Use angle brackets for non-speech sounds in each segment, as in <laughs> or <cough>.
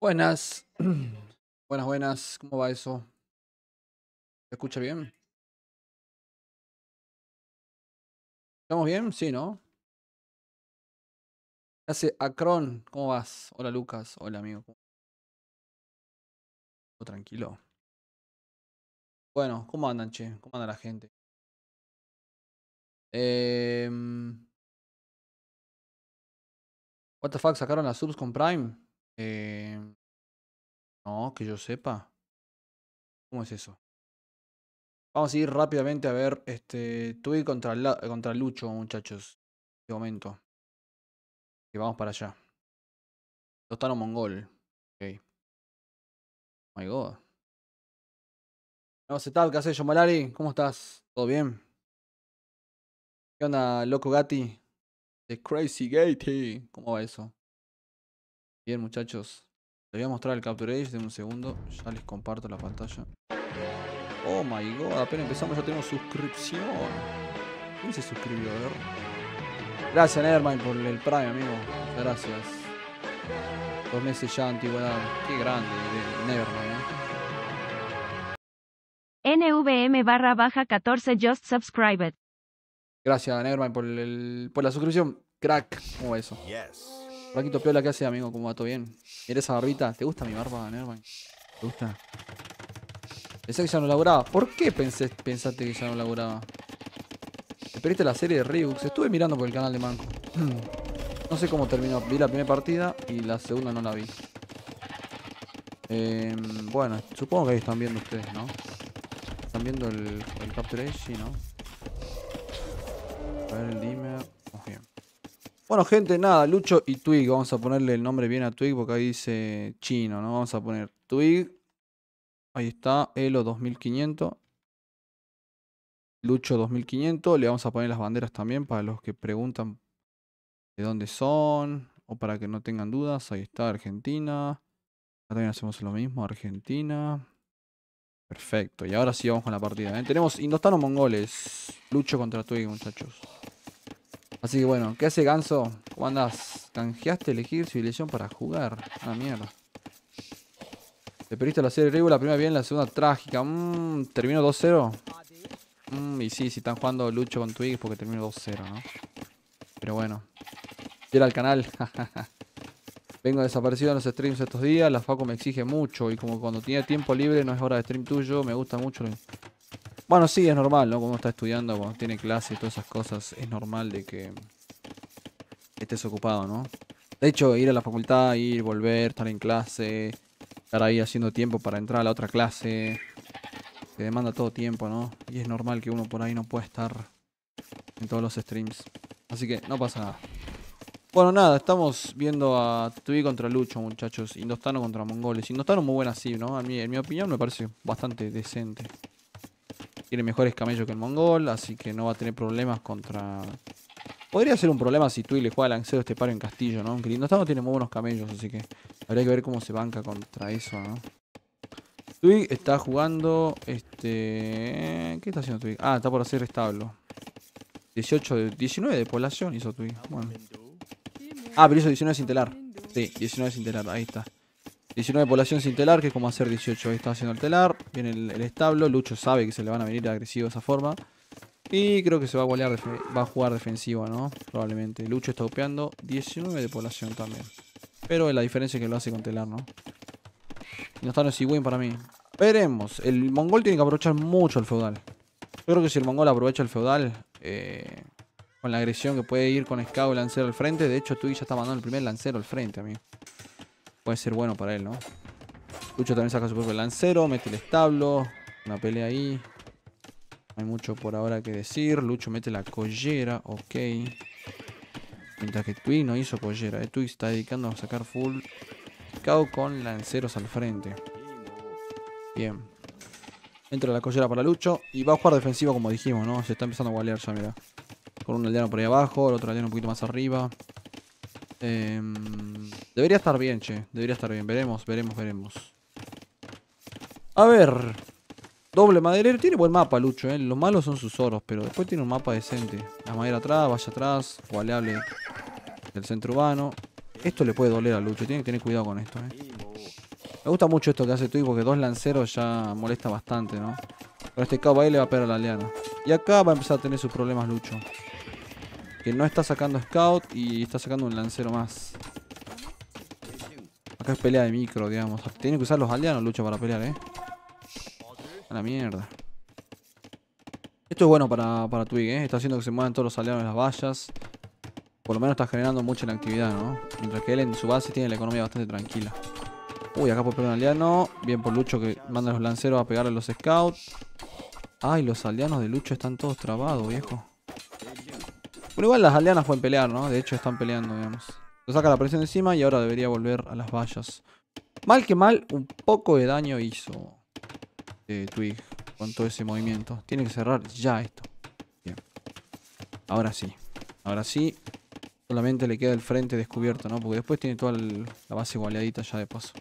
Buenas. <clears throat> Buenas, buenas. ¿Cómo va eso? ¿Se escucha bien? ¿Estamos bien? Sí, ¿no? ¿Qué hace Acron? ¿Cómo vas? Hola Lucas. Hola amigo. ¿Todo tranquilo? Bueno, ¿cómo andan, che? ¿Cómo anda la gente? Eh... What the fuck, sacaron las subs con Prime. Eh... No, que yo sepa. ¿Cómo es eso? Vamos a ir rápidamente a ver este Tui contra, la- contra Lucho, muchachos. De momento. Que vamos para allá. Tostano Mongol. Ok. My God. No, ¿qué tal? ¿Qué haces, Yomalari? ¿Cómo estás? ¿Todo bien? ¿Qué onda, loco Gatti? The Crazy Gatti. ¿Cómo va eso? Bien, muchachos. Les voy a mostrar el Capture Age de un segundo. Ya les comparto la pantalla. Oh my god, apenas empezamos ya tenemos suscripción. ¿Quién se suscribió? A ver. Gracias, Nermine, por el Prime, amigo. Gracias. Dos meses ya, antigüedad. Qué grande, de Nevermind, ¿eh? NVM barra baja 14 just subscribed. Gracias, Nevermind, por, el, por la suscripción. Crack, ¿cómo va eso? Yes. Raquito Piola, ¿qué hace, amigo? ¿Cómo va? ¿Todo bien? ¿Eres esa barbita? ¿Te gusta mi barba, Nevermind? ¿Te gusta? Pensé que ya no laburaba. ¿Por qué pensé, pensaste que ya no laburaba? ¿Te perdiste la serie de Ryux? Estuve mirando por el canal de Manco. <clears throat> No sé cómo terminó. Vi la primera partida y la segunda no la vi. Em, bueno, supongo que ahí están viendo ustedes, ¿no? ¿Están viendo el, el Capture? Sí, ¿no? A ver el dimmer. Bueno, gente, nada, Lucho y Twig. Vamos a ponerle el nombre bien a Twig porque ahí dice chino, ¿no? Vamos a poner Twig. Ahí está, Elo 2500. Lucho 2500. Le vamos a poner las banderas también para los que preguntan de dónde son o para que no tengan dudas. Ahí está, Argentina. Acá también hacemos lo mismo, Argentina. Perfecto, y ahora sí vamos con la partida. ¿eh? Tenemos Indostano Mongoles. Lucho contra Twig, muchachos. Así que bueno, ¿qué hace Ganso? ¿Cómo andas? ¿Canjeaste elegir civilización para jugar? Ah, mierda. Te perdiste la serie Rivo, la primera bien, la segunda trágica. Mm, ¿Terminó 2-0? Mm, y sí, si están jugando Lucho con Twig porque terminó 2-0, ¿no? Pero bueno. Era al canal. <laughs> Vengo desaparecido en los streams estos días. La Facu me exige mucho. Y como cuando tiene tiempo libre no es hora de stream tuyo, me gusta mucho. lo- Bueno, sí, es normal, ¿no? Uno está estudiando, cuando tiene clase y todas esas cosas, es normal de que estés ocupado, ¿no? De hecho, ir a la facultad, ir, volver, estar en clase, estar ahí haciendo tiempo para entrar a la otra clase, te demanda todo tiempo, ¿no? Y es normal que uno por ahí no pueda estar en todos los streams. Así que no pasa nada. Bueno, nada, estamos viendo a Tui contra Lucho, muchachos. Indostano contra Mongoles. Indostano muy buena, sí, ¿no? A mí, en mi opinión, me parece bastante decente. Tiene mejores camellos que el Mongol, así que no va a tener problemas contra... Podría ser un problema si Tui le juega al Lancero este paro en Castillo, ¿no? Aunque el Indostano tiene muy buenos camellos, así que habría que ver cómo se banca contra eso, ¿no? Tui está jugando, este... ¿Qué está haciendo Tui? Ah, está por hacer establo. 18 de... 19 de población hizo Tui. Bueno. Ah, pero hizo 19 sin telar. Sí, 19 sin telar, ahí está. 19 de población sin telar, que es como hacer 18. Ahí está haciendo el telar. Viene el, establo. Lucho sabe que se le van a venir agresivos de esa forma. Y creo que se va a, golear va a jugar defensivo, ¿no? Probablemente. Lucho está upeando 19 de población también. Pero la diferencia es que lo hace con telar, ¿no? Y no está no es win para mí. Veremos. El mongol tiene que aprovechar mucho el feudal. Yo creo que si el mongol aprovecha el feudal, eh, con la agresión que puede ir con Scout Lancero al frente. De hecho, Tui ya está mandando el primer Lancero al frente, amigo. Puede ser bueno para él, ¿no? Lucho también saca su propio Lancero, mete el establo. Una pelea ahí. No hay mucho por ahora que decir. Lucho mete la collera, ok. Mientras que Tui no hizo collera. Eh. Tui está dedicando a sacar full Scout con Lanceros al frente. Bien. Entra la collera para Lucho. Y va a jugar defensivo como dijimos, ¿no? Se está empezando a gualear ya, mira. Con un aldeano por ahí abajo, el otro aldeano un poquito más arriba. Em, debería estar bien, che. Debería estar bien. Veremos, veremos, veremos. A ver. Doble maderero. Tiene buen mapa, Lucho, eh. Lo malo son sus oros, pero después tiene un mapa decente. La madera atrás, vaya atrás. Gualeable del centro urbano. Esto le puede doler a Lucho. Tiene que tener cuidado con esto, eh. Me gusta mucho esto que hace Twig porque dos lanceros ya molesta bastante, ¿no? Pero este cabo ahí le va a pegar a la aldeana. Y acá va a empezar a tener sus problemas Lucho. Que no está sacando scout y está sacando un lancero más. Acá es pelea de micro, digamos. Tiene que usar los aldeanos Lucho para pelear, ¿eh? A la mierda. Esto es bueno para, para Twig, ¿eh? Está haciendo que se muevan todos los aldeanos en las vallas. Por lo menos está generando mucha inactividad, ¿no? Mientras que él en su base tiene la economía bastante tranquila. Uy, acá por pegar un aldeano. Bien por Lucho que manda a los lanceros a pegarle a los scouts. Ay, los aldeanos de Lucho están todos trabados, viejo. Pero igual las aldeanas pueden pelear, ¿no? De hecho están peleando, digamos. Lo saca la presión encima y ahora debería volver a las vallas. Mal que mal, un poco de daño hizo eh, Twig con todo ese movimiento. Tiene que cerrar ya esto. Bien. Ahora sí. Ahora sí. Solamente le queda el frente descubierto, ¿no? Porque después tiene toda la base gualeadita ya de paso.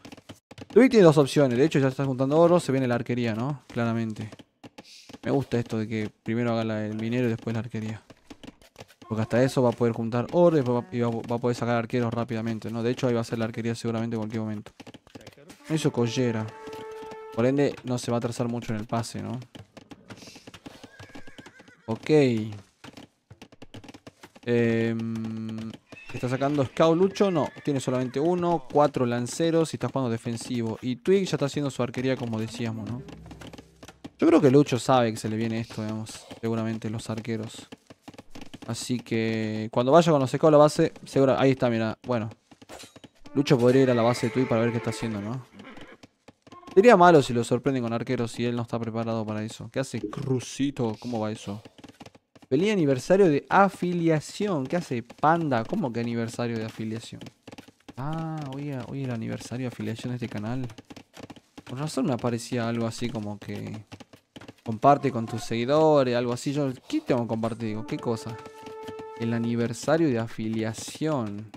Twig tiene dos opciones. De hecho ya está juntando oro. Se viene la arquería, ¿no? Claramente. Me gusta esto de que primero haga el minero y después la arquería. Porque hasta eso va a poder juntar oro y va, a poder sacar arqueros rápidamente, ¿no? De hecho ahí va a ser la arquería seguramente en cualquier momento. No hizo collera. Por ende no se va a atrasar mucho en el pase, ¿no? Ok. Em, ¿Está sacando Scout Lucho? No, tiene solamente uno, cuatro lanceros y está jugando defensivo. Y Twig ya está haciendo su arquería como decíamos, ¿no? Yo creo que Lucho sabe que se le viene esto, digamos. Seguramente los arqueros. Así que cuando vaya con los a la base, seguro. Ahí está, mira. Bueno. Lucho podría ir a la base de Tui para ver qué está haciendo, ¿no? Sería malo si lo sorprenden con arqueros si él no está preparado para eso. ¿Qué hace Crucito? ¿Cómo va eso? Feliz aniversario de afiliación. ¿Qué hace Panda? ¿Cómo que aniversario de afiliación? Ah, hoy, hoy el aniversario de afiliación de este canal. Por razón me aparecía algo así como que comparte con tus seguidores, algo así. Yo, ¿qué tengo que compartir? ¿qué cosa? El aniversario de afiliación.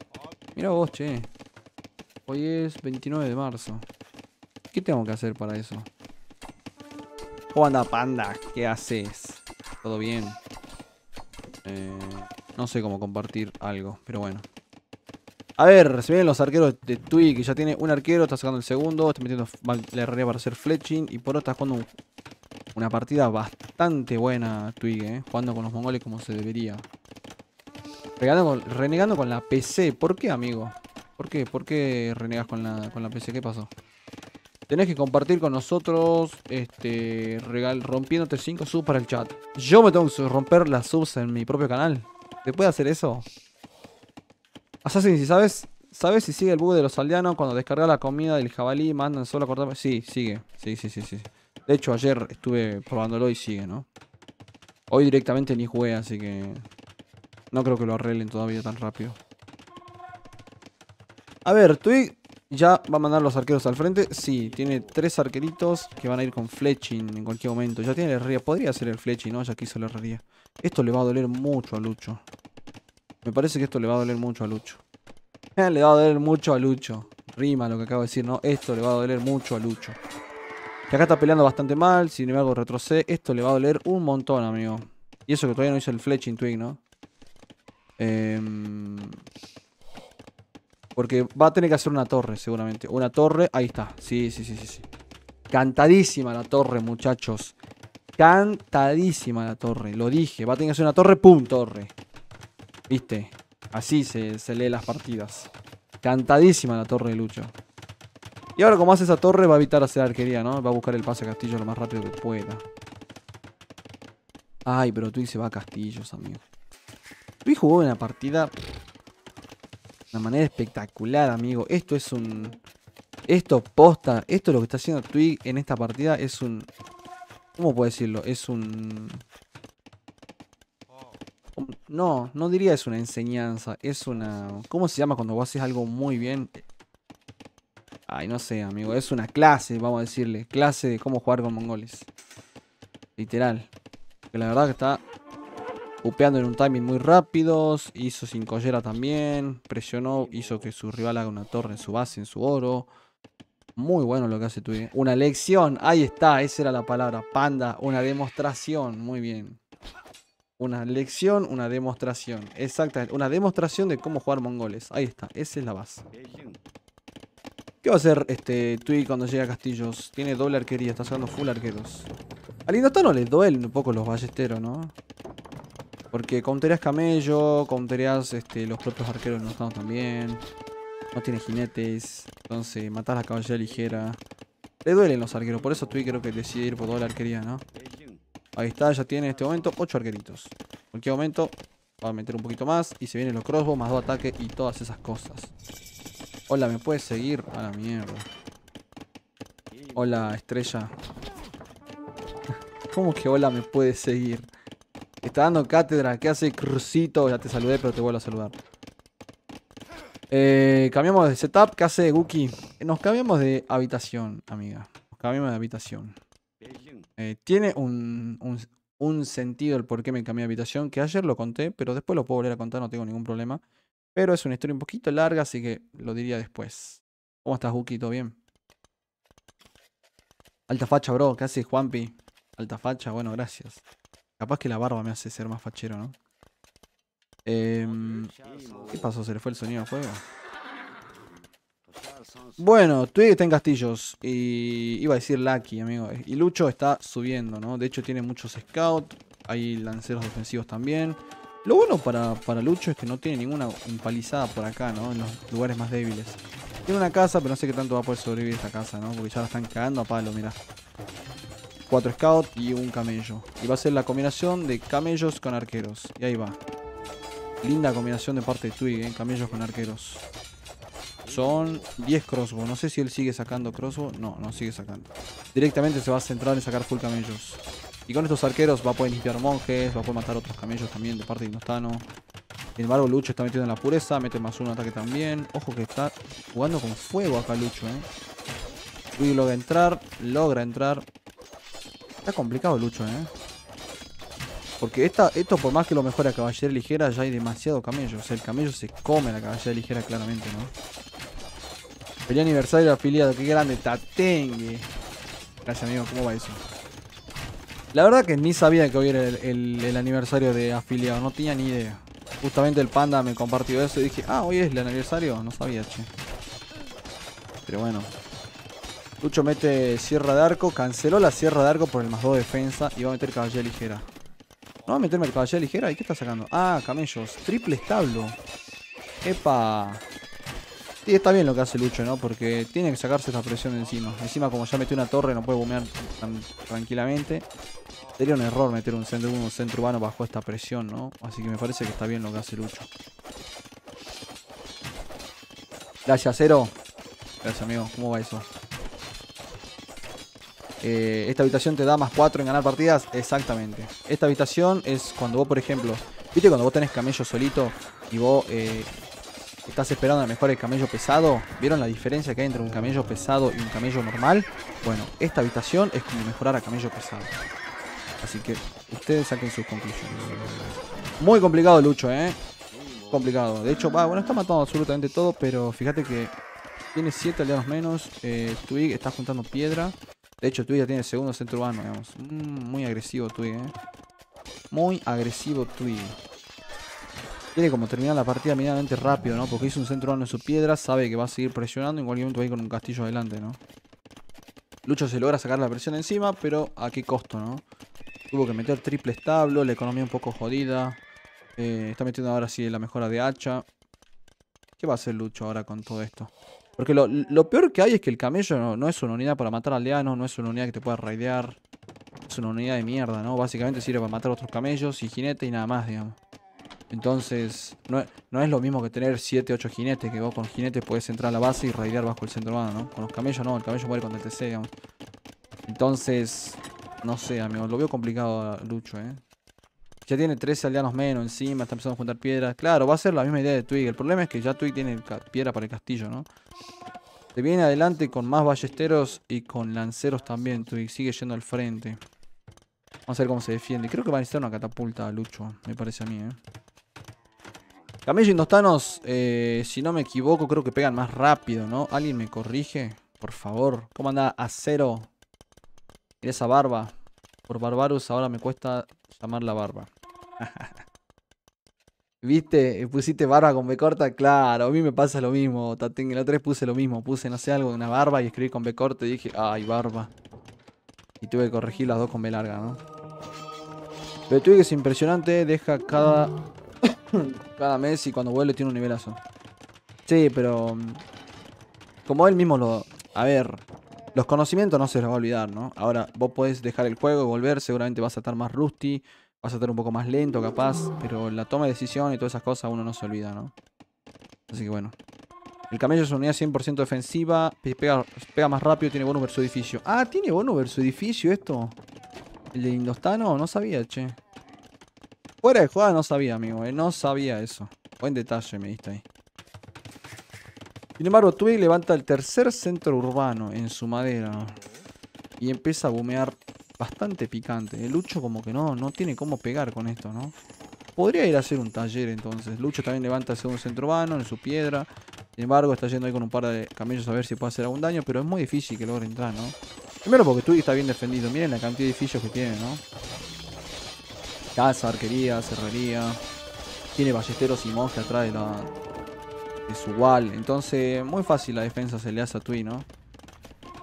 Mira vos, che. Hoy es 29 de marzo. ¿Qué tengo que hacer para eso? ¿Cómo anda, panda? ¿Qué haces? ¿Todo bien? Eh, no sé cómo compartir algo, pero bueno. A ver, se vienen los arqueros de Twig, que ya tiene un arquero, está sacando el segundo, está metiendo la herrería para hacer fletching y por otro está jugando un una partida bastante buena Twig, ¿eh? Jugando con los mongoles como se debería. Renegando con la PC. ¿Por qué, amigo? ¿Por qué? ¿Por qué renegas con la, con la PC? ¿Qué pasó? Tenés que compartir con nosotros, este, regal, rompiéndote 5 subs para el chat. Yo me tengo que romper las subs en mi propio canal. ¿Te puede hacer eso? Assassin, si sabes, ¿sabes si sigue el bug de los aldeanos cuando descarga la comida del jabalí mandan solo a cortar? Sí, sigue. Sí, sí, sí, sí. De hecho, ayer estuve probándolo y sigue, ¿no? Hoy directamente ni jugué, así que... No creo que lo arreglen todavía tan rápido. A ver, Twig ya va a mandar los arqueros al frente. Sí, tiene tres arqueritos que van a ir con fletching en cualquier momento. Ya tiene la herrería. Podría ser el fletching, ¿no? Ya quiso la herrería. Esto le va a doler mucho a Lucho. Me parece que esto le va a doler mucho a Lucho. le va a doler mucho a Lucho. Rima lo que acabo de decir, ¿no? Esto le va a doler mucho a Lucho. Que acá está peleando bastante mal, sin embargo retrocede. Esto le va a doler un montón, amigo. Y eso que todavía no hizo el fletching twig, ¿no? Em, porque va a tener que hacer una torre, seguramente. Una torre, ahí está. Sí, sí, sí, sí, sí. Cantadísima la torre, muchachos. Cantadísima la torre. Lo dije. Va a tener que hacer una torre, ¡pum! Torre. ¿Viste? Así se, se lee las partidas. Cantadísima la torre de Lucho. Y ahora como hace esa torre va a evitar hacer arquería, ¿no? Va a buscar el pase a castillo lo más rápido que pueda. Ay, pero Twig se va a castillos, amigo. Twig jugó una partida... De una manera espectacular, amigo. Esto es un... Esto posta. Esto lo que está haciendo Twig en esta partida es un... ¿Cómo puedo decirlo? Es un... No, no diría es una enseñanza. Es una... ¿Cómo se llama cuando vos haces algo muy bien? Ay, no sé, amigo. Es una clase, vamos a decirle. Clase de cómo jugar con mongoles. Literal. Que la verdad que está upeando en un timing muy rápido. Hizo sin collera también. Presionó, hizo que su rival haga una torre en su base, en su oro. Muy bueno lo que hace tu Una lección. Ahí está, esa era la palabra. Panda, una demostración. Muy bien. Una lección, una demostración. Exactamente. Una demostración de cómo jugar mongoles. Ahí está, esa es la base. ¿Qué va a hacer este Twig cuando llegue a castillos? Tiene doble arquería, está sacando full arqueros. Al Indostano le duelen un poco los ballesteros, ¿no? Porque counterías camello, counterías este, los propios arqueros de Indostano también. No tiene jinetes, entonces matar a la caballería ligera. Le duelen los arqueros, por eso Twig creo que decide ir por doble arquería, ¿no? Ahí está, ya tiene en este momento 8 arqueritos. En cualquier momento va a meter un poquito más y se vienen los crossbow, más dos ataques y todas esas cosas. Hola, ¿me puedes seguir? A la mierda. Hola, estrella. <laughs> ¿Cómo que hola me puedes seguir? Está dando cátedra. ¿Qué hace Crucito? Ya te saludé, pero te vuelvo a saludar. Eh, cambiamos de setup. ¿Qué hace Guki? Nos cambiamos de habitación, amiga. Nos cambiamos de habitación. Eh, tiene un, un, un sentido el por qué me cambié de habitación, que ayer lo conté, pero después lo puedo volver a contar, no tengo ningún problema. Pero es una historia un poquito larga, así que lo diría después. ¿Cómo estás, Guki? ¿Todo bien? Alta facha, bro. ¿Qué haces, Juanpi? Alta facha, bueno, gracias. Capaz que la barba me hace ser más fachero, ¿no? Em, ¿Qué pasó? ¿Se le fue el sonido a fuego? Bueno, Twig está en castillos. Y iba a decir Lucky, amigo. Y Lucho está subiendo, ¿no? De hecho, tiene muchos scouts. Hay lanceros defensivos también. Lo bueno para, para Lucho es que no tiene ninguna empalizada por acá, ¿no? En los lugares más débiles. Tiene una casa, pero no sé qué tanto va a poder sobrevivir esta casa, ¿no? Porque ya la están cagando a palo, mirá. 4 scouts y un camello. Y va a ser la combinación de camellos con arqueros. Y ahí va. Linda combinación de parte de Twig, ¿eh? camellos con arqueros. Son 10 crossbow. No sé si él sigue sacando crossbow. No, no sigue sacando. Directamente se va a centrar en sacar full camellos. Y con estos arqueros va a poder limpiar monjes, va a poder matar otros camellos también de parte de Inostano. Sin embargo, Lucho está metido en la pureza, mete más uno ataque también. Ojo que está jugando con fuego acá Lucho, eh. Luis logra entrar, logra entrar. Está complicado Lucho, eh. Porque esta, esto por más que lo mejore a caballera ligera, ya hay demasiado camello. O sea, el camello se come la caballera ligera claramente, ¿no? Feliz aniversario afiliado, qué grande, Tatengue. Gracias amigo, ¿cómo va eso? La verdad que ni sabía que hoy era el, el, aniversario de afiliado, no tenía ni idea. Justamente el panda me compartió eso y dije, ah, hoy es el aniversario, no sabía, che. Pero bueno. Lucho mete sierra de arco, canceló la sierra de arco por el más 2 de defensa y va a meter caballera ligera. ¿No va a meterme el caballera ligera? ¿Y qué está sacando? Ah, camellos. Triple establo. Epa. Sí, está bien lo que hace Lucho, ¿no? Porque tiene que sacarse esa presión encima. Encima, como ya metió una torre, no puede bombear tan tranquilamente. Sería un error meter un centro, un centro urbano bajo esta presión, ¿no? Así que me parece que está bien lo que hace Lucho. Gracias, Cero. Gracias, amigo. ¿Cómo va eso? Eh, esta habitación te da más 4 en ganar partidas. Exactamente. Esta habitación es cuando vos, por ejemplo, ¿viste cuando vos tenés camello solito y vos eh, estás esperando a mejor el camello pesado? ¿Vieron la diferencia que hay entre un camello pesado y un camello normal? Bueno, esta habitación es como mejorar a camello pesado. Así que ustedes saquen sus conclusiones. Muy complicado Lucho, ¿eh? Complicado. De hecho, va, bueno, está matando absolutamente todo, pero fíjate que tiene 7 aliados menos. Eh, Twig está juntando piedra. De hecho, Twig ya tiene el segundo centro urbano, digamos. Mm, muy agresivo Twig, ¿eh? Muy agresivo Twig. Quiere como terminar la partida medianamente rápido, ¿no? Porque hizo un centro urbano en su piedra, sabe que va a seguir presionando. En cualquier momento va a ir con un castillo adelante, ¿no? Lucho se logra sacar la presión encima, pero a qué costo, ¿no? Tuvo que meter triple establo, la economía un poco jodida. Eh, está metiendo ahora sí la mejora de hacha. ¿Qué va a hacer Lucho ahora con todo esto? Porque lo, lo peor que hay es que el camello no, es una unidad para matar aldeanos, no es una unidad que te pueda raidear. Es una unidad de mierda, ¿no? Básicamente sirve para matar otros camellos y jinetes y nada más, digamos. Entonces, no, no, es lo mismo que tener 7, 8 jinetes, que vos con jinetes podés entrar a la base y raidear bajo el centro urbano, ¿no? Con los camellos no, el camello muere con el TC, digamos. Entonces, no sé, amigo, lo veo complicado Lucho, ¿eh? Ya tiene 13 aldeanos menos encima, está empezando a juntar piedras. Claro, va a ser la misma idea de Twig. El problema es que ya Twig tiene piedra para el castillo, ¿no? Se viene adelante con más ballesteros y con lanceros también. Twig sigue yendo al frente. Vamos a ver cómo se defiende. Creo que va a necesitar una catapulta Lucho, me parece a mí, ¿eh? Camello Indostanos, eh, si no me equivoco, creo que pegan más rápido, ¿no? ¿Alguien me corrige? Por favor. ¿Cómo anda? Acero. Mira esa barba. Por Barbarus ahora me cuesta llamar la barba. <laughs> ¿Viste? Pusiste barba con B corta, claro, a mí me pasa lo mismo. En la 3 puse lo mismo, puse no sé algo de una barba y escribí con B corta y dije, ay, barba. Y tuve que corregir las dos con B larga, ¿no? Pero tuve que es impresionante, deja cada, <coughs> cada mes y cuando vuelve tiene un nivelazo. Sí, pero mm, como él mismo lo... A ver, los conocimientos no se los va a olvidar, ¿no? Ahora, vos podés dejar el juego y volver, seguramente vas a estar más rusty, vas a estar un poco más lento capaz, pero la toma de decisión y todas esas cosas uno no se olvida, ¿no? Así que bueno. El camello es una unidad 100% defensiva, pega, más rápido, tiene bonus versus edificio. Ah, ¿tiene bonus versus edificio esto? ¿El de Indostano? No sabía, che. Fuera de jugada no sabía, amigo, eh. No sabía eso. Buen detalle me diste ahí. Sin embargo, Twig levanta el tercer centro urbano en su madera. Y empieza a bumear bastante picante. El Lucho como que no, no tiene cómo pegar con esto, ¿no? Podría ir a hacer un taller entonces. Lucho también levanta el segundo centro urbano en su piedra. Sin embargo, está yendo ahí con un par de camellos a ver si puede hacer algún daño. Pero es muy difícil que logre entrar, ¿no? Primero porque Twig está bien defendido. Miren la cantidad de edificios que tiene, ¿no? Casa, arquería, cerrería. Tiene ballesteros y monjes atrás de la, es igual. Entonces, muy fácil la defensa se le hace a Tui, ¿no?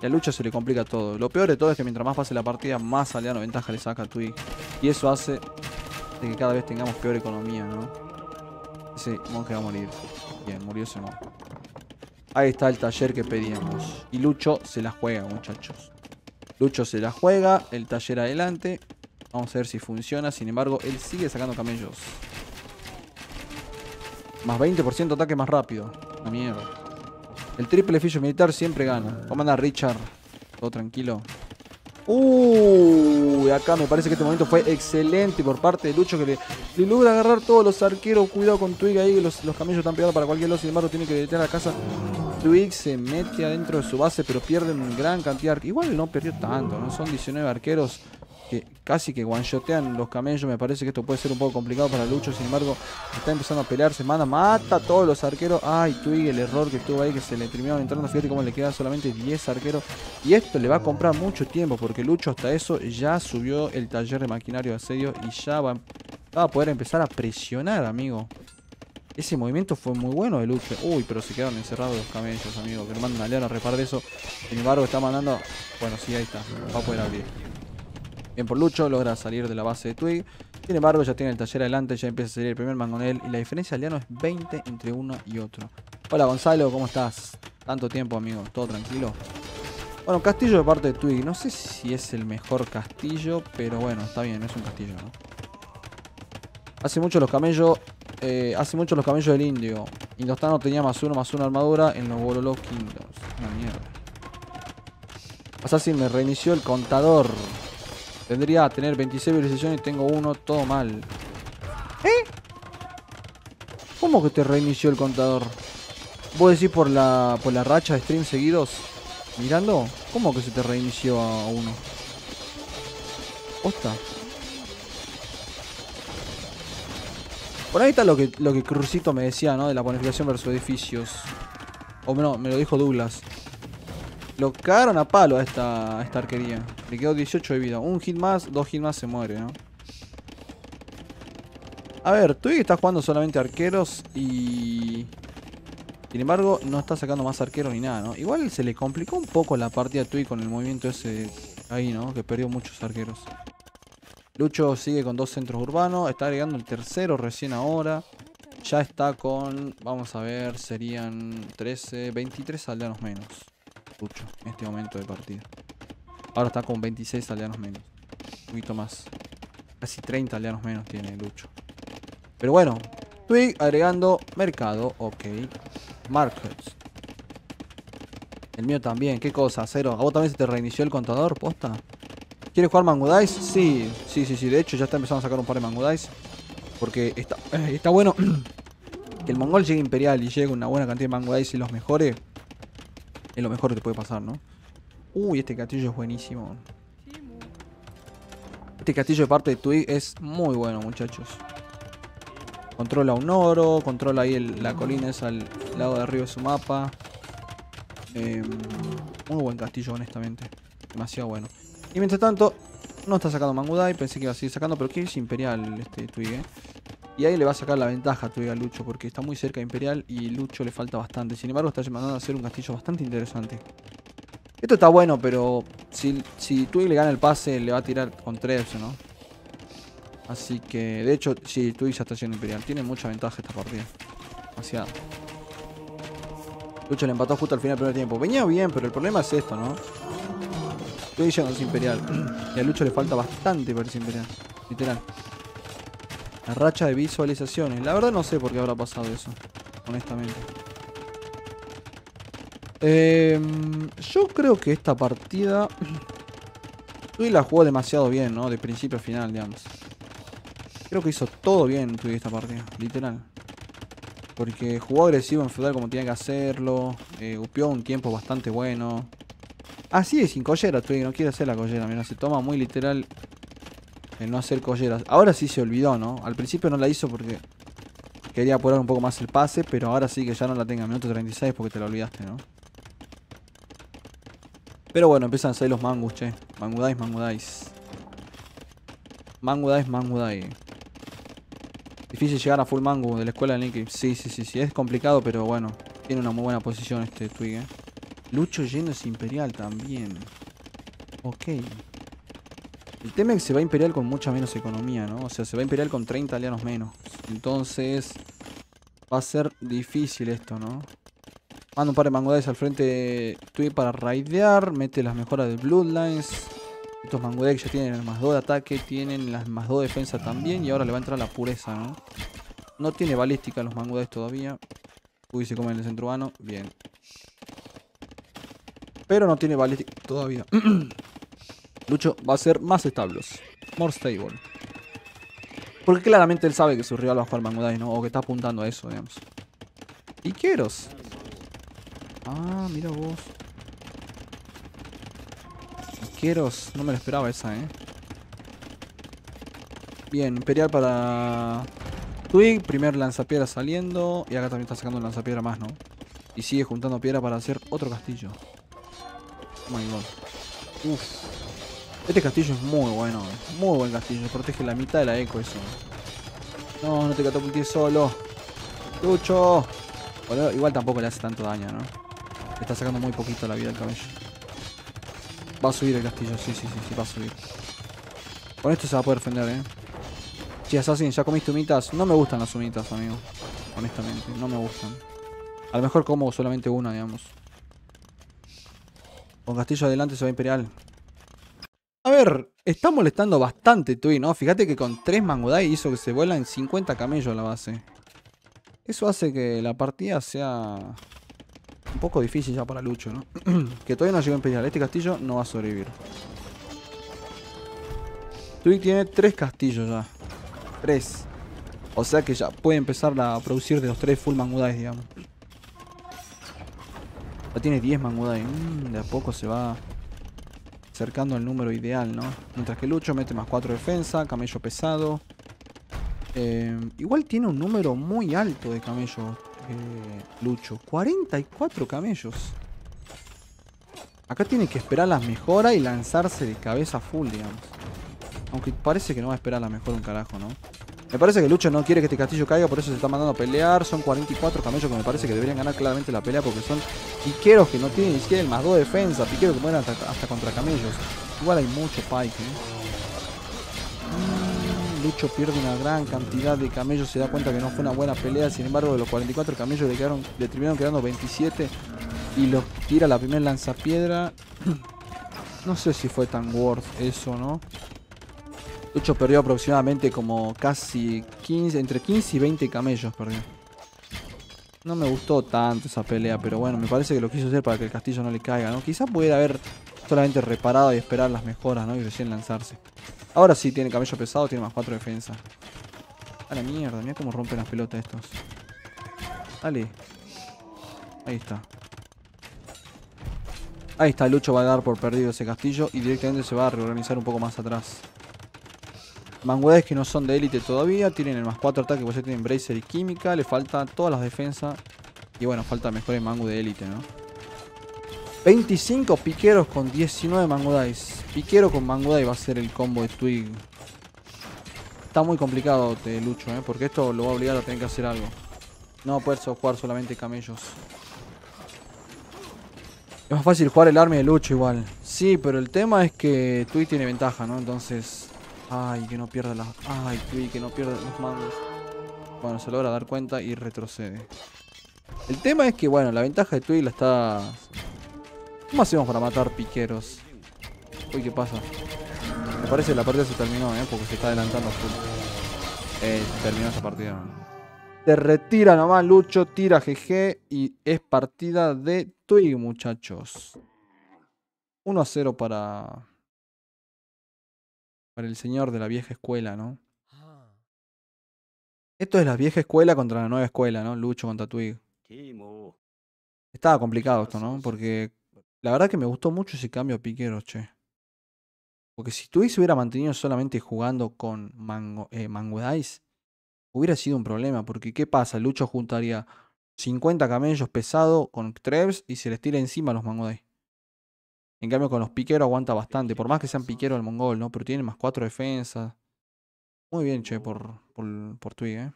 La lucha se le complica todo. Lo peor de todo es que mientras más pase la partida, más aliado ventaja le saca a Tui. Y eso hace de que cada vez tengamos peor economía, ¿no? Ese monje va a morir. Bien, murió ese monje. Ahí está el taller que pedíamos. Y Lucho se la juega, muchachos. Lucho se la juega, el taller adelante. Vamos a ver si funciona. Sin embargo, él sigue sacando camellos. Más 20% ataque más rápido. La mierda. El triple ficho militar siempre gana. ¿Cómo anda Richard? Todo tranquilo. Uy, acá me parece que este momento fue excelente por parte de Lucho que le, logra agarrar todos los arqueros. Cuidado con Twig ahí, los, los camellos están pegados para cualquier lado. Sin embargo, tiene que detener la casa. Twig se mete adentro de su base, pero pierde una gran cantidad. Igual no perdió tanto, ¿no? Son 19 arqueros que casi que one-shotean los camellos. Me parece que esto puede ser un poco complicado para Lucho. Sin embargo, está empezando a pelear. Se manda, mata a todos los arqueros. Ay, Twig, el error que tuvo ahí, que se le terminaron entrando. Fíjate cómo le quedan solamente 10 arqueros. Y esto le va a comprar mucho tiempo, porque Lucho hasta eso ya subió el taller de maquinario de asedio y ya va, a poder empezar a presionar, amigo. Ese movimiento fue muy bueno de Lucho. Uy, pero se quedaron encerrados los camellos, amigo. Que le mandan a León a repar eso. Sin embargo, está mandando... Bueno, sí, ahí está. Va a poder abrir. Bien por Lucho, logra salir de la base de Twig. Sin embargo, ya tiene el taller adelante, ya empieza a salir el primer mangonel. Y la diferencia aliano es 20 entre uno y otro. Hola Gonzalo, ¿cómo estás? Tanto tiempo, amigo. ¿Todo tranquilo? Bueno, castillo de parte de Twig. No sé si es el mejor castillo, pero bueno, está bien, es un castillo, ¿no? Hace mucho los camellos. Eh, hace mucho los camellos del indio. Indostano tenía más uno más una armadura en los Wololo Kingdoms. Una mierda. Assassin me reinició el contador. Tendría que tener 26 visualizaciones y tengo uno, todo mal. ¿Eh? ¿Cómo que te reinició el contador? ¿Vos decís por la, por la racha de streams seguidos? ¿Mirando? ¿Cómo que se te reinició a uno? ¿Posta? Por ahí está lo que, lo que Crucito me decía, ¿no? De la bonificación versus edificios. O no, me lo dijo Douglas. Lo cagaron a palo a esta, esta arquería. Le quedó 18 de vida. Un hit más, dos hits más se muere, ¿no? A ver, Twig está jugando solamente arqueros y... Sin embargo, no está sacando más arqueros ni nada, ¿no? Igual se le complicó un poco la partida a Twig con el movimiento ese ahí, ¿no? Que perdió muchos arqueros. Lucho sigue con dos centros urbanos. Está agregando el tercero recién ahora. Ya está con... Vamos a ver, serían 13, 23 aldeanos menos. Lucho en este momento de partida. Ahora está con 26 aldeanos menos. Un poquito más. Casi 30 aldeanos menos tiene Lucho. Pero bueno, Twig agregando mercado. Ok. Markets. El mío también. ¿Qué cosa? Cero. ¿A vos también se te reinició el contador? ¿Posta? ¿Quieres jugar Mangudais? Sí, sí, sí, sí. De hecho, ya está empezando a sacar un par de Mangudais. Porque está, <clears throat> está bueno <clears throat> que el mongol llegue imperial y llegue una buena cantidad de Mangudais y los mejores es lo mejor que te puede pasar, ¿no? Uy, este castillo es buenísimo. Este castillo de parte de Twig es muy bueno, muchachos. Controla un oro, controla ahí la colina esa al lado de arriba de su mapa. Em, muy buen castillo, honestamente. Demasiado bueno. Y mientras tanto, no está sacando Mangudai. Pensé que iba a seguir sacando, pero que es imperial este Twig, eh. Y ahí le va a sacar la ventaja a Lucho, porque está muy cerca de Imperial y Lucho le falta bastante. Sin embargo, está mandando a hacer un castillo bastante interesante. Esto está bueno, pero si, si le gana el pase, le va a tirar con tres, ¿no? Así que, de hecho, sí, Twig ya está haciendo Imperial. Tiene mucha ventaja esta partida. Demasiado. Lucho le empató justo al final del primer tiempo. Venía bien, pero el problema es esto, ¿no? Twig no es Imperial. <clears throat> Y a Lucho le falta bastante para ser Imperial. Literal. La racha de visualizaciones. La verdad no sé por qué habrá pasado eso. Honestamente. Em, yo creo que esta partida... <clears throat> Tui la jugó demasiado bien, ¿no? De principio a final, digamos. Creo que hizo todo bien Tui esta partida. Literal. Porque jugó agresivo en feudal como tenía que hacerlo. Eh, upió un tiempo bastante bueno. Así es, sin collera Twig. No quiere hacer la collera. Mira, se toma muy literal el no hacer colleras. Ahora sí se olvidó, ¿no? Al principio no la hizo porque quería apurar un poco más el pase, pero ahora sí que ya no la tenga. Minuto 36 porque te la olvidaste, ¿no? Pero bueno, empiezan a salir los mangus, che. Mangudais, mangudais. Mangudais, mangudais. Difícil llegar a full mangu de la escuela de Linky. Sí, sí, sí, sí. Es complicado, pero bueno. Tiene una muy buena posición este Twig, ¿eh? Lucho yéndose Imperial también. Ok. El tema es que se va a Imperial con mucha menos economía, ¿no? O sea, se va a Imperial con 30 alianos menos. Entonces, va a ser difícil esto, ¿no? Manda un par de mangudades al frente Twig para raidear. Mete las mejoras de Bloodlines. Estos mangudades ya tienen el más 2 de ataque. Tienen las más 2 de defensa también. Y ahora le va a entrar la pureza, ¿no? No tiene balística los mangudades todavía. Uy, se come en el centro urbano. Bien. Pero no tiene balística todavía. <clears throat> Lucho va a ser más establos. More stable. Porque claramente él sabe que su rival va a jugar Mangudai, ¿no? O que está apuntando a eso, digamos. Iqueros. Ah, mira vos. Iqueros. No me lo esperaba esa, ¿eh? Bien, Imperial para Twig. Primer lanzapiedra saliendo. Y acá también está sacando lanzapiedra más, ¿no? Y sigue juntando piedra para hacer otro castillo. Oh my god. Uf. Este castillo es muy bueno, muy buen castillo. Protege la mitad de la eco eso. No, no te catapulté solo. Lucho. igual tampoco le hace tanto daño, ¿no? Le está sacando muy poquito la vida al cabello. Va a subir el castillo, sí, sí, sí, sí, va a subir. Con esto se va a poder defender, ¿eh? Sí, Assassin, ¿ya comiste humitas? No me gustan las humitas, amigo. Honestamente, no me gustan. A lo mejor como solamente una, digamos. Con castillo adelante se va Imperial. A ver, está molestando bastante Tui, ¿no? Fíjate que con 3 Mangudai hizo que se vuelan 50 camellos a la base. Eso hace que la partida sea un poco difícil ya para Lucho, ¿no? <clears throat> que todavía no llegó a Imperial. Este castillo no va a sobrevivir. Tui tiene 3 castillos ya. 3. O sea que ya puede empezar a producir de los 3 full Mangudai, digamos. Ya tiene 10 Mangudai. Mm, de a poco se va Acercando el número ideal, ¿no? Mientras que Lucho mete más 4 defensa, camello pesado. Eh, igual tiene un número muy alto de camellos, eh, Lucho. 44 camellos. Acá tiene que esperar las mejoras y lanzarse de cabeza full, digamos. Aunque parece que no va a esperar la mejora un carajo, ¿no? Me parece que Lucho no quiere que este castillo caiga, por eso se está mandando a pelear. Son 44 camellos que me parece que deberían ganar claramente la pelea porque son piqueros que no tienen ni siquiera el más 2 de defensa. Piqueros que mueren hasta, contra camellos. Igual hay mucho pike, ¿eh? Mm, Lucho pierde una gran cantidad de camellos, se da cuenta que no fue una buena pelea. Sin embargo, de los 44 camellos le, quedaron, le terminaron quedando 27 y los tira la primera lanzapiedra. <clears throat> No sé si fue tan worth eso, ¿no? Lucho perdió aproximadamente como casi 15, entre 15 y 20 camellos perdió. No me gustó tanto esa pelea, pero bueno, me parece que lo quiso hacer para que el castillo no le caiga, ¿no? Quizás pudiera haber solamente reparado y esperar las mejoras, ¿no? Y recién lanzarse. Ahora sí tiene camello pesado, tiene más 4 defensa. A la mierda, mira cómo rompen las pelotas estos. Dale. Ahí está. Ahí está, Lucho va a dar por perdido ese castillo y directamente se va a reorganizar un poco más atrás. Manguedes que no son de élite todavía. Tienen el más 4 ataque, pues ya tienen Bracer y Química. Le falta todas las defensas. Y bueno, falta mejor el mango de élite, ¿no? 25 piqueros con 19 mangudais. Piquero con mangudai va a ser el combo de Twig. está muy complicado te Lucho, ¿eh? porque esto lo va a obligar a tener que hacer algo. No va a poder jugar solamente camellos. Es más fácil jugar el army de Lucho igual. Sí, pero el tema es que Tui tiene ventaja, ¿no? Entonces... Ay, que no pierda las... Ay, Tui, que no pierda los mangos. Bueno, se logra dar cuenta y retrocede. El tema es que, bueno, la ventaja de Tui la está... ¿Cómo hacemos para matar piqueros? Uy, ¿qué pasa? Me parece que la partida se terminó, ¿eh? Porque se está adelantando full. Eh, terminó esa partida. ¿no? Se retira nomás Lucho, tira GG y es partida de Twig, muchachos. 1 a 0 para... Para el señor de la vieja escuela, ¿no? Esto es la vieja escuela contra la nueva escuela, ¿no? Lucho contra Twig. Estaba complicado esto, ¿no? Porque la verdad que me gustó mucho ese cambio a piqueros, che. Porque si Twig se hubiera mantenido solamente jugando con Mango, eh, Mango Dice, hubiera sido un problema. Porque ¿qué pasa? Lucho juntaría 50 camellos pesados con Trebs y se les tira encima a los Mango Dice. En cambio con los piqueros aguanta bastante. Por más que sean piqueros del mongol, ¿no? Pero tiene más 4 defensas. Muy bien, che, por, por, por Twig, ¿eh?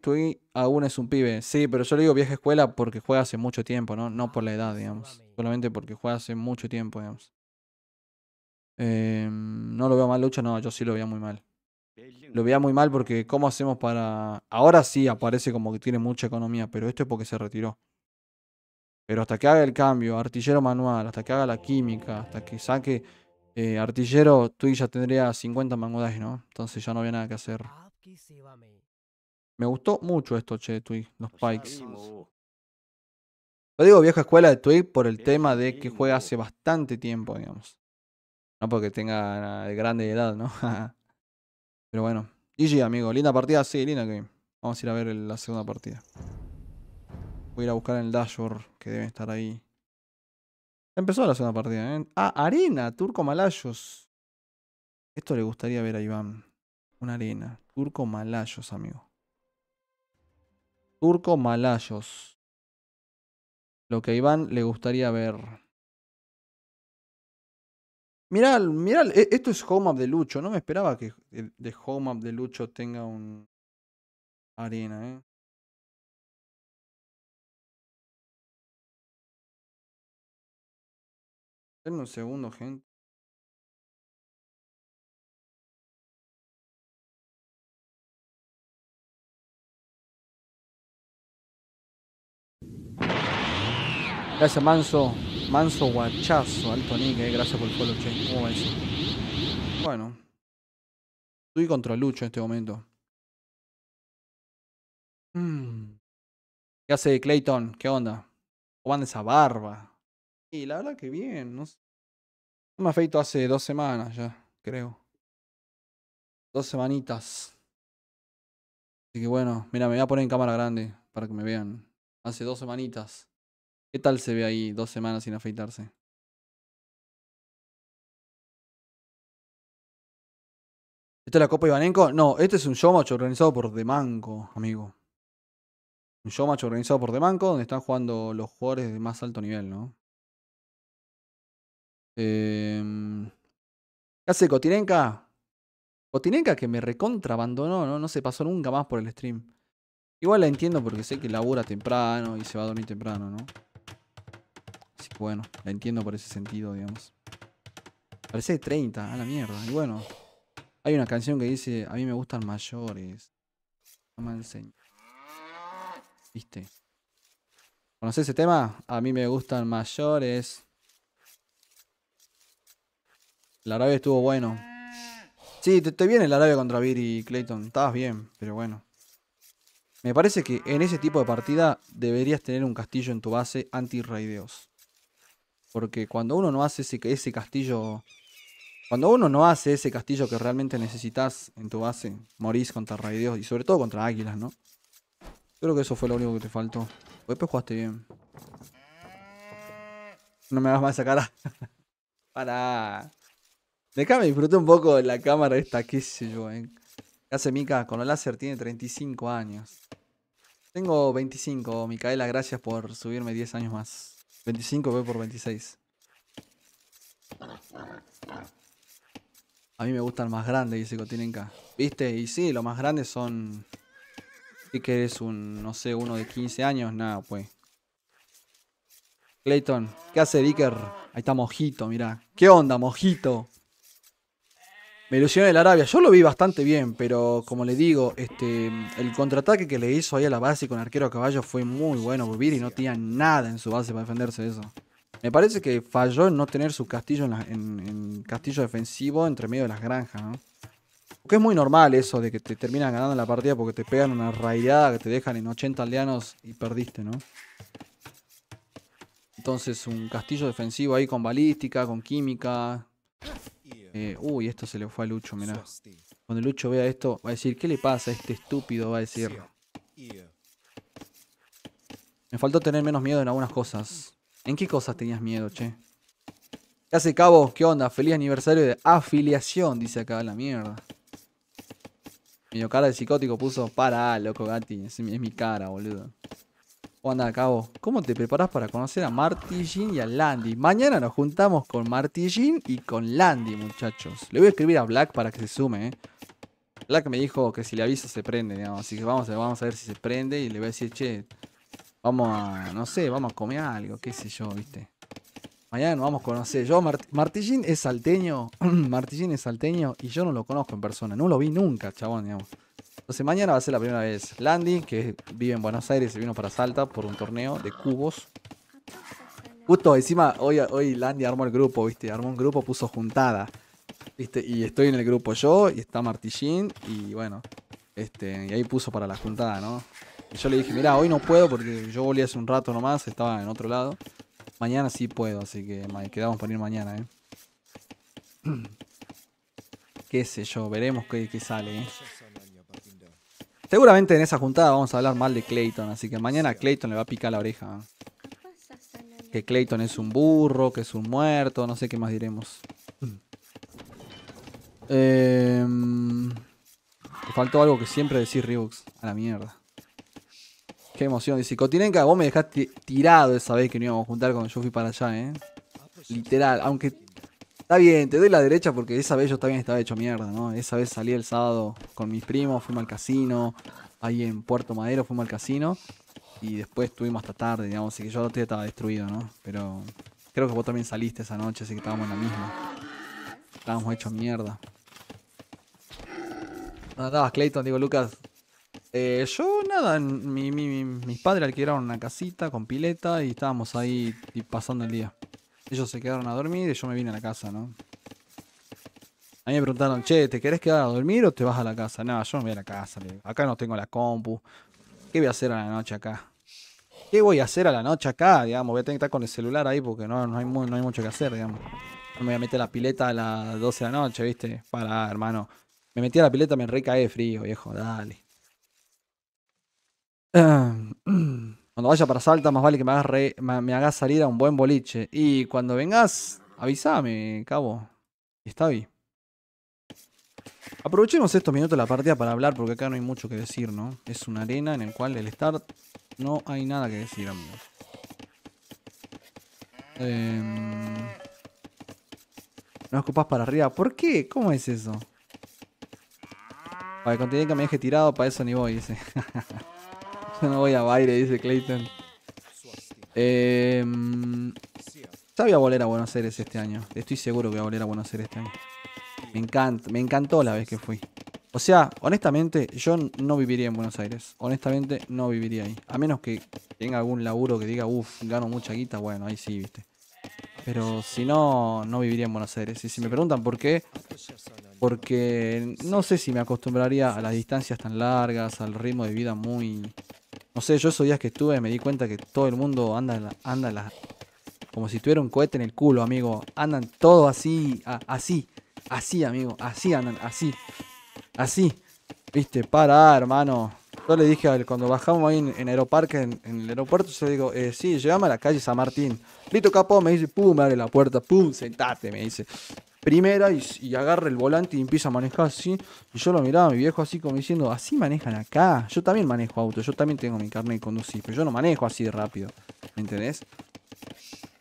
Twig, aún es un pibe. Sí, pero yo le digo vieja escuela porque juega hace mucho tiempo, ¿no? No por la edad, digamos. Solamente porque juega hace mucho tiempo, digamos. Eh, no lo veo mal lucha, no, yo sí lo veía muy mal. Lo veía muy mal porque ¿cómo hacemos para...? Ahora sí aparece como que tiene mucha economía, pero esto es porque se retiró. Pero hasta que haga el cambio, artillero manual, hasta que haga la química, hasta que saque eh, artillero, Twig ya tendría 50 mangodas, ¿no? Entonces ya no había nada que hacer. Me gustó mucho esto, che, Twig, los pikes. Lo digo vieja escuela de Twig por el tema de que juega hace bastante tiempo, digamos. No porque tenga de grande edad, ¿no? <laughs> Pero bueno. GG, amigo. Linda partida. Sí, linda game. Vamos a ir a ver la segunda partida. Voy a ir a buscar en el dashboard que debe estar ahí. Empezó la segunda partida, ¿eh? Ah, arena. Turco Malayos. Esto le gustaría ver a Iván. Una arena. Turco Malayos, amigo. Turco Malayos. Lo que a Iván le gustaría ver. Mirá, mirá, e- esto es Home Up de Lucho. No me esperaba que de Home Up de Lucho tenga un arena, ¿eh? Un segundo, gente. Gracias, Manso. Manso guachazo. Alto nick, eh. Gracias por el follow, che. ¿Cómo va eso? Bueno. Estoy contra Lucho en este momento. Mm. ¿Qué hace Clayton? ¿Qué onda? ¿Cómo anda esa barba? Y la verdad que bien. No, sé. No me afeito hace dos semanas ya, creo. Dos semanitas. Así que bueno, mira, me voy a poner en cámara grande para que me vean. Hace dos semanitas. ¿Qué tal se ve ahí dos semanas sin afeitarse? ¿Esta es la Copa Ivanenko? No, este es un showmatch organizado por Demanco, amigo. Un showmatch organizado por Demanco donde están jugando los jugadores de más alto nivel, ¿no? Eh, ¿Qué hace Cotinenka? Cotinenka que me recontra abandonó, ¿no? No se pasó nunca más por el stream. Igual la entiendo porque sé que labura temprano y se va a dormir temprano, ¿no? Así que bueno, la entiendo por ese sentido, digamos. Parece de 30, a la mierda. Y bueno, hay una canción que dice, a mí me gustan mayores. No me enseño. ¿Viste? ¿Conoces ese tema? A mí me gustan mayores. El Arabia estuvo bueno. Sí, te, te viene el Arabia contra Vir y Clayton. Estabas bien, pero bueno. Me parece que en ese tipo de partida deberías tener un castillo en tu base anti-raideos. Porque cuando uno no hace ese, ese castillo... Cuando uno no hace ese castillo que realmente necesitas en tu base, morís contra raideos y sobre todo contra águilas, ¿no? Creo que eso fue lo único que te faltó. Después jugaste bien. No me hagas más esa cara. <laughs> Para. Déjame disfrutar un poco de la cámara esta, qué sé yo, eh. ¿Qué hace Mika? Con el láser tiene 35 años. Tengo 25, Micaela, gracias por subirme 10 años más. 25 voy por 26. A mí me gustan más grandes, dice Cotinenca. ¿Viste? Y sí, los más grandes son. Si que un, no sé, uno de 15 años, nada, pues. Clayton, ¿qué hace Dicker? Ahí está Mojito, mirá. ¿Qué onda, Mojito? Me ilusionó el Arabia. Yo lo vi bastante bien, pero como le digo, este, el contraataque que le hizo ahí a la base con arquero a caballo fue muy bueno. Viri no tenía nada en su base para defenderse de eso. Me parece que falló en no tener su castillo en, castillo defensivo entre medio de las granjas, ¿no? Porque es muy normal eso de que te terminan ganando la partida porque te pegan una rayada que te dejan en 80 aldeanos y perdiste, ¿no? Entonces un castillo defensivo ahí con balística, con química. Eh, uy, esto se le fue a Lucho, mirá. Cuando Lucho vea esto, va a decir, ¿qué le pasa a este estúpido? Va a decir. Me faltó tener menos miedo en algunas cosas. ¿En qué cosas tenías miedo, che? ¿Qué hace Cabo? ¿Qué onda? Feliz aniversario de afiliación, dice acá la mierda. Medio cara de psicótico puso, para, loco, Gati. Es mi, cara, boludo. ¿Cómo anda, Cabo? ¿Cómo te preparas para conocer a Marty Jean y a Landy? Mañana nos juntamos con Marty Jean y con Landy, muchachos. Le voy a escribir a Black para que se sume, ¿eh? Black me dijo que si le aviso se prende, digamos. Así que vamos, vamos a ver si se prende y le voy a decir, che, Vamos a, no sé, vamos a comer algo, qué sé yo, viste. Mañana vamos a conocer. Yo, Martillín es salteño. <clears throat> Martillín es salteño y yo no lo conozco en persona. No lo vi nunca, chabón, digamos. Entonces mañana va a ser la primera vez. Landy, que vive en Buenos Aires, se vino para Salta por un torneo de cubos. Justo encima, hoy, hoy Landy armó el grupo, viste. Armó un grupo, puso juntada. ¿Viste? Y estoy en el grupo yo y está Martillín. Y bueno, este, y ahí puso para la juntada, ¿no? Yo le dije, mira, hoy no puedo porque yo volví hace un rato nomás, estaba en otro lado. Mañana sí puedo, así que quedamos para ir mañana, ¿eh? <clears throat> qué sé yo, veremos qué, sale, ¿eh? Seguramente en esa juntada vamos a hablar mal de Clayton, así que mañana Clayton le va a picar la oreja. Que Clayton es un burro, que es un muerto, no sé qué más diremos. Eh, faltó algo que siempre decís Ryux. A la mierda. Qué emoción. Dice, Cotinenca, vos me dejaste tirado esa vez que no íbamos a juntar cuando yo fui para allá, ¿eh? Literal. Aunque está bien, te doy la derecha porque esa vez yo también estaba hecho mierda, ¿no? Esa vez salí el sábado con mis primos, fuimos al casino. Ahí en Puerto Madero fuimos al casino. Y después estuvimos hasta tarde, digamos. Así que yo estaba destruido, ¿no? Pero creo que vos también saliste esa noche, así que estábamos en la misma. Estábamos hechos mierda. ¿Dónde andabas, Clayton? Digo, Lucas, eh, yo nada, mi, mis padres alquilaron una casita con pileta y estábamos ahí pasando el día. Ellos se quedaron a dormir y yo me vine a la casa, ¿no? A mí me preguntaron, che, ¿te querés quedar a dormir o te vas a la casa? No, yo me voy a la casa. Acá no tengo la compu. ¿Qué voy a hacer a la noche acá? ¿Qué voy a hacer a la noche acá? Digamos, voy a tener que estar con el celular ahí porque no, no, hay, no hay mucho que hacer, digamos. No me voy a meter la pileta a las 12 de la noche, ¿viste? Para, hermano. Me metí a la pileta, me recae frío, viejo, dale. <clears throat> <clears throat> Cuando vaya para Salta, más vale que me hagas, me, hagas salir a un buen boliche. Y cuando vengas, avísame, cabo. Está bien. Aprovechemos estos minutos de la partida para hablar, porque acá no hay mucho que decir, ¿no? Es una arena en la cual el start no hay nada que decir, amigos. Eh... No escupas para arriba. ¿Por qué? ¿Cómo es eso? Para que que me deje tirado, para eso ni voy, dice. <laughs> <laughs> No voy a baile, dice Clayton. Eh, voy a volver a Buenos Aires este año. Estoy seguro que voy a volver a Buenos Aires este año. Me encanta, me encantó la vez que fui. O sea, honestamente, yo no viviría en Buenos Aires. Honestamente, no viviría ahí. A menos que tenga algún laburo que diga, uff, gano mucha guita, bueno, ahí sí, viste. Pero si no, no viviría en Buenos Aires. Y si me preguntan por qué, porque no sé si me acostumbraría a las distancias tan largas, al ritmo de vida muy, no sé, yo esos días que estuve me di cuenta que todo el mundo anda, anda como si tuviera un cohete en el culo, amigo. Andan todos así, así, así, amigo, así andan, así, así. Viste, para, hermano. Yo le dije a cuando bajamos ahí en, Aeroparque, en, el aeropuerto, yo le digo, eh, sí, llegamos a la calle San Martín. Lito Capó me dice, pum, me abre la puerta, pum, sentate, me dice primera y, agarra el volante y empieza a manejar así. Y yo lo miraba a mi viejo así como diciendo, así manejan acá. Yo también manejo auto, yo también tengo mi carnet de conducir, pero yo no manejo así de rápido. ¿Me entendés?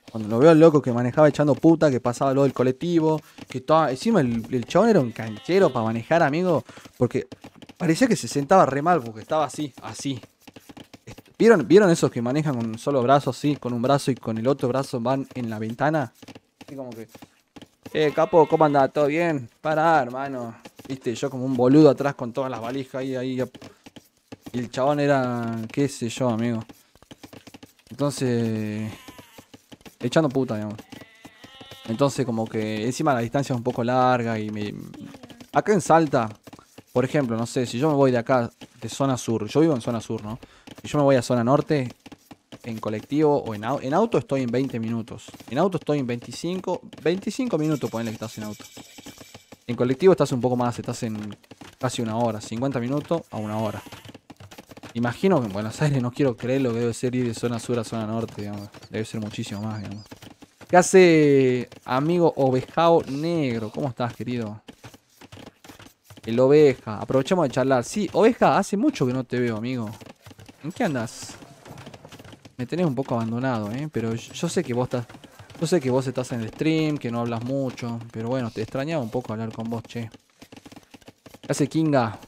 Cuando lo veo al loco que manejaba echando puta, que pasaba lo del colectivo, que toda... Encima el, el chabón era un canchero para manejar, amigo, porque parecía que se sentaba re mal, porque estaba así, así. ¿Vieron, ¿Vieron esos que manejan con un solo brazo así, con un brazo y con el otro brazo van en la ventana? Así como que... Eh, capo, ¿cómo anda? ¿Todo bien? Para, hermano. Viste, yo como un boludo atrás con todas las valijas ahí, ahí. Y el chabón era, qué sé yo, amigo. Entonces, echando puta, digamos. Entonces, como que encima la distancia es un poco larga y me... Acá en Salta, por ejemplo, no sé, si yo me voy de acá, de zona sur, yo vivo en zona sur, ¿no? Si yo me voy a zona norte, en colectivo o en, en auto estoy en 20 minutos. En auto estoy en 25, 25 minutos, ponele que estás en auto. En colectivo estás un poco más, estás en casi una hora, 50 minutos a una hora. Imagino que en Buenos Aires no quiero creer lo que debe ser ir de zona sur a zona norte, digamos. Debe ser muchísimo más, digamos. ¿Qué hace amigo ovejao negro? ¿Cómo estás, querido? El oveja. Aprovechamos de charlar. Sí, oveja, hace mucho que no te veo, amigo. ¿En qué andas? Me tenés un poco abandonado, ¿eh? Pero yo sé que vos estás... Yo sé que vos estás en el stream, que no hablas mucho. Pero bueno, te extrañaba un poco hablar con vos, che. ¿Qué hace Kinga?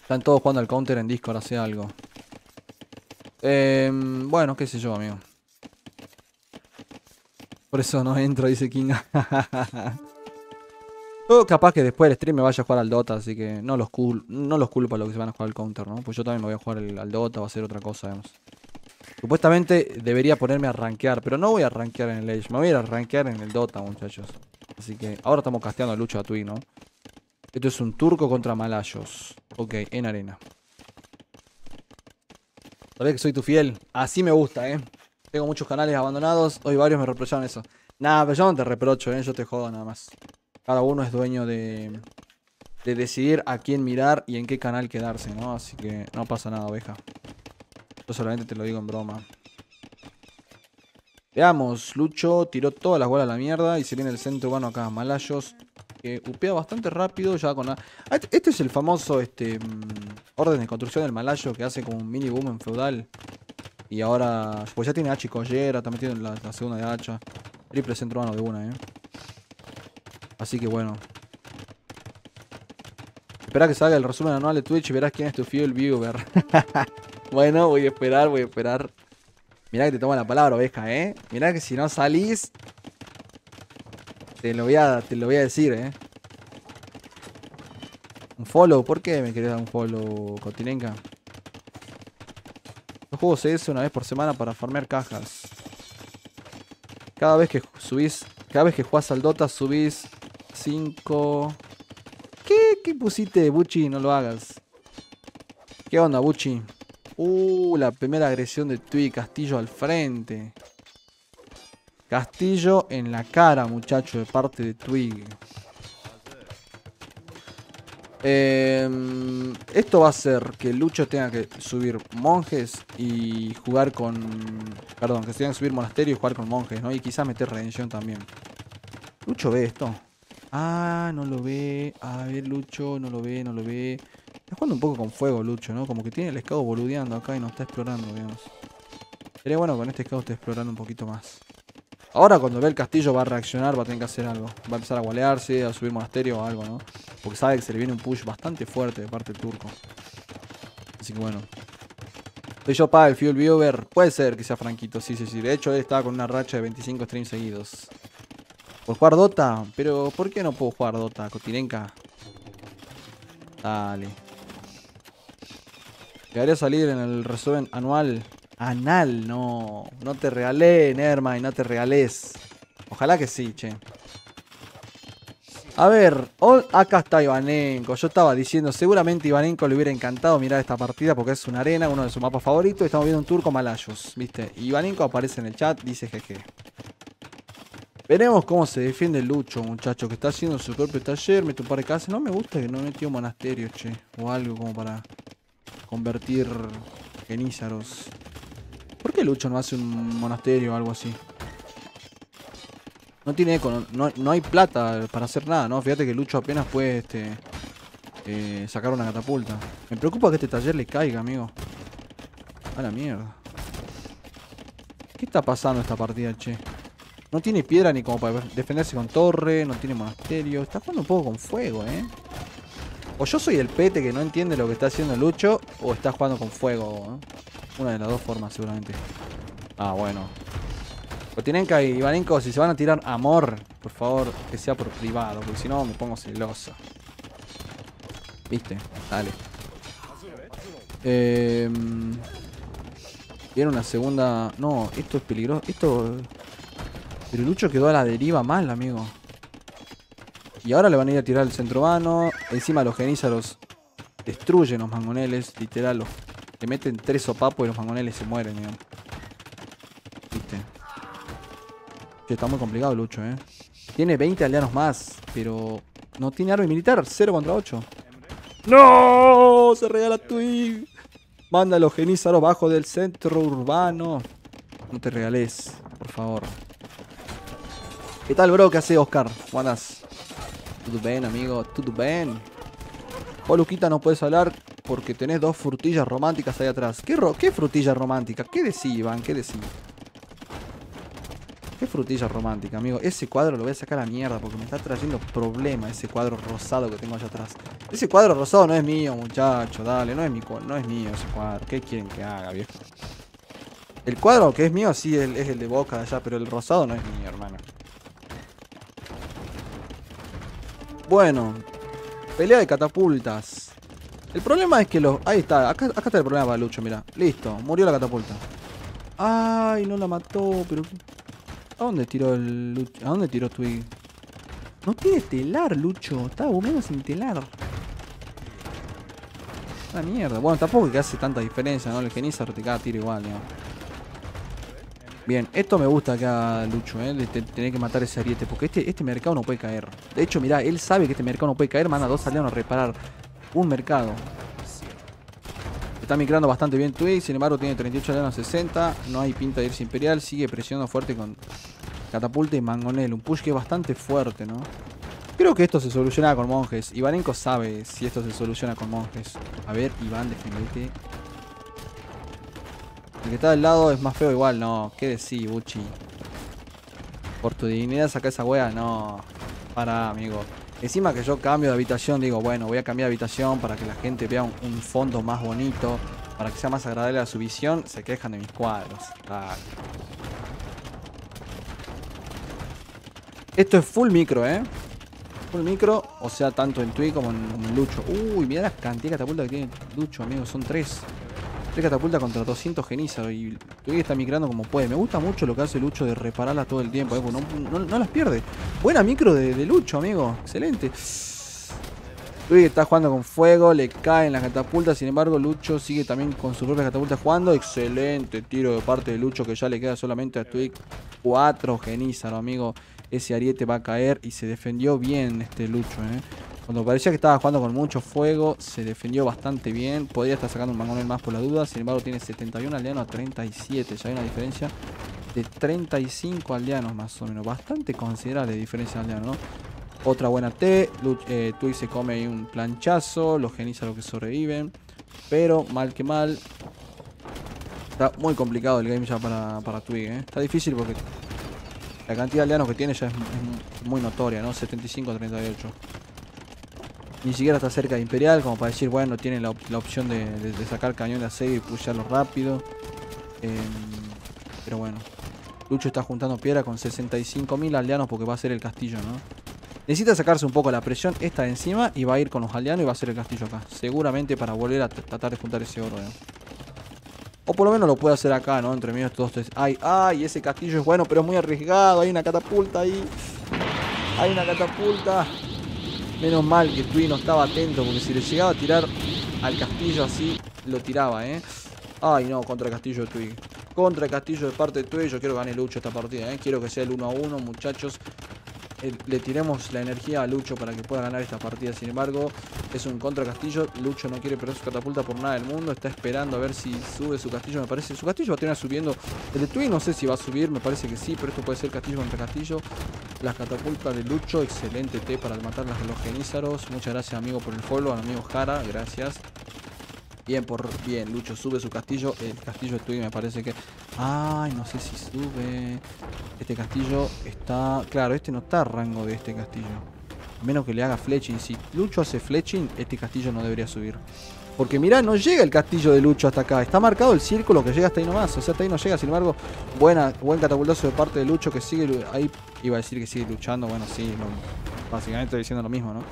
Están todos jugando al counter en Discord, hace algo. Eh, bueno, qué sé yo, amigo. Por eso no entro, dice Kinga. <laughs> Yo capaz que después del stream me vaya a jugar al Dota, así que no los, cul no los culpo a los que se van a jugar al counter, ¿no? Pues yo también me voy a jugar al Dota o a hacer otra cosa, digamos. Supuestamente debería ponerme a rankear, pero no voy a rankear en el Age, me voy a ir a rankear en el Dota, muchachos. Así que ahora estamos casteando a Lucho a Twig, ¿no? Esto es un turco contra malayos. Ok, en arena. ¿Sabés que soy tu fiel? Así me gusta, ¿eh? Tengo muchos canales abandonados. Hoy varios me reprocharon eso. Nada, pero yo no te reprocho, ¿eh? Yo te jodo nada más. Cada uno es dueño de, de decidir a quién mirar y en qué canal quedarse, ¿no? Así que no pasa nada, oveja. Yo solamente te lo digo en broma. Veamos, Lucho tiró todas las bolas a la mierda y se viene el centro urbano acá, Malayos. Que upea bastante rápido ya con... Ah, este, este es el famoso este, mm, orden de construcción del Malayo que hace como un mini boom en feudal. Y ahora, pues ya tiene hacha y collera, metiendo la, la segunda de hacha. Triple centro urbano de una, eh. Así que bueno. Espera que salga el resumen anual de Twitch y verás quién es tu fiel viewer. <laughs> bueno, voy a esperar, voy a esperar. Mirá que te toma la palabra, oveja, ¿eh? Mirá que si no salís... Te lo voy a, te lo voy a decir, ¿eh? Un follow, ¿por qué me querés dar un follow, Cotinenca? Yo juego CS una vez por semana para farmear cajas. Cada vez que subís, cada vez que jugás al Dota subís 5... ¿Qué, ¿Qué pusiste, Buchi? No lo hagas. ¿Qué onda, Buchi? Uh, la primera agresión de Tui Castillo al frente. Castillo en la cara, muchacho, de parte de Twig. Eh, esto va a hacer que Lucho tenga que subir monjes y jugar con... Perdón, que se tenga que subir monasterio y jugar con monjes, ¿no? Y quizás meter redención también. Lucho ve esto. Ah, no lo ve. A ver, Lucho, no lo ve, no lo ve. Está jugando un poco con fuego, Lucho, ¿no? Como que tiene el scout boludeando acá y no está explorando, digamos. Sería bueno con este scout esté explorando un poquito más. Ahora cuando ve el castillo va a reaccionar, va a tener que hacer algo. Va a empezar a gualearse, a subir monasterio o algo, ¿no? Porque sabe que se le viene un push bastante fuerte de parte del turco. Así que bueno. Soy yo para el Fuel Viewer. Puede ser que sea Franquito, sí, sí, sí. De hecho, él estaba con una racha de 25 streams seguidos. ¿Por jugar Dota? Pero, ¿por qué no puedo jugar Dota, Cotinenca? Dale. Llegaría a salir en el resumen anual Anal, no. No te regalé, Nerma, no te regales. Ojalá que sí, che. A ver, acá está Ivanenko. Yo estaba diciendo, seguramente Ivanenko le hubiera encantado mirar esta partida porque es una arena, uno de sus mapas favoritos. Estamos viendo un turco malayos, ¿viste? Ivanenko aparece en el chat, dice jeje. Veremos cómo se defiende Lucho, muchacho, que está haciendo su propio taller. Mete un par de casas. No me gusta que no metió monasterio, che. O algo como para convertir genízaros. ¿Por qué Lucho no hace un monasterio o algo así? No tiene eco, no, hay plata para hacer nada, ¿no? Fíjate que Lucho apenas puede este, eh, sacar una catapulta. Me preocupa que este taller le caiga, amigo. A la mierda. ¿Qué está pasando esta partida, che? No tiene piedra ni como para defenderse con torre, no tiene monasterio. Está jugando un poco con fuego, ¿eh? O yo soy el pete que no entiende lo que está haciendo Lucho, o está jugando con fuego. Una de las dos formas, seguramente. Ah, bueno. Tienen que, Ivanenko, si se van a tirar amor, por favor, que sea por privado, porque si no me pongo celoso. ¿Viste? Dale. Eh, Viene una segunda... No, esto es peligroso. Esto... Pero Lucho quedó a la deriva mal, amigo. Y ahora le van a ir a tirar el centro vano. Encima los genízaros destruyen los mangoneles. Literal, los, le meten tres sopapos y los mangoneles se mueren, digamos. Viste. está muy complicado Lucho, eh. Tiene 20 aldeanos más, pero no tiene arma militar. 0 contra 8. ¡No! Se regala Twig. Manda a los genízaros bajo del centro urbano. No te regales, por favor. ¿Qué tal, bro? ¿Qué hace Oscar? ¿Cómo andas? ¿Todo bien, amigo? ¿Todo bien? Luquita, no puedes hablar porque tenés dos frutillas románticas ahí atrás. ¿Qué, qué frutilla romántica? ¿Qué decís, Iván? ¿Qué decís? ¿Qué frutilla romántica, amigo? Ese cuadro lo voy a sacar a mierda porque me está trayendo problemas ese cuadro rosado que tengo allá atrás. Ese cuadro rosado no es mío, muchacho, dale, no es, mi, no es mío ese cuadro. ¿Qué quieren que haga, viejo? El cuadro que es mío sí es el de boca de allá, pero el rosado no es mío, hermano. Bueno, pelea de catapultas. El problema es que los... Ahí está, acá, está el problema para Lucho, mira. Listo, murió la catapulta. Ay, no la mató, pero... ¿A dónde tiró el Lucho? ¿A dónde tiró Twig? No tiene telar, Lucho. Está bugueando sin telar. La mierda. Bueno, tampoco es que hace tanta diferencia, ¿no? El Genizar te cada tiro igual, ¿no? Bien, esto me gusta haga Lucho, ¿eh? De tener que matar ese ariete. Porque este, este mercado no puede caer. De hecho, mirá, él sabe que este mercado no puede caer. Manda dos aldeanos a reparar un mercado. Está migrando bastante bien Twig, sin embargo tiene 38 aldeanos 60. No hay pinta de irse imperial. Sigue presionando fuerte con catapulta y mangonel. Un push que es bastante fuerte, ¿no? Creo que esto se soluciona con monjes. Ivanenko sabe si esto se soluciona con monjes. A ver, Iván, defendete. El que está del lado es más feo igual, no. ¿Qué decís, Buchi? Por tu dignidad saca esa wea, no. Para, amigo. Encima que yo cambio de habitación, digo, bueno, voy a cambiar de habitación para que la gente vea un, fondo más bonito, para que sea más agradable a su visión, se quejan de mis cuadros. Esto es full micro, ¿eh? Full micro, o sea, tanto en Twitch como en, Lucho. Uy, mira la cantidad de catapultas que tiene Lucho, amigo, son tres. Tres catapultas contra 200 genízaros y Twig está migrando como puede. Me gusta mucho lo que hace Lucho de repararlas todo el tiempo, ¿eh? no, las pierde. Buena micro de, Lucho, amigo. Excelente. Twig está jugando con fuego, le caen las catapultas. Sin embargo, Lucho sigue también con sus propias catapultas jugando. Excelente tiro de parte de Lucho que ya le queda solamente a Twig. Cuatro genízaros, amigo. Ese ariete va a caer y se defendió bien este Lucho, ¿eh? Cuando parecía que estaba jugando con mucho fuego, se defendió bastante bien. Podía estar sacando un mangonel más por la duda. Sin embargo, tiene 71 aldeanos a 37. Ya hay una diferencia de 35 aldeanos más o menos. Bastante considerable diferencia de aldeanos, ¿no? Otra buena T. Eh, Twig se come ahí un planchazo. Los genis a los que sobreviven. Pero mal que mal. Está muy complicado el game ya para, para Twig. ¿eh? Está difícil porque la cantidad de aldeanos que tiene ya es, muy notoria, ¿no? 75 a 38. Ni siquiera está cerca de Imperial, como para decir, bueno, tiene la, opción de, sacar cañón de asedio y pusharlo rápido. Em, pero bueno. Lucho está juntando piedra con 65.000 aldeanos porque va a ser el castillo, ¿no? Necesita sacarse un poco la presión esta de encima y va a ir con los aldeanos y va a ser el castillo acá. Seguramente para volver a tratar de juntar ese oro, ¿no? O por lo menos lo puede hacer acá, ¿no? Entre medio estos tres. Ay, ay, ese castillo es bueno, pero es muy arriesgado. Hay una catapulta ahí. Hay una catapulta. Menos mal que Twig no estaba atento, porque si le llegaba a tirar al castillo así, lo tiraba, ¿eh? Ay, no, contra el castillo de Twig. Contra el castillo de parte de Twig, yo quiero que gane Lucho esta partida, ¿eh? Quiero que sea el 1 a 1, muchachos le tiremos la energía a Lucho para que pueda ganar esta partida. Sin embargo, es un contra castillo. Lucho no quiere perder su catapulta por nada del mundo. Está esperando a ver si sube su castillo. Me parece. Su castillo va a tener subiendo. El de Twin no sé si va a subir. Me parece que sí. Pero esto puede ser castillo contra castillo. Las catapultas de Lucho. Excelente T para matar los genízaros. Muchas gracias, amigo, por el follow. Amigo Jara. Gracias. Bien, por bien, Lucho sube su castillo. El castillo Twig me parece que. Ay, no sé si sube. Este castillo está. Claro, este no está a rango de este castillo. A menos que le haga fletching. Si Lucho hace fletching, este castillo no debería subir. Porque mirá, no llega el castillo de Lucho hasta acá. Está marcado el círculo que llega hasta ahí nomás. O sea, hasta ahí no llega. Sin embargo, buena, buen catapultazo de parte de Lucho que sigue ahí. Iba a decir que sigue luchando. Bueno, sí, básicamente estoy diciendo lo mismo, ¿no?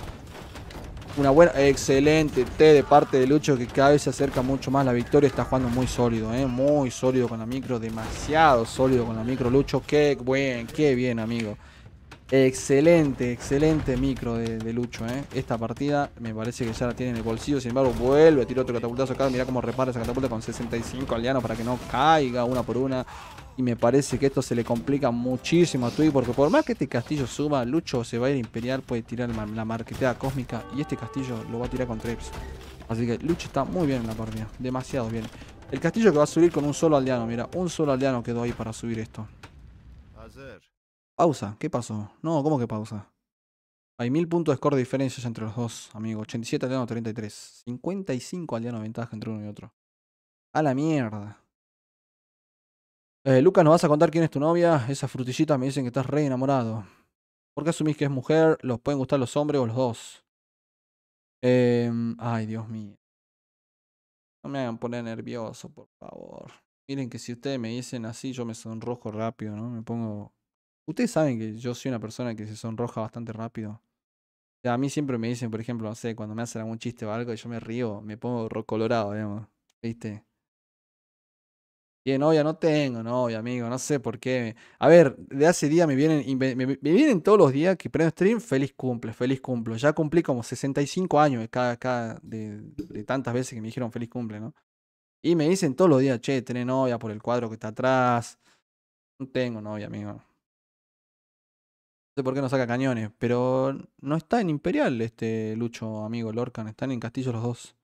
Una buena, excelente T de parte de Lucho que cada vez se acerca mucho más la victoria. Está jugando muy sólido, ¿eh? muy sólido con la micro, demasiado sólido con la micro. Lucho, qué buen, qué bien, amigo. Excelente, excelente micro de, Lucho, ¿eh? Esta partida me parece que ya la tiene en el bolsillo. Sin embargo, vuelve a tirar otro catapultazo acá. Mira cómo repara esa catapulta con 65 aldeanos para que no caiga una por una. Y me parece que esto se le complica muchísimo a Twig. Porque por más que este castillo suba, Lucho se va a ir Imperial, puede tirar la marqueteada cósmica. Y este castillo lo va a tirar con Treps. Así que Lucho está muy bien en la partida. Demasiado bien. El castillo que va a subir con un solo aldeano. Mira, un solo aldeano quedó ahí para subir esto. Pausa. ¿Qué pasó? No, ¿cómo que pausa? Hay mil puntos de score de diferencias entre los dos, amigo. 87 aldeano, 33. 55 aldeano de ventaja entre uno y otro. A la mierda. Eh, Lucas, ¿nos vas a contar quién es tu novia? Esa frutillita me dicen que estás re enamorado. ¿Por qué asumís que es mujer? ¿Los pueden gustar los hombres o los dos? Em, ay, Dios mío. No me hagan poner nervioso, por favor. Miren que si ustedes me dicen así, yo me sonrojo rápido, ¿no? Me pongo... Ustedes saben que yo soy una persona que se sonroja bastante rápido. A mí siempre me dicen, por ejemplo, no sé, cuando me hacen algún chiste o algo yo me río, me pongo colorado, digamos. ¿Viste? Novia no tengo, novia, amigo, no sé por qué. A ver, de hace días me vienen, me, vienen todos los días que prendo stream, feliz cumple, feliz cumple. Ya cumplí como 65 años de cada de, tantas veces que me dijeron feliz cumple, ¿no? Y me dicen todos los días, che, tenés novia por el cuadro que está atrás. No tengo novia, amigo. No sé por qué no saca cañones, pero no está en Imperial este Lucho, amigo Lorcan, están en Castillo los dos.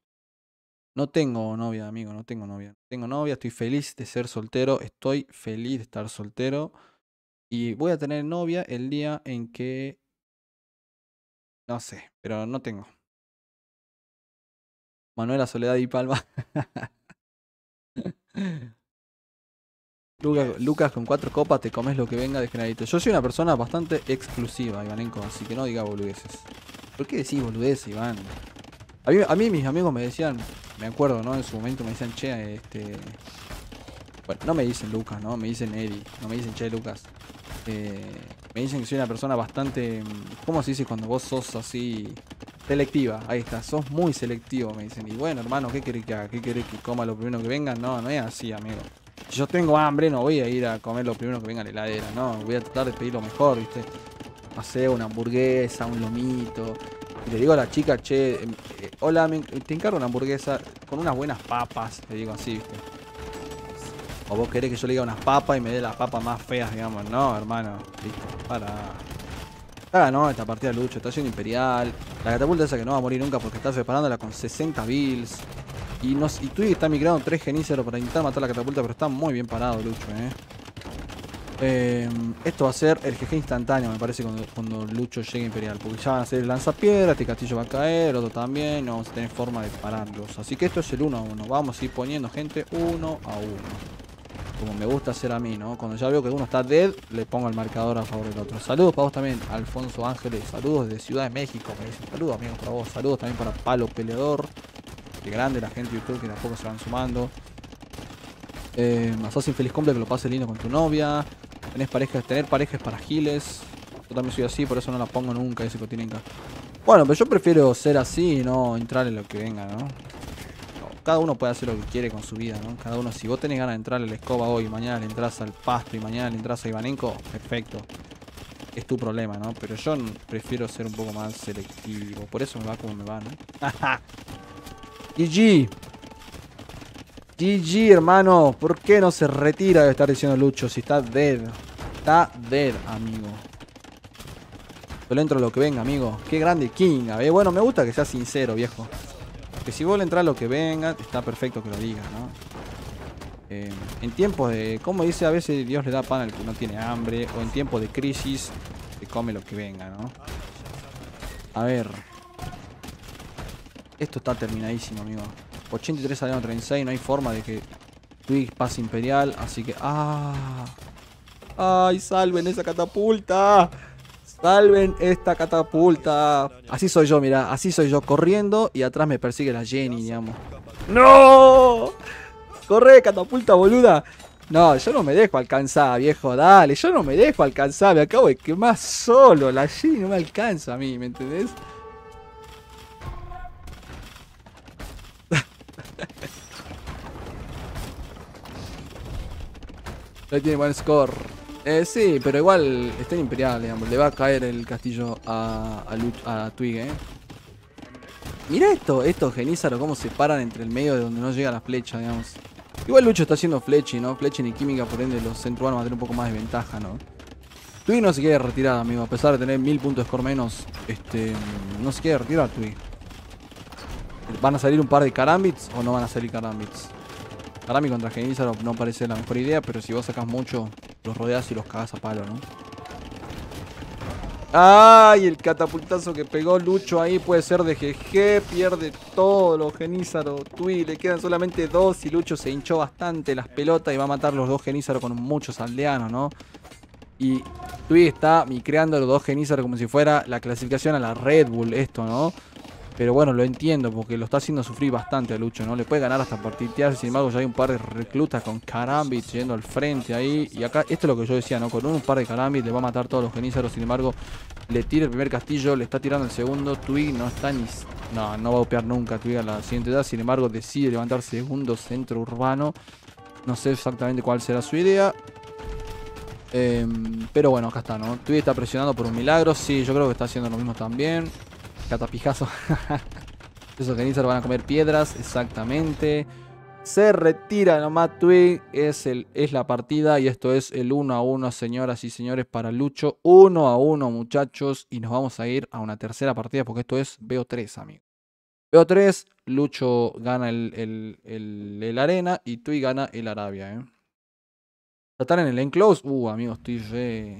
No tengo novia, amigo, no tengo novia. Tengo novia, estoy feliz de ser soltero, estoy feliz de estar soltero. Y voy a tener novia el día en que... No sé, pero no tengo. Manuela Soledad y Palma. <laughs> Lucas, con cuatro copas te comes lo que venga de generalito. Yo soy una persona bastante exclusiva, Ivanenko, así que no diga boludeces. ¿Por qué decís boludeces, Iván? A mí, mis amigos me decían, me acuerdo, ¿no? En su momento me dicen, che, este... Bueno, no me dicen Lucas, ¿no? Me dicen Eddie, no me dicen che Lucas. Eh, me dicen que soy una persona bastante... ¿Cómo se dice cuando vos sos así... Selectiva, ahí está, sos muy selectivo, me dicen. Y bueno, hermano, ¿qué querés que haga? ¿Qué querés que coma lo primero que venga? No, no es así, amigo. Si yo tengo hambre, no voy a ir a comer lo primero que venga a la heladera, no. Voy a tratar de pedir lo mejor, ¿viste? No una hamburguesa, un lomito, le digo a la chica, che, em, eh, hola, te encargo una hamburguesa con unas buenas papas. Le digo así, ¿viste? O vos querés que yo le diga unas papas y me dé las papas más feas, digamos. No, hermano. Listo, para. Ah, no, esta partida Lucho está siendo imperial. La catapulta esa que no va a morir nunca porque está separándola con 60 bills. Y, nos, y Twig está migrando 3 geníceros para intentar matar la catapulta, pero está muy bien parado Lucho, eh. Eh, esto va a ser el GG instantáneo, me parece, cuando, Lucho llegue Imperial. Porque ya van a ser el lanzapiedra, este castillo va a caer, otro también. No vamos a tener forma de pararlos. Así que esto es el 1 a 1. Vamos a ir poniendo gente 1 a 1. Como me gusta hacer a mí, ¿no? Cuando ya veo que uno está dead, le pongo el marcador a favor del otro. Saludos para vos también, Alfonso Ángeles. Saludos desde Ciudad de México. Me dicen saludos, amigos, para vos. Saludos también para Palo Peleador. Qué grande la gente de YouTube que tampoco se van sumando. Eh, Assassin feliz cumple, que lo pase lindo con tu novia. Tenés parejas, tener parejas para giles. Yo también soy así, por eso no la pongo nunca ese cotininca. Bueno, pero yo prefiero ser así y no entrar en lo que venga, ¿no? Cada uno puede hacer lo que quiere con su vida, ¿no? Cada uno, si vos tenés ganas de entrar a la escoba hoy, mañana le entras al pasto y mañana le entras a Ivanenko, perfecto. Es tu problema, ¿no? Pero yo prefiero ser un poco más selectivo. Por eso me va como me va, ¿no? <laughs> GG. GG, hermano. ¿Por qué no se retira de estar diciendo Lucho si está dead? Está dead, amigo. Yo le entro lo que venga, amigo. Qué grande King. ¿eh? Bueno, me gusta que sea sincero, viejo. Que si vos le entras lo que venga, está perfecto que lo digas, ¿no? Eh, en tiempos de... Como dice, a veces Dios le da pan al que no tiene hambre. O en tiempos de crisis, se come lo que venga, ¿no? A ver. Esto está terminadísimo, amigo. 83 aldeanos 36. No hay forma de que Twig pase imperial. Así que. ¡Ah! ¡Ay, salven esa catapulta! Salven esta catapulta. Así soy yo, mira. Así soy yo corriendo y atrás me persigue la Jenny, digamos. ¡No! ¡Corre, catapulta, boluda! No, yo no me dejo alcanzar, viejo. Dale, yo no me dejo alcanzar. Me acabo de quemar solo. La Jenny no me alcanza a mí, ¿me entendés? <laughs> Ahí tiene buen score. Eh, sí, pero igual está Imperial, digamos. Le va a caer el castillo a, a, a Twig, eh. Mira esto, estos genízaros cómo se paran entre el medio de donde no llega la flecha, digamos. Igual Lucho está haciendo flechi, ¿no? Flechi y química, por ende los centros van a tener un poco más de ventaja, ¿no? Twig no se quiere retirar, amigo. A pesar de tener mil puntos de score menos, este, no se quiere retirar Twig. ¿Van a salir un par de carambits o no van a salir carambits? Karambit contra Genízaro no parece la mejor idea, pero si vos sacas mucho, los rodeas y los cagas a palo, ¿no? ¡Ay! El catapultazo que pegó Lucho ahí puede ser de GG. Pierde todo los Genízaro. Tui, le quedan solamente dos y Lucho se hinchó bastante las pelotas y va a matar los dos Genízaro con muchos aldeanos, ¿no? Y Tui está micreando los dos Genízaro como si fuera la clasificación a la Red Bull, esto, ¿no? Pero bueno, lo entiendo porque lo está haciendo sufrir bastante a Lucho, ¿no? Le puede ganar hasta partitear, sin embargo ya hay un par de reclutas con Karambit yendo al frente ahí. Y acá, esto es lo que yo decía, ¿no? Con un par de Karambit le va a matar todos los genízaros, sin embargo le tira el primer castillo, le está tirando el segundo. Twig no está ni... No, no va a opear nunca Twig a la siguiente edad, sin embargo decide levantar segundo centro urbano. No sé exactamente cuál será su idea. Em, pero bueno, acá está, ¿no? Twig está presionando por un milagro. Sí, yo creo que está haciendo lo mismo también. Catapijazo. <laughs> Esos genízaros van a comer piedras, exactamente. Se retira nomás Twig. Es, el, es la partida. Y esto es el 1 a 1, señoras y señores, para Lucho. 1 a 1, muchachos. Y nos vamos a ir a una tercera partida. Porque esto es BO3, amigos. BO3, Lucho gana el, el, arena. Y Twig gana el Arabia, ¿eh? Tratar en el enclose. Uh, amigos, estoy re,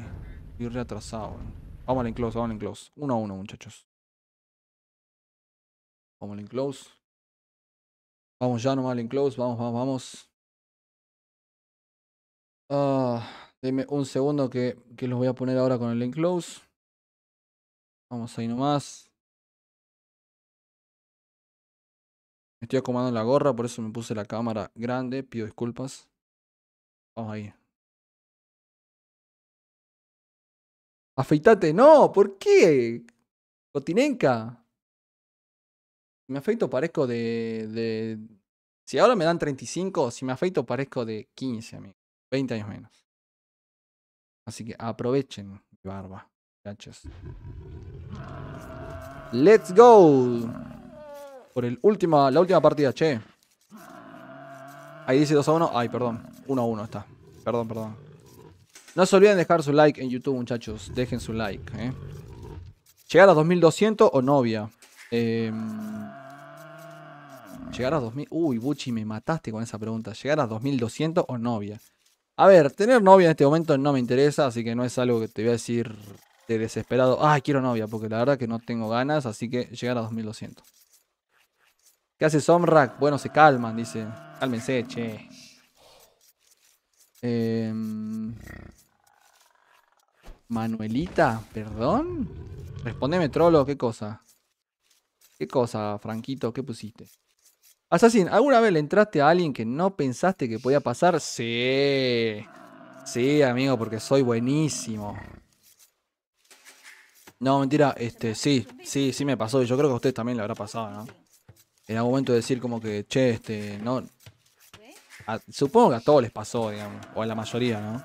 estoy re atrasado. Vamos al enclose, vamos al enclose. 1 a 1, muchachos. Vamos al enclose. Vamos ya nomás al enclose. Vamos, vamos, vamos. Ah, denme un segundo que, que los voy a poner ahora con el enclose. Vamos ahí nomás. Me estoy acomodando la gorra, por eso me puse la cámara grande. Pido disculpas. Vamos ahí. Afeitate, no, ¿por qué? Cotinenca. Me afeito parezco de, de... Si ahora me dan 35, si me afeito parezco de 15, amigo. 20 años menos. Así que aprovechen mi barba, muchachos. Let's go. Por el última, la última partida, che. Ahí dice 2 a 1. Ay, perdón. 1 a 1 está. Perdón, perdón. No se olviden dejar su like en YouTube, muchachos. Dejen su like, eh. Llegar a 2200 o novia. Eh, llegar a 2000. Uy, Buchi, me mataste con esa pregunta. ¿Llegar a 2200 o novia? A ver, tener novia en este momento no me interesa, así que no es algo que te voy a decir de desesperado. Ah, quiero novia, porque la verdad que no tengo ganas, así que llegar a 2200. ¿Qué hace Somrak? Bueno, se calman, dice. Cálmense, che. Em, Manuelita, perdón. Respondeme, trolo, ¿qué cosa? ¿Qué cosa, Franquito? ¿Qué pusiste? Assassin, ¿alguna vez le entraste a alguien que no pensaste que podía pasar? Sí. Sí, amigo, porque soy buenísimo. No, mentira, este, sí, sí, sí me pasó. Y yo creo que a ustedes también le habrá pasado, ¿no? En algún momento decir como que, che, este, no. supongo que a todos les pasó, digamos. O a la mayoría, ¿no?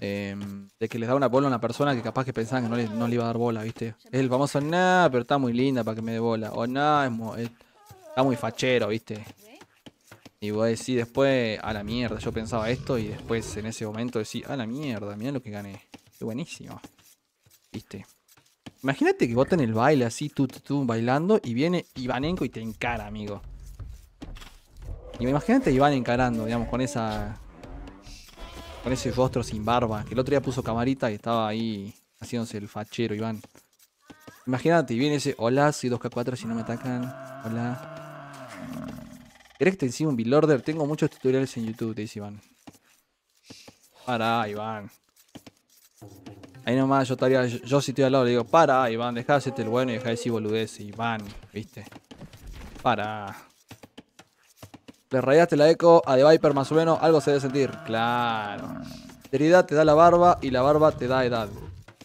Em, de que les da una bola a una persona que capaz que pensaban que no le, no le iba a dar bola, ¿viste? Es el famoso, nah, pero está muy linda para que me dé bola. O nah, está muy fachero, ¿viste? Y vos decís después, a la mierda, yo pensaba esto y después en ese momento decís, a la mierda, mirá lo que gané. Qué buenísimo. ¿Viste? Imagínate que vos en el baile así, tú, tú, bailando y viene Ivanenko y te encara, amigo. Y imagínate Iván encarando, digamos, con esa con ese rostro sin barba. Que el otro día puso camarita y estaba ahí haciéndose el fachero, Iván. Imagínate, viene ese, hola, soy 2K4 si no me atacan. Hola. ¿Querés que te enseñe un build order? Tengo muchos tutoriales en YouTube, te dice Iván. Para, Iván. Ahí nomás yo estaría, yo, si estoy al lado le digo, para, Iván, dejá de hacerte el bueno y dejá de decir boludez, Iván, viste. Para. Le rayaste la eco a The Viper más o menos, algo se debe sentir. Claro. Seriedad te da la barba y la barba te da edad.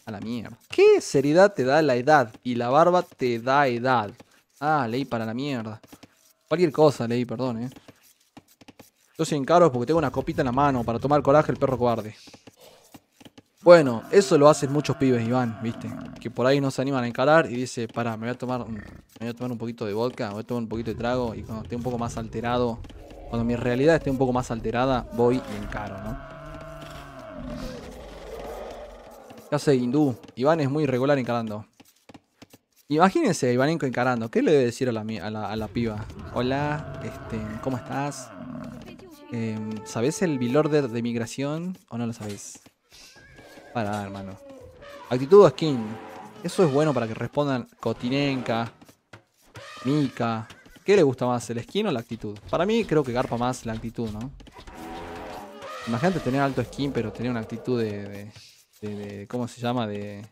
A la mierda. ¿Qué seriedad te da la edad y la barba te da edad? Ah, leí para la mierda. Cualquier cosa leí, perdón, eh. Yo soy encaro porque tengo una copita en la mano para tomar coraje el perro cobarde. Bueno, eso lo hacen muchos pibes, Iván, ¿viste? Que por ahí no se animan a encarar y dice, para, me voy a tomar un, me voy a tomar un poquito de vodka, voy a tomar un poquito de trago y cuando esté un poco más alterado, cuando mi realidad esté un poco más alterada, voy y encaro, ¿no? ¿Qué hace hindú? Iván es muy irregular encarando. Imagínense a encarando. ¿Qué le debe decir a la, a la, piba? Hola, este, ¿cómo estás? Em, ¿Sabés el bill order de migración o no lo sabés? Para, hermano. Actitud o skin. Eso es bueno para que respondan Kotinenka, Mika. ¿Qué le gusta más, el skin o la actitud? Para mí creo que garpa más la actitud, ¿no? Imagínate tener alto skin, pero tener una actitud de. de, de- de- ¿Cómo se llama? De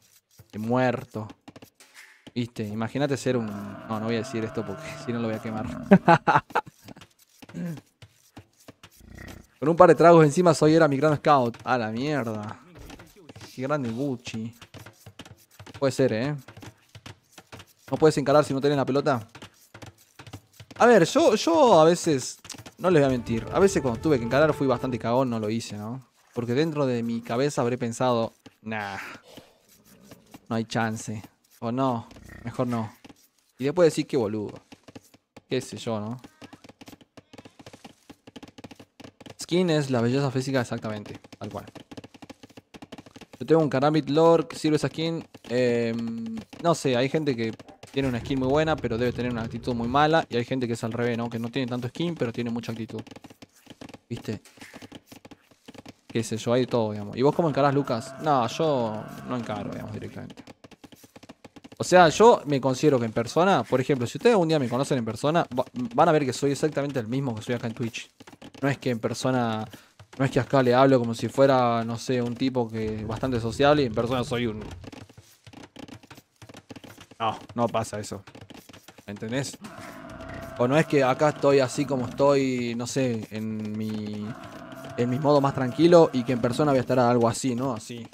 muerto. Viste, imagínate ser un. No, no voy a decir esto porque <laughs> si no lo voy a quemar. <laughs> Con un par de tragos encima soy era mi gran scout. A la mierda. Qué grande Gucci. Puede ser, ¿eh? ¿No puedes encarar si no tenés la pelota? A ver, yo, yo a veces. No les voy a mentir. A veces cuando tuve que encarar fui bastante cagón, no lo hice, ¿no? Porque dentro de mi cabeza habré pensado. Nah. No hay chance. O no. Mejor no. Y después decir que boludo. Qué sé yo, ¿no? Skin es la belleza física exactamente. Tal cual. Yo tengo un Karambit Lord sirve esa skin. em, no sé, hay gente que tiene una skin muy buena, pero debe tener una actitud muy mala. Y hay gente que es al revés, ¿no? Que no tiene tanto skin, pero tiene mucha actitud. ¿Viste? Qué sé yo, hay todo, digamos. ¿Y vos cómo encarás, Lucas? No, yo no encaro, digamos, directamente. O sea, yo me considero que en persona, por ejemplo, si ustedes un día me conocen en persona, va- van a ver que soy exactamente el mismo que soy acá en Twitch. No es que en persona, no es que acá le hablo como si fuera, no sé, un tipo que es bastante sociable y en persona soy un... No, no pasa eso. ¿Me entendés? O no es que acá estoy así como estoy, no sé, en mi, en mi modo más tranquilo y que en persona voy a estar algo así, ¿no? Así.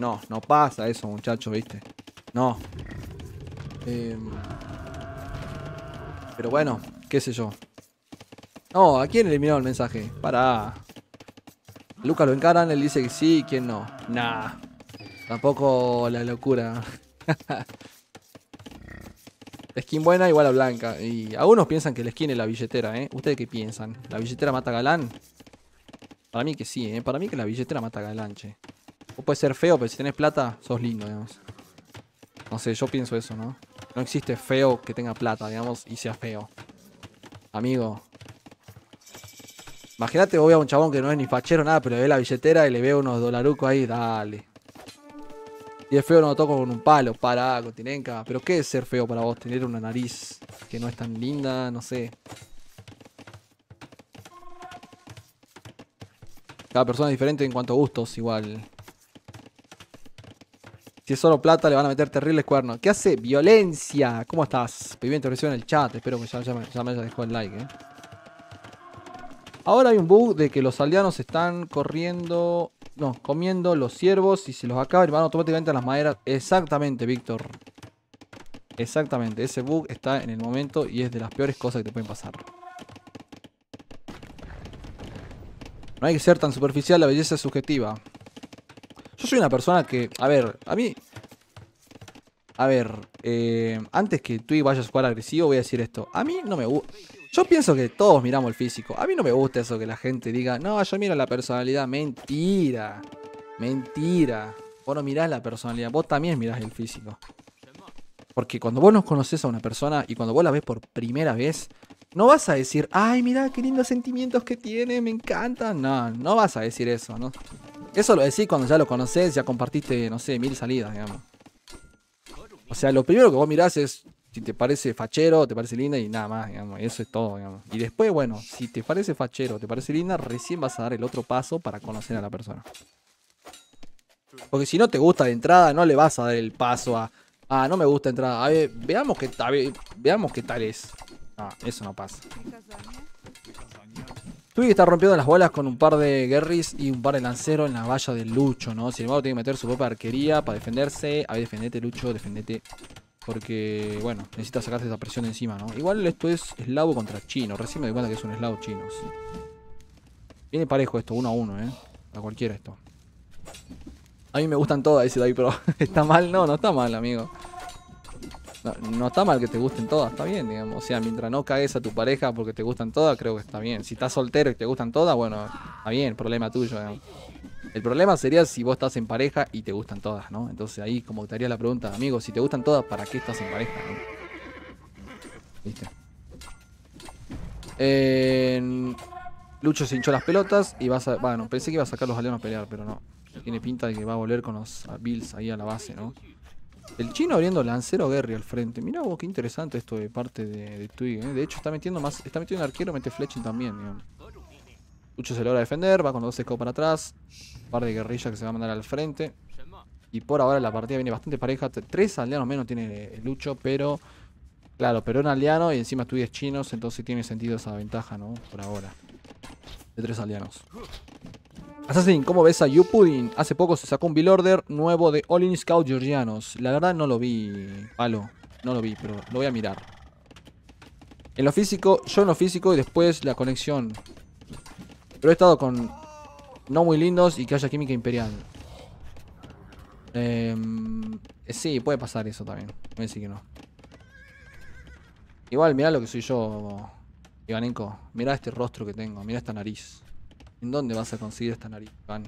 No, no pasa eso, muchacho, ¿viste? No. Em, pero bueno, qué sé yo. No, ¿a quién eliminó el mensaje? Para. Lucas lo encaran, él dice que sí, ¿quién no? Nah. Tampoco la locura. <laughs> skin buena igual a blanca. Y algunos piensan que el skin es la billetera, ¿eh? ¿Ustedes qué piensan? ¿La billetera mata galán? Para mí que sí, ¿eh? Para mí que la billetera mata galán, che. Vos puedes ser feo, pero si tenés plata, sos lindo, digamos. No sé, yo pienso eso, ¿no? No existe feo que tenga plata, digamos, y sea feo. Amigo. Imagínate, voy a un chabón que no es ni fachero nada, pero le ve la billetera y le veo unos dolarucos ahí, dale. Y es feo, no lo toco con un palo, para, continenca. Pero ¿qué es ser feo para vos? Tener una nariz que no es tan linda, no sé. Cada persona es diferente en cuanto a gustos, igual. Si es solo plata, le van a meter terribles cuernos. ¿Qué hace? Violencia. ¿Cómo estás? Pimiento, recibo en el chat. Espero que ya, ya me, ya me haya dejado el like, eh. Ahora hay un bug de que los aldeanos están corriendo. No, comiendo los ciervos y se los acaban y van automáticamente a las maderas. Exactamente, Víctor. Exactamente. Ese bug está en el momento y es de las peores cosas que te pueden pasar. No hay que ser tan superficial, la belleza es subjetiva. Yo soy una persona que, a ver, a mí... A ver, eh, antes que tú vayas a jugar agresivo, voy a decir esto. A mí no me gusta... Yo pienso que todos miramos el físico. A mí no me gusta eso que la gente diga, no, yo miro la personalidad. Mentira. Mentira. Vos no mirás la personalidad, vos también mirás el físico. Porque cuando vos no conoces a una persona y cuando vos la ves por primera vez, no vas a decir, ay, mira qué lindos sentimientos que tiene, me encantan. No, no vas a decir eso, ¿no? Eso lo decís cuando ya lo conoces, ya compartiste, no sé, mil salidas, digamos. O sea, lo primero que vos mirás es Si te parece fachero, te parece linda y nada más, digamos. Eso es todo, digamos. Y después, bueno, si te parece fachero, te parece linda, recién vas a dar el otro paso para conocer a la persona. Porque si no te gusta de entrada, no le vas a dar el paso a. Ah, no me gusta de entrada. A ver, veamos qué, a ver, veamos qué tal es. Ah, eso no pasa. Twig está rompiendo las bolas con un par de guerris y un par de lanceros en la valla del Lucho, ¿no? Sin embargo, tiene que meter su propia arquería para defenderse. A ver, defendete, Lucho, defendete. Porque, bueno, necesita sacarte esa presión de encima, ¿no? Igual esto es eslavo contra chino. Recién me doy cuenta que es un eslavo chino. Viene parejo esto, uno a uno, ¿eh? A cualquiera esto. A mí me gustan todas, dice David, pero <laughs> ¿está mal? No, no está mal, amigo. No, está mal que te gusten todas, está bien, digamos. O sea, mientras no cagues a tu pareja porque te gustan todas, creo que está bien. Si estás soltero y te gustan todas, bueno, está bien, problema tuyo, digamos. El problema sería si vos estás en pareja y te gustan todas, ¿no? Entonces ahí como te haría la pregunta, amigo, si te gustan todas, ¿para qué estás en pareja? ¿Viste? Lucho se hinchó las pelotas y vas a... Bueno, pensé que iba a sacar los aldeanos a pelear, pero no. Tiene pinta de que va a volver con los Bills ahí a la base, ¿no? El chino abriendo lancero Gary al frente. Mira vos, qué interesante esto de parte de, Twig. ¿eh? De hecho, está metiendo más. Está metiendo un arquero, mete fletching también. Lucho se logra defender, va con dos escopos para atrás. Un par de guerrillas que se va a mandar al frente. Y por ahora la partida viene bastante pareja. Tres aldeanos menos tiene Lucho, pero. Claro, pero un aldeano y encima Twig es chinos, entonces tiene sentido esa ventaja, ¿no? Por ahora. De tres aldeanos. Assassin, ¿cómo ves a YouPudding? Hace poco se sacó un bill order nuevo de All In Scout Georgianos. La verdad no lo vi, palo. No lo vi, pero lo voy a mirar. En lo físico, yo en lo físico y después la conexión. Pero he estado con no muy lindos y que haya química imperial. Em, sí, puede pasar eso también. Voy a decir que no. Igual, mirá lo que soy yo, Ivanenko. Mirá este rostro que tengo, mirá esta nariz. ¿En dónde vas a conseguir esta nariz, Iván?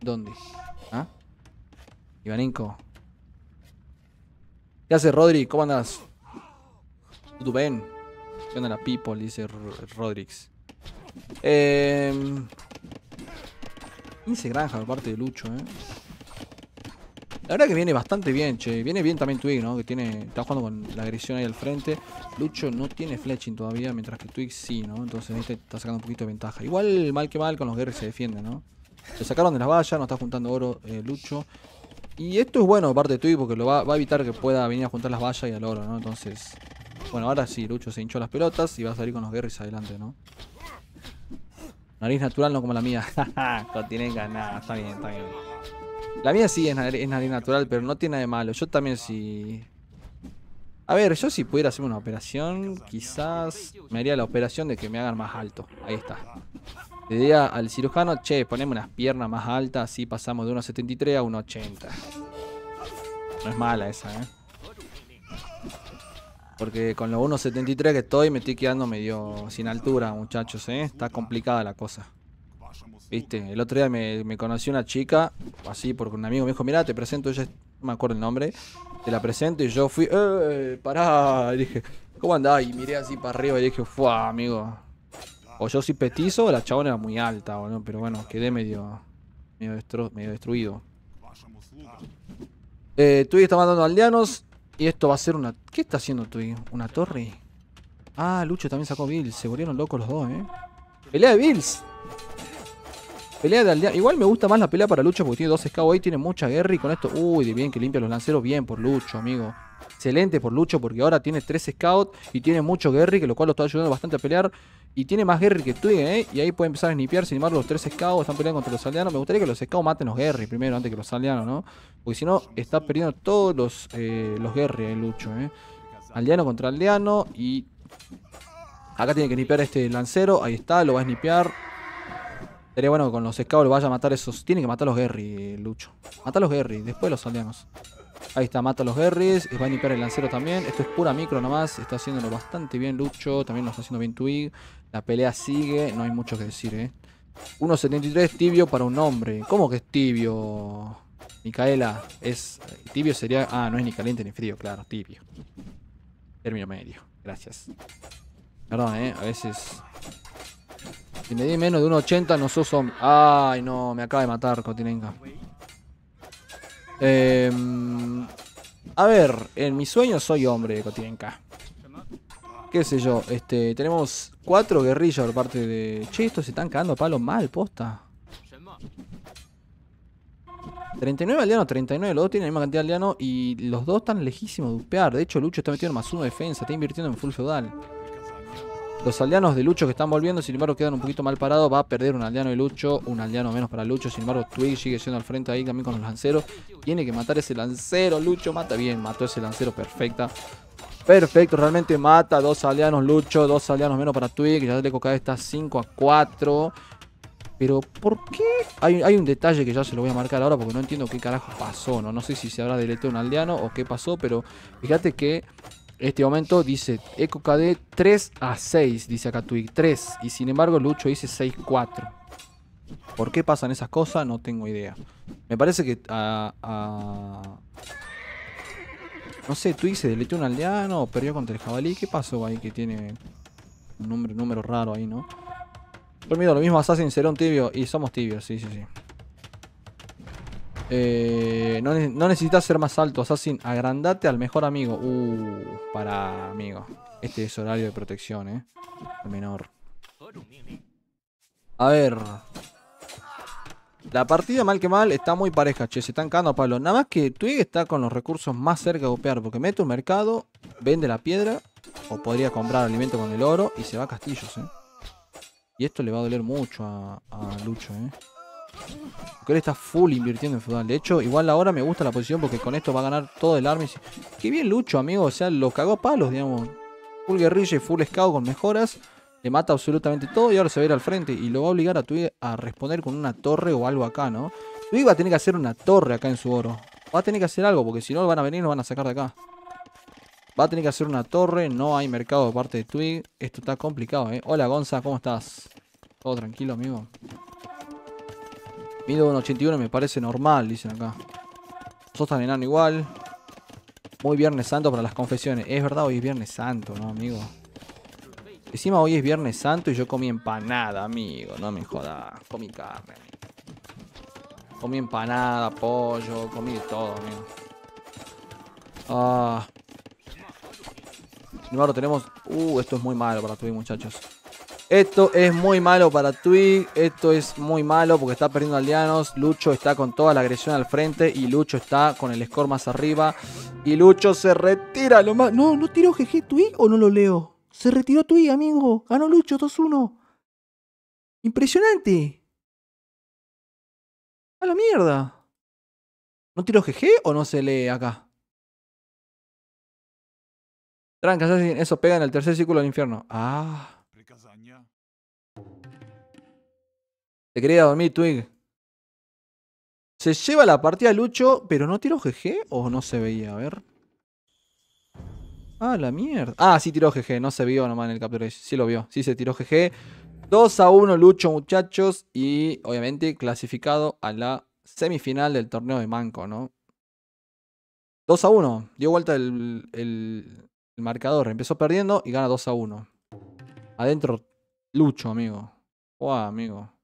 ¿Dónde? ¿Ah? Ivaninko. ¿Qué hace Rodri? ¿Cómo andas? ¿Tú ven? ¿Qué onda la people? Dice Rodrix. Eh... Dice granja por parte de Lucho, eh. La verdad que viene bastante bien, che. Viene bien también Twig, ¿no? Que tiene. Está jugando con la agresión ahí al frente. Lucho no tiene fletching todavía, mientras que Twig sí, ¿no? Entonces este está sacando un poquito de ventaja. Igual mal que mal con los guerreros se defiende, ¿no? Se sacaron de las vallas, no está juntando oro eh, Lucho. Y esto es bueno parte de Twig porque lo va, a evitar que pueda venir a juntar las vallas y al oro, ¿no? Entonces. Bueno, ahora sí, Lucho se hinchó las pelotas y va a salir con los guerreros adelante, ¿no? Nariz natural, no como la mía. <laughs> no tienen ganas, está bien, está bien. La mía sí es, nariz, natural, pero no tiene nada de malo. Yo también sí... A ver, yo si pudiera hacer una operación, quizás me haría la operación de que me hagan más alto. Ahí está. Le diría al cirujano, che, poneme unas piernas más altas, así pasamos de 1,73 a 1,80. No es mala esa, ¿eh? Porque con los 1,73 que estoy me estoy quedando medio sin altura, muchachos, ¿eh? Está complicada la cosa. El otro día me, me conocí una chica, así porque un amigo me dijo, mira, te presento, ella, no me acuerdo el nombre, te la presento y yo fui, eh, pará, y dije, ¿cómo andás? Y miré así para arriba y dije, fuá, amigo. O yo soy petizo o la chabona era muy alta, ¿no? pero bueno, quedé medio, medio, medio destruido. Eh, Tui está mandando aldeanos y esto va a ser una... ¿Qué está haciendo Tui? ¿Una torre? Ah, Lucho también sacó Bills, se volvieron locos los dos, ¿eh? Pelea de Bills. Pelea de aldeanos. Igual me gusta más la pelea para Lucho porque tiene dos scouts ahí, tiene mucha guerra con esto. Uy, de bien que limpia los lanceros. Bien por Lucho, amigo. Excelente por Lucho porque ahora tiene tres scouts y tiene mucho Gary, que lo cual lo está ayudando bastante a pelear. Y tiene más Gary que Twig, ¿eh? Y ahí puede empezar a snipear. Sin embargo, los tres scouts están peleando contra los aldeanos. Me gustaría que los scouts maten los Gary primero antes que los aldeanos, ¿no? Porque si no, está perdiendo todos los, eh, los ahí, Lucho, ¿eh? Aldeano contra aldeano y... Acá tiene que snipear este lancero. Ahí está, lo va a snipear. Sería bueno que con los scouts vaya a matar esos. Tiene que matar a los Gary, Lucho. Mata a los Gary, después los aldeanos. Ahí está, mata a los Garrys. Va a limpiar el lancero también. Esto es pura micro nomás. Está haciéndolo bastante bien Lucho. También lo está haciendo bien Twig. La pelea sigue. No hay mucho que decir, eh. 1.73 tibio para un hombre. ¿Cómo que es tibio? Micaela. Es. Tibio sería. Ah, no es ni caliente ni frío, claro, tibio. Término medio. Gracias. Perdón, eh. A veces si me di menos de 1.80 no sos hombre. Ay, no, me acaba de matar Cotinenka. Em, A ver, en mi sueño soy hombre, Kotienka. Qué sé yo, este, tenemos cuatro guerrillas por parte de... Che, estos se están cagando a palo mal, posta. 39 aldeanos, 39, los dos tienen la misma cantidad de aldeanos y los dos están lejísimos de upear. De hecho, Lucho está metiendo en más uno de defensa, está invirtiendo en full feudal. Los aldeanos de Lucho que están volviendo, sin embargo, quedan un poquito mal parados. Va a perder un aldeano de Lucho, un aldeano menos para Lucho. Sin embargo, Twig sigue siendo al frente ahí también con los lanceros. Tiene que matar ese lancero. Lucho mata bien, mató ese lancero perfecta. Perfecto, realmente mata dos aldeanos Lucho, dos aldeanos menos para Twig. Ya le coca está 5 a 4. Pero, ¿por qué? Hay, un detalle que ya se lo voy a marcar ahora porque no entiendo qué carajo pasó, ¿no? No sé si se habrá deleteado un aldeano o qué pasó, pero fíjate que este momento dice Eco KD 3 a 6, dice acá Twig, 3. Y sin embargo Lucho dice 6-4. ¿Por qué pasan esas cosas? No tengo idea. Me parece que a... No sé, Twig se deleteó un aldeano perdió contra el jabalí. ¿Qué pasó ahí que tiene un número, número raro ahí, no? Dormido, lo mismo Assassin será un tibio. Y somos tibios, sí, sí, sí. Eh, no, necesitas ser más alto, Assassin. Agrandate al mejor amigo. Uh, para amigo. Este es horario de protección, eh. Menor. A ver. La partida, mal que mal, está muy pareja, che. Se están cagando a palo. Nada más que Twig está con los recursos más cerca de upear. Porque mete un mercado, vende la piedra. O podría comprar alimento con el oro. Y se va a castillos, eh. Y esto le va a doler mucho a Lucho, eh. Él está full invirtiendo en feudal. De hecho, igual ahora me gusta la posición porque con esto va a ganar todo el army. Qué bien Lucho, amigo. O sea, lo cagó a palos, digamos. Full guerrilla y full scout con mejoras. Le mata absolutamente todo y ahora se va a ir al frente. Y lo va a obligar a Twig a responder con una torre o algo acá, ¿no? Twig va a tener que hacer una torre acá en su oro. Va a tener que hacer algo porque si no van a venir y lo van a sacar de acá. Va a tener que hacer una torre. No hay mercado de parte de Twig. Esto está complicado, ¿eh? Hola, Gonza. ¿Cómo estás? ¿Todo tranquilo, amigo? Mido 1.81 me parece normal, dicen acá. Sos tan enano igual. Muy Viernes Santo para las confesiones. Es verdad, hoy es Viernes Santo, ¿no, amigo? Encima hoy es Viernes Santo y yo comí empanada, amigo. No me jodas. Comí carne, Comí empanada, pollo, comí de todo, amigo. Ah. Sin embargo, tenemos... Uh, esto es muy malo para todos, muchachos. Esto es muy malo para Twig. Esto es muy malo porque está perdiendo aldeanos. Lucho está con toda la agresión al frente. Y Lucho está con el score más arriba. Y Lucho se retira lo más. No, no tiró GG Twig o no lo leo. Se retiró Twig, amigo. Ganó Lucho 2-1. Impresionante. A la mierda. ¿No tiró GG o no se lee acá? Tranca, eso pega en el tercer círculo del infierno. Ah. Te quería dormir, Twig. Se lleva la partida Lucho, pero no tiró GG o no se veía, a ver. Ah, la mierda. Ah, sí tiró GG, no se vio nomás en el capture. Sí lo vio, sí se tiró GG. 2 a 1 Lucho, muchachos. Y obviamente clasificado a la semifinal del torneo de Manco, ¿no? 2 a 1. Dio vuelta el, marcador. Empezó perdiendo y gana 2 a 1. Adentro, Lucho, amigo. Wow, amigo.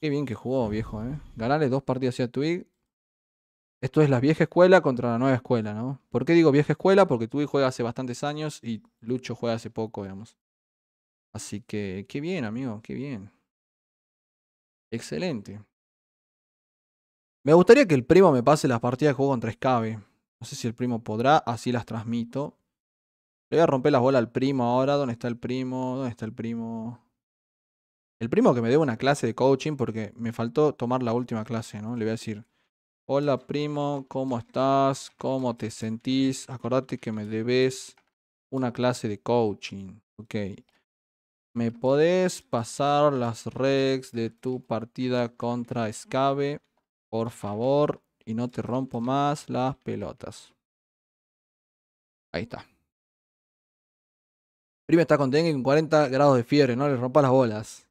Qué bien que jugó, viejo, ¿eh? Ganarle dos partidas a Twig. Esto es la vieja escuela contra la nueva escuela, ¿no? ¿Por qué digo vieja escuela? Porque Twig juega hace bastantes años y Lucho juega hace poco, digamos. Así que, qué bien, amigo, qué bien. Excelente. Me gustaría que el primo me pase las partidas de juego contra Escabe. No sé si el primo podrá, así las transmito. Le voy a romper las bolas al primo ahora. ¿Dónde está el primo? ¿Dónde está el primo? El primo que me debe una clase de coaching porque me faltó tomar la última clase, ¿no? Le voy a decir, hola primo, ¿cómo estás? ¿Cómo te sentís? Acordate que me debes una clase de coaching. Ok. ¿Me podés pasar las regs de tu partida contra Escabe? Por favor. Y no te rompo más las pelotas. Ahí está. Primo está con dengue con 40 grados de fiebre, no le rompa las bolas.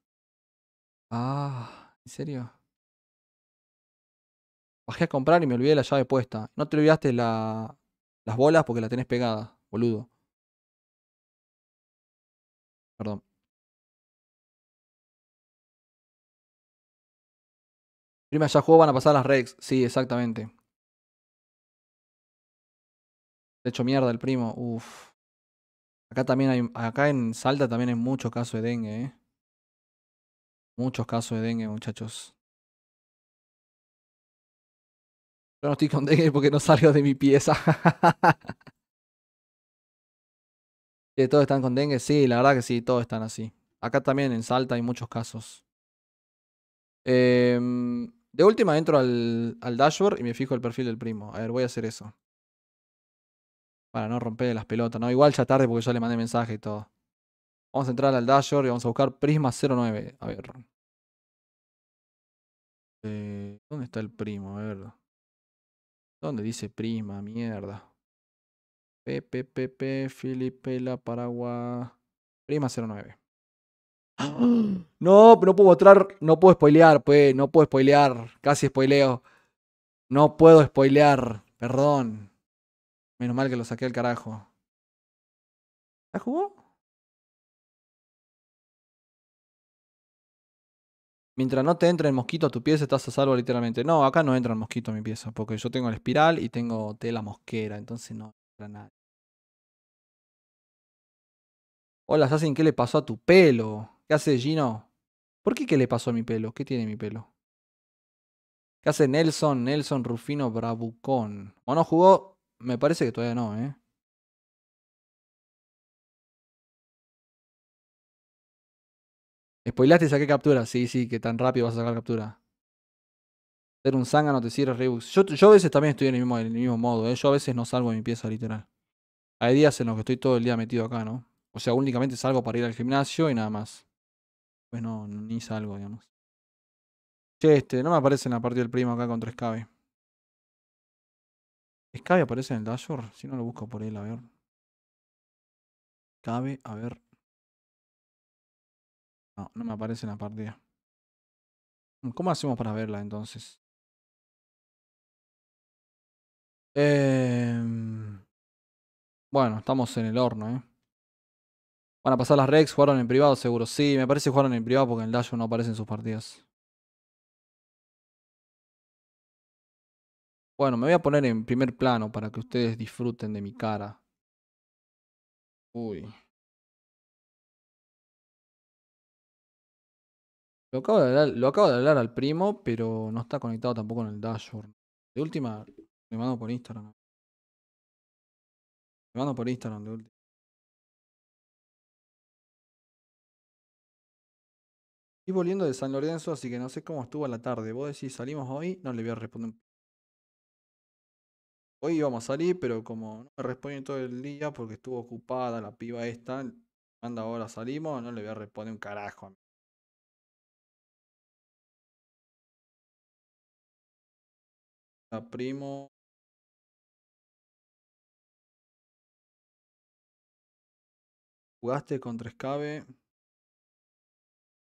Ah, ¿en serio? Bajé a comprar y me olvidé la llave puesta. No te olvidaste la, las bolas porque la tenés pegada, boludo. Perdón. Prima ya jugó, van a pasar las regs. Sí, exactamente. De hecho, mierda el primo. Uf. Acá también hay. Acá en Salta también hay muchos casos de dengue, eh. Muchos casos de dengue, muchachos. Yo no estoy con dengue porque no salgo de mi pieza. <laughs> ¿Que ¿Todos están con dengue? Sí, la verdad que sí, todos están así. Acá también en Salta hay muchos casos. Em, de última entro al, al dashboard y me fijo el perfil del primo. A ver, voy a hacer eso. Para no romper las pelotas, ¿no? Igual ya tarde porque yo le mandé mensaje y todo. Vamos a entrar al dashboard y vamos a buscar Prisma 09. A ver. Eh, ¿Dónde está el primo? A ver. ¿Dónde dice Prisma? Mierda. PPPP, Felipe, La Paragua. Prima 09. <gasps> No, no puedo mostrar, no puedo spoilear, pues, no puedo spoilear. Casi spoileo. No puedo spoilear, perdón. Menos mal que lo saqué al carajo. ¿La jugó? Mientras no te entre el mosquito a tu pieza, estás a salvo literalmente. No, acá no entra el mosquito a mi pieza, porque yo tengo el espiral y tengo tela mosquera, entonces no entra nada. Hola, Assassin, ¿qué le pasó a tu pelo? ¿Qué hace Gino? ¿Por qué qué le pasó a mi pelo? ¿Qué tiene mi pelo? ¿Qué hace Nelson? Nelson Rufino Bravucón. ¿O no jugó? Me parece que todavía no, ¿eh? Spoilaste y saqué captura. Sí, sí, que tan rápido vas a sacar captura. Ser un zángano te sirve Rebus. Yo, yo a veces también estoy en el mismo, en el mismo modo, ¿eh? Yo a veces no salgo de mi pieza, literal. Hay días en los que estoy todo el día metido acá, ¿no? O sea, únicamente salgo para ir al gimnasio y nada más. Pues no, ni salgo, digamos. Che, este, no me aparece en la partida del primo acá contra Scabe. ¿Scabe aparece en el dashboard? Si no lo busco por él, a ver. Cabe, a ver. No, no me aparece en la partida. ¿Cómo hacemos para verla entonces? Eh... Bueno, estamos en el horno, ¿eh? Van a pasar las Rex, jugaron en privado seguro. Sí, me parece que jugaron en privado porque en el no aparecen sus partidas. Bueno, me voy a poner en primer plano para que ustedes disfruten de mi cara. Uy. Lo acabo de hablar, lo acabo de hablar al primo, pero no está conectado tampoco en el dashboard. De última, me mando por Instagram. Me mando por Instagram de última. Estoy volviendo de San Lorenzo, así que no sé cómo estuvo la tarde. Vos decís, salimos hoy, no le voy a responder. Hoy íbamos a salir, pero como no me responden todo el día porque estuvo ocupada la piba esta, manda ahora salimos, no le voy a responder un carajo. Primo. ¿Jugaste contra Escabe?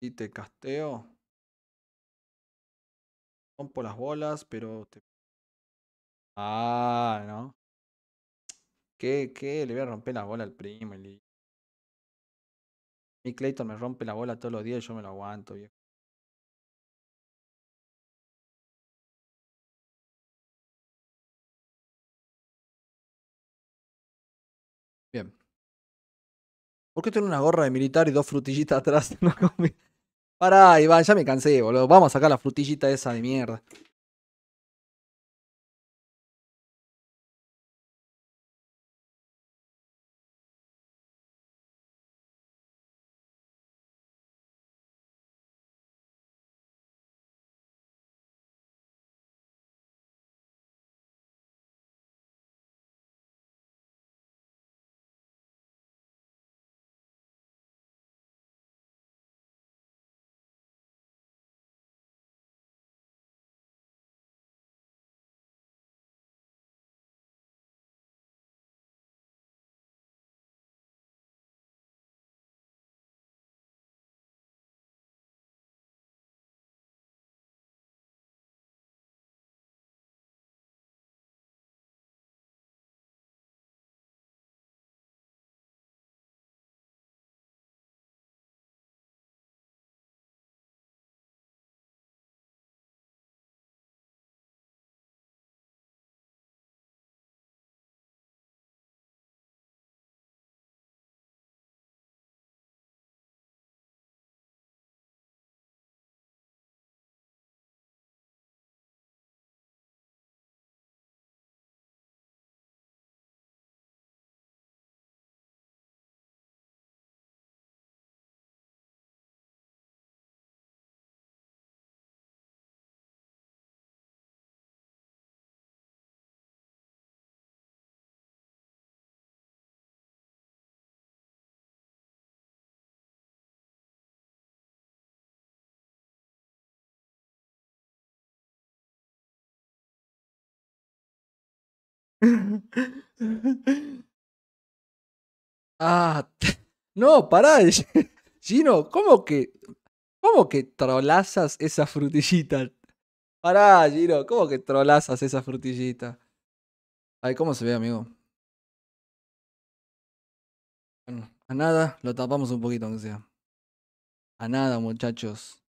Y te casteo. Rompo las bolas, pero te... Ah, ¿no? ¿Qué, qué? Le voy a romper la bola al primo. El... Mi Clayton me rompe la bola todos los días y yo me lo aguanto, viejo. ¿Por qué tengo una gorra de militar y dos frutillitas <laughs> atrás? Pará, Iván, ya me cansé, boludo. Vamos a sacar la frutillita esa de mierda. Ah, <laughs> no, pará. <laughs> Gino, ¿cómo que, cómo que trolazas esa frutillita? Pará, Gino, ¿cómo que trolazas esa frutillita? Ay, ¿cómo se ve, amigo? Bueno, a nada, lo tapamos un poquito, aunque sea. A nada, muchachos.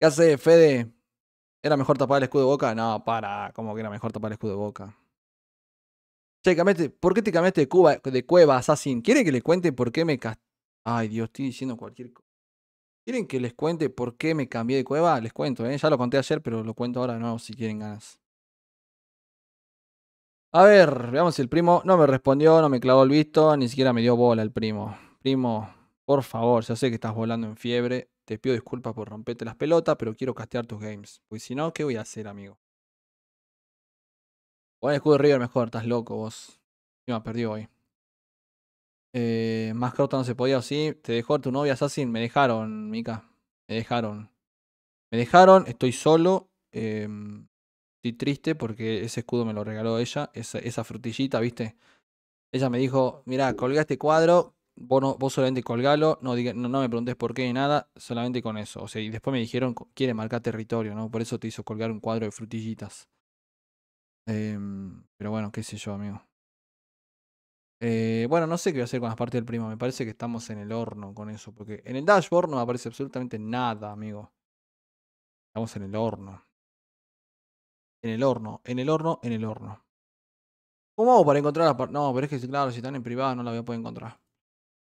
¿Qué hace, Fede? ¿Era mejor tapar el escudo de boca? No, para, ¿cómo que era mejor tapar el escudo de boca? ¿Por qué te cambiaste de, Cuba, de cueva, Assassin? ¿Quieren que le cuente por qué me cas- Ay, Dios, estoy diciendo cualquier cosa. ¿Quieren que les cuente por qué me cambié de cueva? Les cuento, ¿eh? Ya lo conté ayer, pero lo cuento ahora de nuevo si quieren ganas. A ver, veamos si el primo no me respondió, no me clavó el visto, ni siquiera me dio bola el primo. Primo, por favor, ya sé que estás volando en fiebre. Te pido disculpas por romperte las pelotas, pero quiero castear tus games. Porque si no, ¿qué voy a hacer, amigo? Pon el escudo de River mejor, estás loco vos. Encima perdió hoy. Eh, más corto no se podía, ¿o sí. Te dejó tu novia Assassin. Me dejaron, Mika. Me dejaron. Me dejaron, estoy solo. em, estoy triste porque ese escudo me lo regaló ella. Esa, frutillita, ¿viste? Ella me dijo, mira, colga este cuadro. Vos, vos solamente colgalo. No, no, no me preguntes por qué ni nada. Solamente con eso. O sea, y después me dijeron, quiere marcar territorio, ¿no? Por eso te hizo colgar un cuadro de frutillitas. Em, pero bueno, qué sé yo, amigo. Eh, bueno, no sé qué voy a hacer con las partes del primo. Me parece que estamos en el horno con eso. Porque en el dashboard no aparece absolutamente nada, amigo. Estamos en el horno. En el horno, en el horno, en el horno. ¿Cómo hago para encontrar las par- No, pero es que claro, si están en privado no la voy a poder encontrar.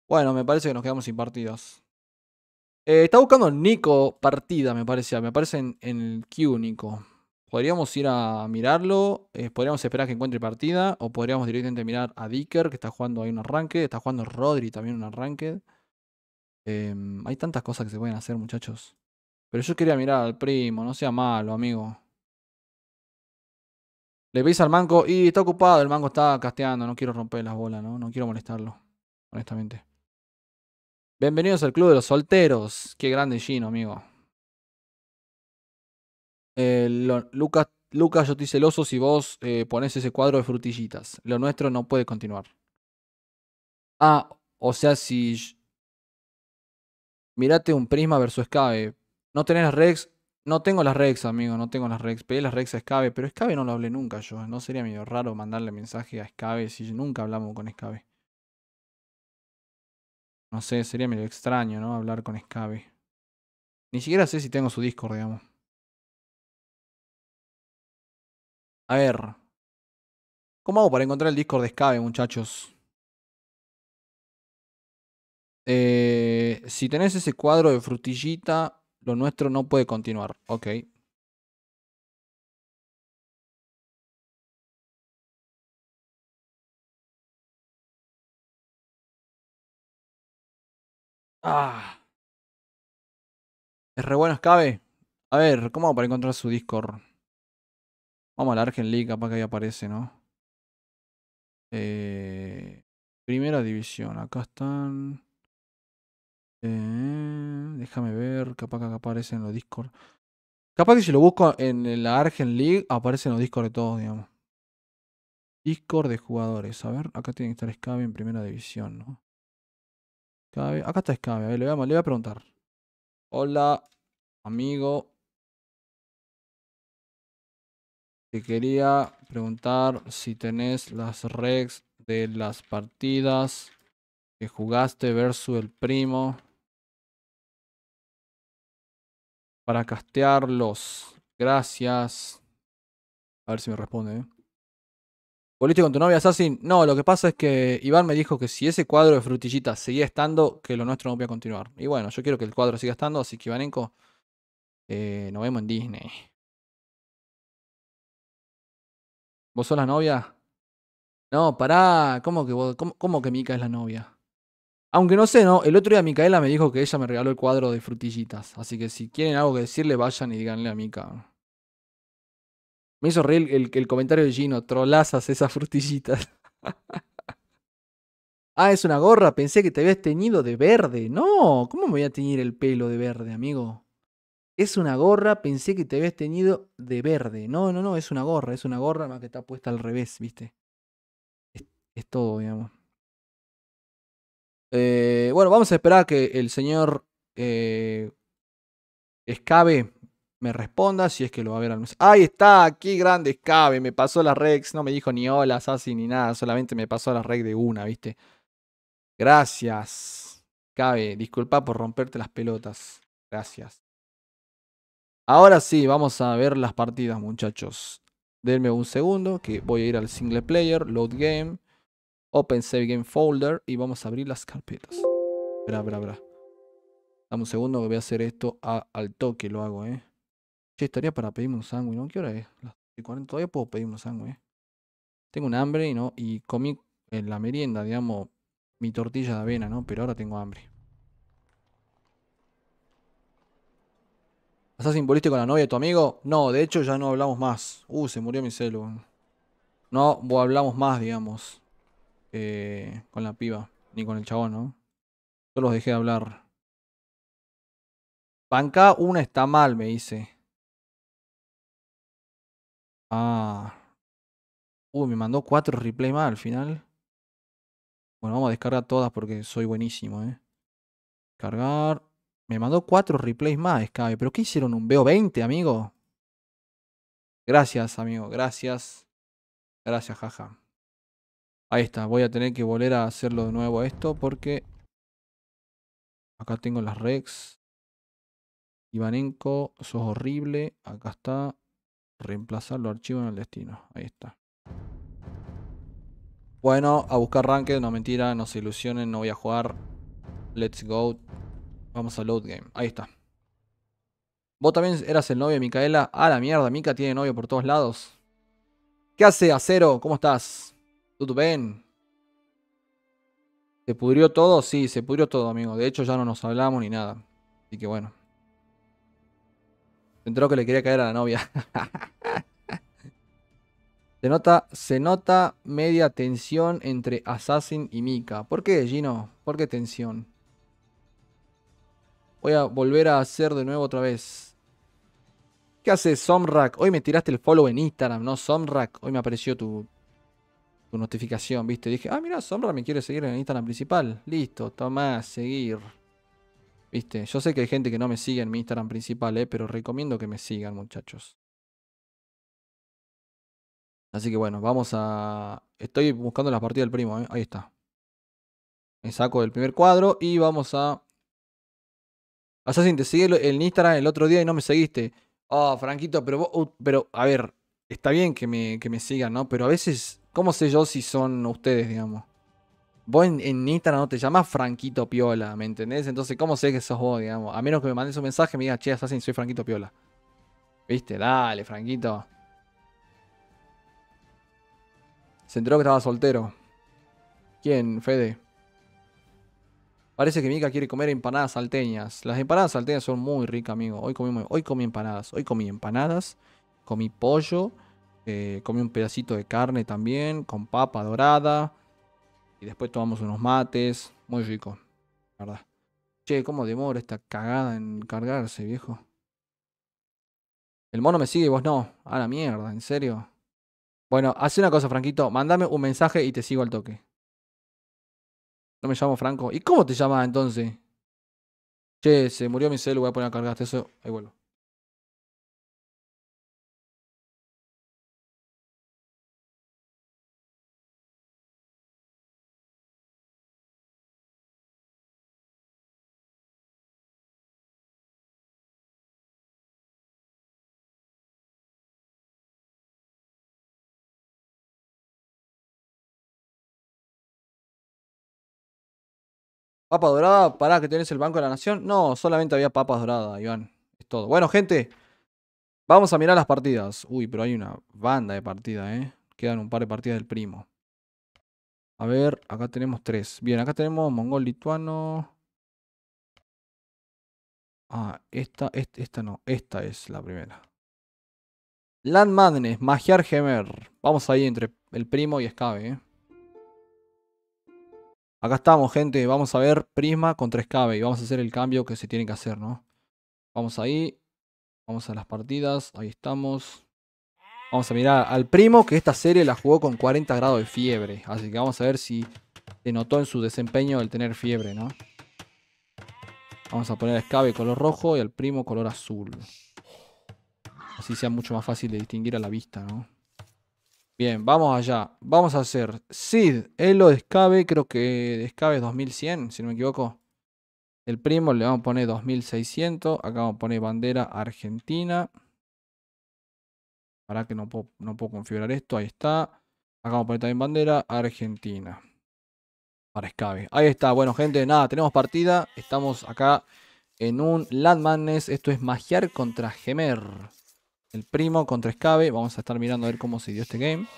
Bueno, me parece que nos quedamos sin partidas. Eh, está buscando Nico partida, me parece. Me aparece en, en el queue, Nico. Podríamos ir a mirarlo. eh, podríamos esperar que encuentre partida. O podríamos directamente mirar a Dicker, que está jugando ahí un arranque. Está jugando Rodri también un arranque. Em, hay tantas cosas que se pueden hacer, muchachos. Pero yo quería mirar al primo, no sea malo, amigo. Le pedís al manco y está ocupado, el manco está casteando, no quiero romper las bolas, ¿no? No quiero molestarlo, honestamente. Bienvenidos al Club de los Solteros. Qué grande Gino, amigo. Eh, lo- Lucas, Lucas, yo estoy celoso si vos eh, pones ese cuadro de frutillitas. Lo nuestro no puede continuar. Ah, o sea, si... Mirate un Prisma versus Scabe. No tenés las Rex. No tengo las Rex, amigo. No tengo las Rex. Pedí las Rex a Scabe, pero Scabe no lo hablé nunca yo. No sería medio raro mandarle mensaje a Scabe si nunca hablamos con Scabe. No sé, sería medio extraño, ¿no? Hablar con Scabe. Ni siquiera sé si tengo su Discord, digamos. A ver. ¿Cómo hago para encontrar el Discord de Scabe, muchachos? Eh, si tenés ese cuadro de frutillita, lo nuestro no puede continuar. Ok. Ah. Es re bueno Scabe. A ver, ¿cómo hago para encontrar su Discord? Vamos a la Argent League, capaz que ahí aparece, ¿no? Eh, primera división, acá están. Eh, déjame ver, capaz que acá aparecen los Discord. Capaz que si lo busco en la Argent League, aparecen los Discord de todos, digamos. Discord de jugadores. A ver, acá tiene que estar Scabe en primera división, ¿no? Acá está Scabe, a ver, le voy le voy a preguntar. Hola, amigo. Te quería preguntar si tenés las regs de las partidas que jugaste versus el primo para castearlos. Gracias. A ver si me responde. ¿eh? ¿Volviste con tu novia Assassin? No, lo que pasa es que Iván me dijo que si ese cuadro de frutillitas seguía estando, que lo nuestro no podía continuar. Y bueno, yo quiero que el cuadro siga estando, así que Ivanenko, eh, nos vemos en Disney. ¿Vos sos la novia? No, pará. ¿Cómo que, vos, cómo, que Mica es la novia? Aunque no sé, ¿no? El otro día Micaela me dijo que ella me regaló el cuadro de frutillitas. Así que si quieren algo que decirle, vayan y díganle a Mica. Me hizo reír el, el comentario de Gino. Trolazas esas frutillitas. <laughs> ah, es una gorra. Pensé que te habías teñido de verde. No, ¿cómo me voy a teñir el pelo de verde, amigo? Es una gorra, pensé que te habías tenido de verde. No, no, no, es una gorra, es una gorra más que está puesta al revés, ¿viste? Es, todo, digamos. Eh, bueno, vamos a esperar que el señor eh, Escabe me responda si es que lo va a ver al. Ahí está, qué grande Escabe. Me pasó la Rex, no me dijo ni hola, así ni nada, solamente me pasó la Rex de una, ¿viste? Gracias. Cabe, disculpa por romperte las pelotas. Gracias. Ahora sí, vamos a ver las partidas, muchachos. Denme un segundo, que voy a ir al single player, load game, open save game folder y vamos a abrir las carpetas. Espera, espera, espera. Dame un segundo que voy a hacer esto al toque, lo hago, eh. Che, estaría para pedirme un sándwich, ¿no? ¿Qué hora es? Las 40, todavía puedo pedirme un sándwich. Tengo un hambre y no, y comí en la merienda, digamos, mi tortilla de avena, ¿no? Pero ahora tengo hambre. ¿Estás boliste con la novia de tu amigo? No, de hecho ya no hablamos más. Uh, se murió mi celu. No hablamos más, digamos. Eh, con la piba. Ni con el chabón, ¿no? Yo los dejé de hablar. Banca una está mal, me dice. Ah. Uy, me mandó cuatro replay mal al final. Bueno, vamos a descargar todas porque soy buenísimo, ¿eh? Cargar. Me mandó cuatro replays más, Sky. ¿Pero qué hicieron? ¿Un BO20, amigo? Gracias, amigo. Gracias. Gracias, jaja. Ahí está. Voy a tener que volver a hacerlo de nuevo esto porque... Acá tengo las Rex. Ivanenko, sos horrible. Acá está. Reemplazar los archivos en el destino. Ahí está. Bueno, a buscar ranked, no mentira, no se ilusionen, no voy a jugar. Let's go. Vamos a load game. Ahí está. ¿Vos también eras el novio de Micaela? Ah, la mierda, Mica tiene novio por todos lados. ¿Qué hace, Acero? ¿Cómo estás? ¿Tú bien? ¿Se pudrió todo? Sí, se pudrió todo, amigo. De hecho, ya no nos hablamos ni nada. Así que bueno. Se enteró que le quería caer a la novia. <laughs> Se nota, se nota media tensión entre Assassin y Mika. ¿Por qué, Gino? ¿Por qué tensión? Voy a volver a hacer de nuevo otra vez. ¿Qué haces, Somrak? Hoy me tiraste el follow en Instagram, ¿no? Somrak. Hoy me apareció tu, notificación, ¿viste? Dije, ah, mira, Somrak me quiere seguir en Instagram principal. Listo, toma, seguir. ¿Viste? Yo sé que hay gente que no me sigue en mi Instagram principal, ¿eh? Pero recomiendo que me sigan, muchachos. Así que bueno, vamos a... Estoy buscando la partida del primo, ¿eh? ahí está. Me saco del primer cuadro y vamos a... Assassin, te seguí el Instagram el otro día y no me seguiste. Oh, Franquito, pero vos, uh, pero a ver, está bien que me, que me sigan, ¿no? Pero a veces, ¿cómo sé yo si son ustedes, digamos? Vos en, en, Instagram no te llamas Franquito Piola, ¿me entendés? Entonces, ¿cómo sé que sos vos, digamos? A menos que me mandes un mensaje y me digas, che, Assassin, soy Franquito Piola. ¿Viste? Dale, Franquito. Se enteró que estaba soltero. ¿Quién, Fede? Parece que Mika quiere comer empanadas salteñas. Las empanadas salteñas son muy ricas, amigo. Hoy comí, hoy comí empanadas. Hoy comí empanadas. Comí pollo. Eh, comí un pedacito de carne también. Con papa dorada. Y después tomamos unos mates. Muy rico. verdad. Che, ¿cómo demora esta cagada en cargarse, viejo? El mono me sigue y vos no. A la mierda, ¿en serio? Bueno, hace una cosa, Franquito. Mándame un mensaje y te sigo al toque. No me llamo Franco. ¿Y cómo te llamas entonces? Che, se murió mi celu, voy a poner a cargar eso. Ahí vuelvo. Papa dorada, para que tenés el Banco de la Nación. No, solamente había papas doradas, Iván. Es todo. Bueno, gente, vamos a mirar las partidas. Uy, pero hay una banda de partidas, ¿eh? Quedan un par de partidas del primo. A ver, acá tenemos tres. Bien, acá tenemos mongol lituano. Ah, esta, esta, esta no. Esta es la primera. Land Madness, Magiar Gemer. Vamos ahí entre el primo y Escabe, ¿eh? Acá estamos, gente. Vamos a ver Prisma contra Escabe y vamos a hacer el cambio que se tiene que hacer, ¿no? Vamos ahí. Vamos a las partidas. Ahí estamos. Vamos a mirar al primo que esta serie la jugó con 40 grados de fiebre. Así que vamos a ver si se notó en su desempeño el tener fiebre, ¿no? Vamos a poner a Scabe color rojo y al primo color azul. Así sea mucho más fácil de distinguir a la vista, ¿no? Bien, vamos allá. Vamos a hacer Sid, Elo de Scabe, creo que de Scabe es 2100, si no me equivoco. El primo le vamos a poner 2600. Acá vamos a poner bandera argentina. Para que no puedo, no puedo configurar esto. Ahí está. Acá vamos a poner también bandera argentina. Para escabe. Ahí está. Bueno, gente, nada, tenemos partida. Estamos acá en un Land Madness. Esto es magiar contra gemer. El primo contra escabe. Vamos a estar mirando a ver cómo se dio este game.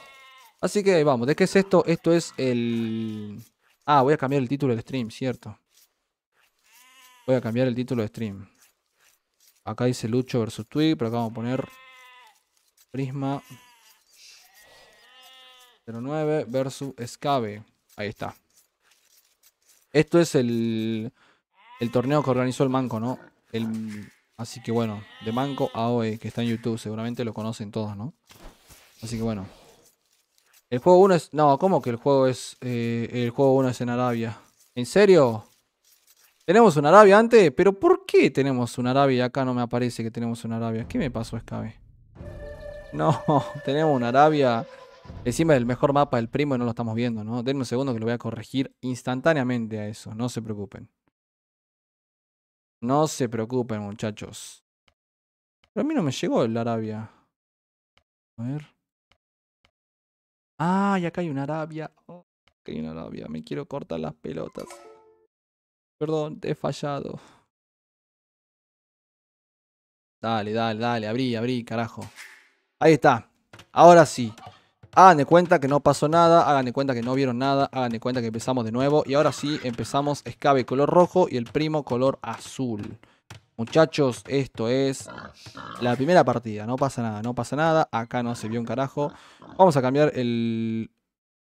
Así que vamos. ¿De qué es esto? Esto es el... Ah, voy a cambiar el título del stream, cierto. Voy a cambiar el título de stream. Acá dice Lucho versus Twig, pero acá vamos a poner Prisma 09 versus Escabe. Ahí está. Esto es el, el torneo que organizó el Manco, ¿no? El, así que bueno, de Manco AOE, que está en YouTube, seguramente lo conocen todos, ¿no? Así que bueno. El juego 1 es... No, ¿cómo que el juego es... Eh, el juego 1 es en Arabia? ¿En serio? Tenemos una Arabia antes, pero ¿por qué tenemos una Arabia? Acá no me aparece que tenemos una Arabia. ¿Qué me pasó, Escabe? No, <laughs> tenemos una Arabia encima del mejor mapa del primo y no lo estamos viendo, ¿no? Denme un segundo que lo voy a corregir instantáneamente a eso. No se preocupen. No se preocupen, muchachos. Pero a mí no me llegó el Arabia. A ver. Ah, y acá hay una Arabia. Oh, acá hay una Arabia. Me quiero cortar las pelotas. Perdón, te he fallado. Dale, dale, dale, abrí, abrí, carajo. Ahí está. Ahora sí. Hagan de cuenta que no pasó nada, hagan de cuenta que no vieron nada, hagan de cuenta que empezamos de nuevo. Y ahora sí, empezamos Escabe color rojo y el primo color azul. Muchachos, esto es la primera partida. No pasa nada, no pasa nada. Acá no se vio un carajo. Vamos a cambiar el,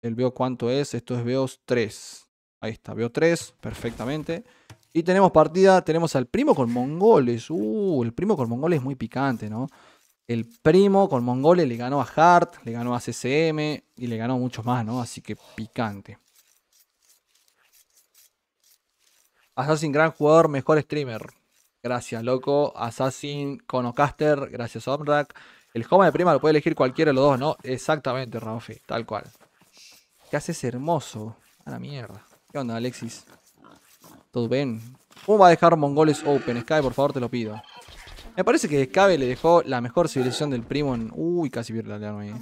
el veo cuánto es. Esto es veos 3. Ahí está, veo tres perfectamente. Y tenemos partida, tenemos al primo con mongoles. Uh, el primo con mongoles es muy picante, ¿no? El primo con mongoles le ganó a Hart, le ganó a CCM y le ganó muchos más, ¿no? Así que picante. Assassin, gran jugador, mejor streamer. Gracias, loco. Assassin, Conocaster, gracias, Omrak. El Homa de prima lo puede elegir cualquiera de los dos, ¿no? Exactamente, Rafi, tal cual. ¿Qué haces hermoso? A la mierda. ¿Qué onda, Alexis? ¿Todo bien? ¿Cómo va a dejar Mongoles Open? Sky, por favor, te lo pido. Me parece que Sky le dejó la mejor civilización del primo en... Uy, casi pierde la ahí.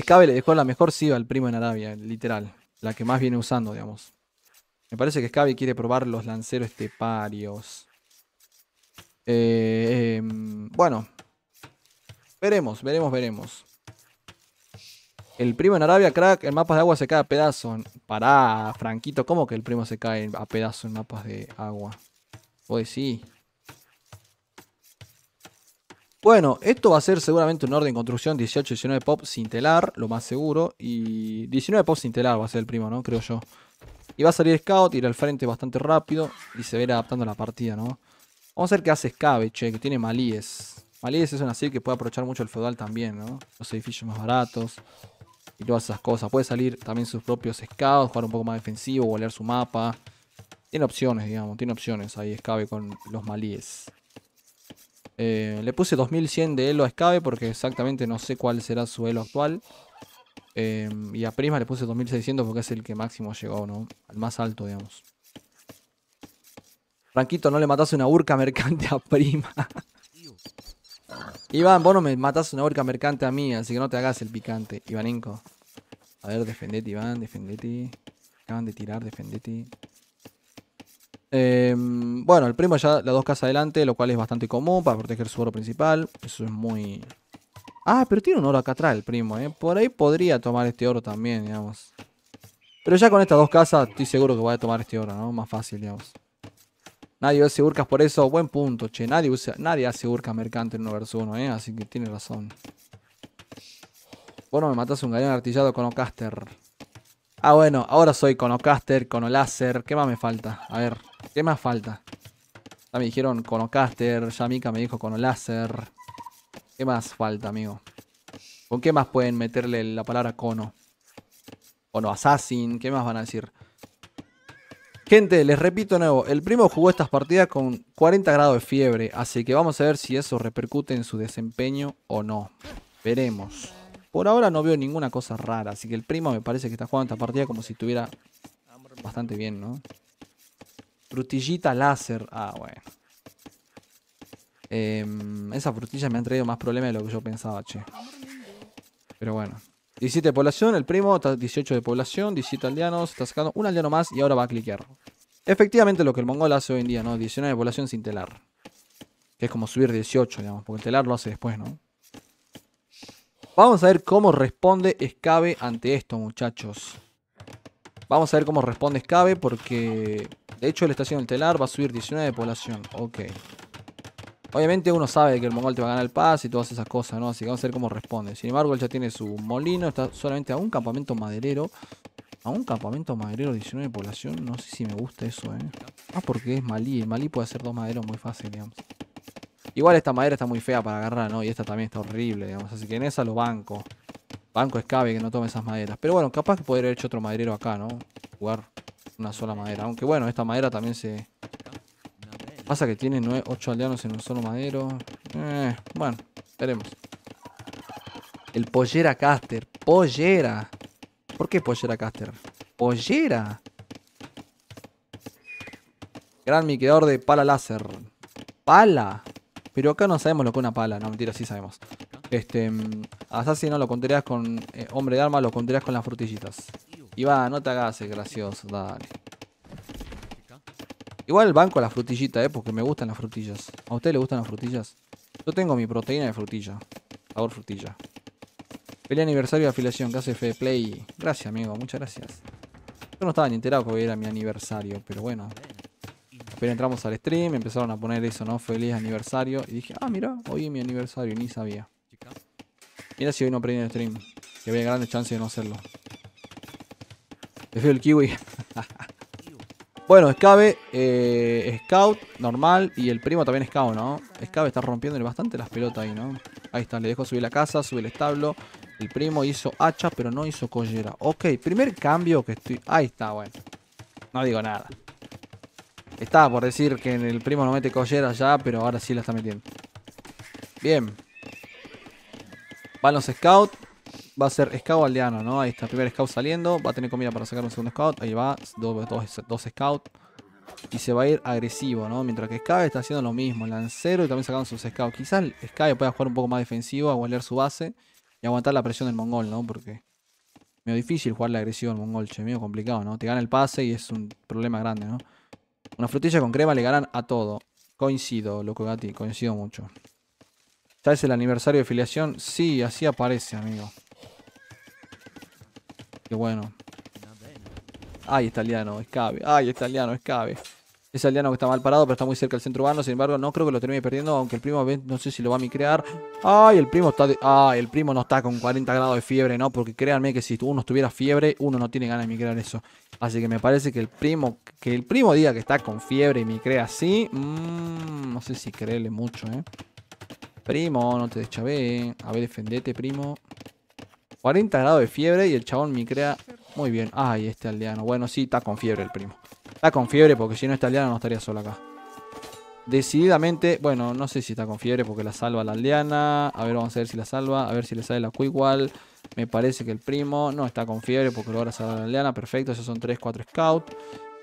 Scabe le dejó la mejor civa al primo en Arabia, literal. La que más viene usando, digamos. Me parece que Scabe quiere probar los lanceros esteparios. Eh, em, bueno. Veremos, veremos, veremos. El primo en Arabia, crack, el mapas de agua se cae a pedazos. Pará, Franquito, ¿cómo que el primo se cae a pedazos en mapas de agua? Pues sí. Bueno, esto va a ser seguramente un orden de construcción 18-19 pop sin telar, lo más seguro. Y 19 pop sin telar va a ser el primo, ¿no? Creo yo. Y va a salir Scout, ir al frente bastante rápido y se verá adaptando a la partida, ¿no? Vamos a ver qué hace Scabe, che, que tiene Malíes. Malíes es una serie que puede aprovechar mucho el feudal también, ¿no? Los edificios más baratos y todas esas cosas. Puede salir también sus propios scouts, jugar un poco más defensivo, golear su mapa. Tiene opciones, digamos, tiene opciones ahí Escabe con los malíes. Eh, le puse 2100 de elo a Escabe porque exactamente no sé cuál será su elo actual. Eh, y a Prisma le puse 2600 porque es el que máximo llegó, ¿no? Al más alto, digamos. Franquito, no le matas una urca mercante a Prima. <laughs> Iván, vos no me matas una orca mercante a mí, así que no te hagas el picante. Ivaninko. A ver, defendete, Iván, defendete. Acaban de tirar, defendete. Em, bueno, el primo ya las dos casas adelante, lo cual es bastante común para proteger su oro principal. Eso es muy... Ah, pero tiene un oro acá atrás el primo, ¿eh? Por ahí podría tomar este oro también, digamos. Pero ya con estas dos casas estoy seguro que voy a tomar este oro, ¿no? Más fácil, digamos. Nadie hace urcas por eso. Buen punto, che. Nadie, usa, nadie hace urca mercante en 1 vs 1, ¿eh? Así que tiene razón. Bueno, me matas un galeón artillado con Ocaster. Ah, bueno, ahora soy con Ocaster, con Láser. ¿Qué más me falta? A ver, ¿qué más falta? Ya me dijeron Conocaster, ya Mika me dijo Conoláser. ¿Qué más falta, amigo? ¿Con qué más pueden meterle la palabra cono? Cono Assassin, ¿qué más van a decir? Gente, les repito nuevo, el primo jugó estas partidas con 40 grados de fiebre, así que vamos a ver si eso repercute en su desempeño o no. Veremos. Por ahora no veo ninguna cosa rara, así que el primo me parece que está jugando esta partida como si estuviera bastante bien, ¿no? Frutillita láser. Ah, bueno. Em, esas frutillas me han traído más problemas de lo que yo pensaba, che. Pero bueno. 17 de población, el primo, está 18 de población, 17 aldeanos, está sacando un aldeano más y ahora va a cliquear. Efectivamente lo que el mongol hace hoy en día, ¿no? 19 de población sin telar. Que es como subir 18, digamos, porque el telar lo hace después, ¿no? Vamos a ver cómo responde Escabe ante esto, muchachos. Vamos a ver cómo responde Escabe porque... De hecho, él está haciendo el telar, va a subir 19 de población. Ok. Obviamente uno sabe que el mongol te va a ganar el paz y todas esas cosas, ¿no? Así que vamos a ver cómo responde. Sin embargo, él ya tiene su molino, está solamente a un campamento maderero. A un campamento maderero, 19 de población. No sé si me gusta eso, ¿eh? Ah, porque es Malí. El Malí puede hacer dos maderos muy fácil, digamos. Igual esta madera está muy fea para agarrar, ¿no? Y esta también está horrible, digamos. Así que en esa lo banco. Banco escabe que no tome esas maderas. Pero bueno, capaz que podría haber hecho otro maderero acá, ¿no? Jugar una sola madera. Aunque bueno, esta madera también se... Pasa que tiene 9, 8 aldeanos en un solo madero. Eh, bueno, veremos. El Pollera Caster. Pollera. ¿Por qué Pollera Caster? Pollera. Gran miqueador de pala láser. Pala. Pero acá no sabemos lo que es una pala. No, mentira, sí sabemos. Este, Assassin no lo contarías con eh, hombre de arma, lo contarías con las frutillitas. Y va, no te hagas el gracioso, dale. Igual banco las frutillitas, eh, porque me gustan las frutillas. ¿A usted le gustan las frutillas? Yo tengo mi proteína de frutilla. Sabor frutilla. Feliz aniversario de afiliación que hace Play. Gracias, amigo, muchas gracias. Yo no estaba ni enterado que hoy era mi aniversario, pero bueno. Pero entramos al stream, empezaron a poner eso, ¿no? Feliz aniversario. Y dije, ah, mira, hoy es mi aniversario, ni sabía. Mira si hoy no prendí el stream. Que había grandes chances de no hacerlo. Prefiero el kiwi. <laughs> bueno, Scabe, eh, Scout, normal. Y el primo también Scout, ¿no? Scabe está rompiéndole bastante las pelotas ahí, ¿no? Ahí está, le dejo subir la casa, sube el establo. El primo hizo hacha, pero no hizo collera. Ok, primer cambio que estoy... Ahí está, bueno. No digo nada. Estaba por decir que el primo no mete colleras ya, pero ahora sí la está metiendo. Bien. Van los scouts. Va a ser scout aldeano, ¿no? Ahí está, primer scout saliendo. Va a tener comida para sacar un segundo scout. Ahí va, dos, dos, scouts. Y se va a ir agresivo, ¿no? Mientras que Sky está haciendo lo mismo. Lancero y también sacando sus scouts. Quizás Sky pueda jugar un poco más defensivo, aguantar su base y aguantar la presión del mongol, ¿no? Porque medio difícil jugarle agresivo al mongol, che. Medio complicado, ¿no? Te gana el pase y es un problema grande, ¿no? Una frutilla con crema le ganan a todo. Coincido, loco Gati, coincido mucho. ¿Sabes el aniversario de filiación? Sí, así aparece, amigo. Qué bueno. Ay, está aliano, escabe. Ay, está aliano, escabe. Es aldeano que está mal parado, pero está muy cerca del centro urbano. Sin embargo, no creo que lo termine perdiendo. Aunque el primo, no sé si lo va a micrear. Ay, el primo está Ay, el primo no está con 40 grados de fiebre, ¿no? Porque créanme que si uno estuviera fiebre, uno no tiene ganas de micrear eso. Así que me parece que el primo, que el primo diga que está con fiebre y micrea así. Mmm, no sé si creerle mucho, ¿eh? Primo, no te deschavé. A ver, defendete, primo. 40 grados de fiebre y el chabón micrea muy bien. Ay, este aldeano. Bueno, sí, está con fiebre el primo. Está con fiebre porque si no está aldeana no estaría solo acá. Decididamente, bueno, no sé si está con fiebre porque la salva la aldeana. A ver, vamos a ver si la salva. A ver si le sale la igual. Me parece que el primo no está con fiebre porque logra salvar la aldeana. Perfecto, esos son 3, 4 scouts.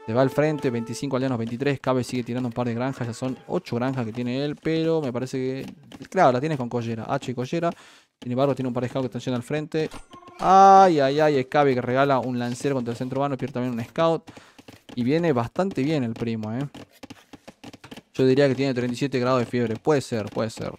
Se va al frente, 25 aldeanos, 23. Cabe sigue tirando un par de granjas. Ya son 8 granjas que tiene él. Pero me parece que. Claro, la tiene con collera. H y collera. Sin embargo, tiene un par de scouts que están yendo al frente. Ay, ay, ay. Cabe que regala un lancero contra el centro urbano. Pierde también un scout. Y viene bastante bien el primo, ¿eh? Yo diría que tiene 37 grados de fiebre. Puede ser, puede ser.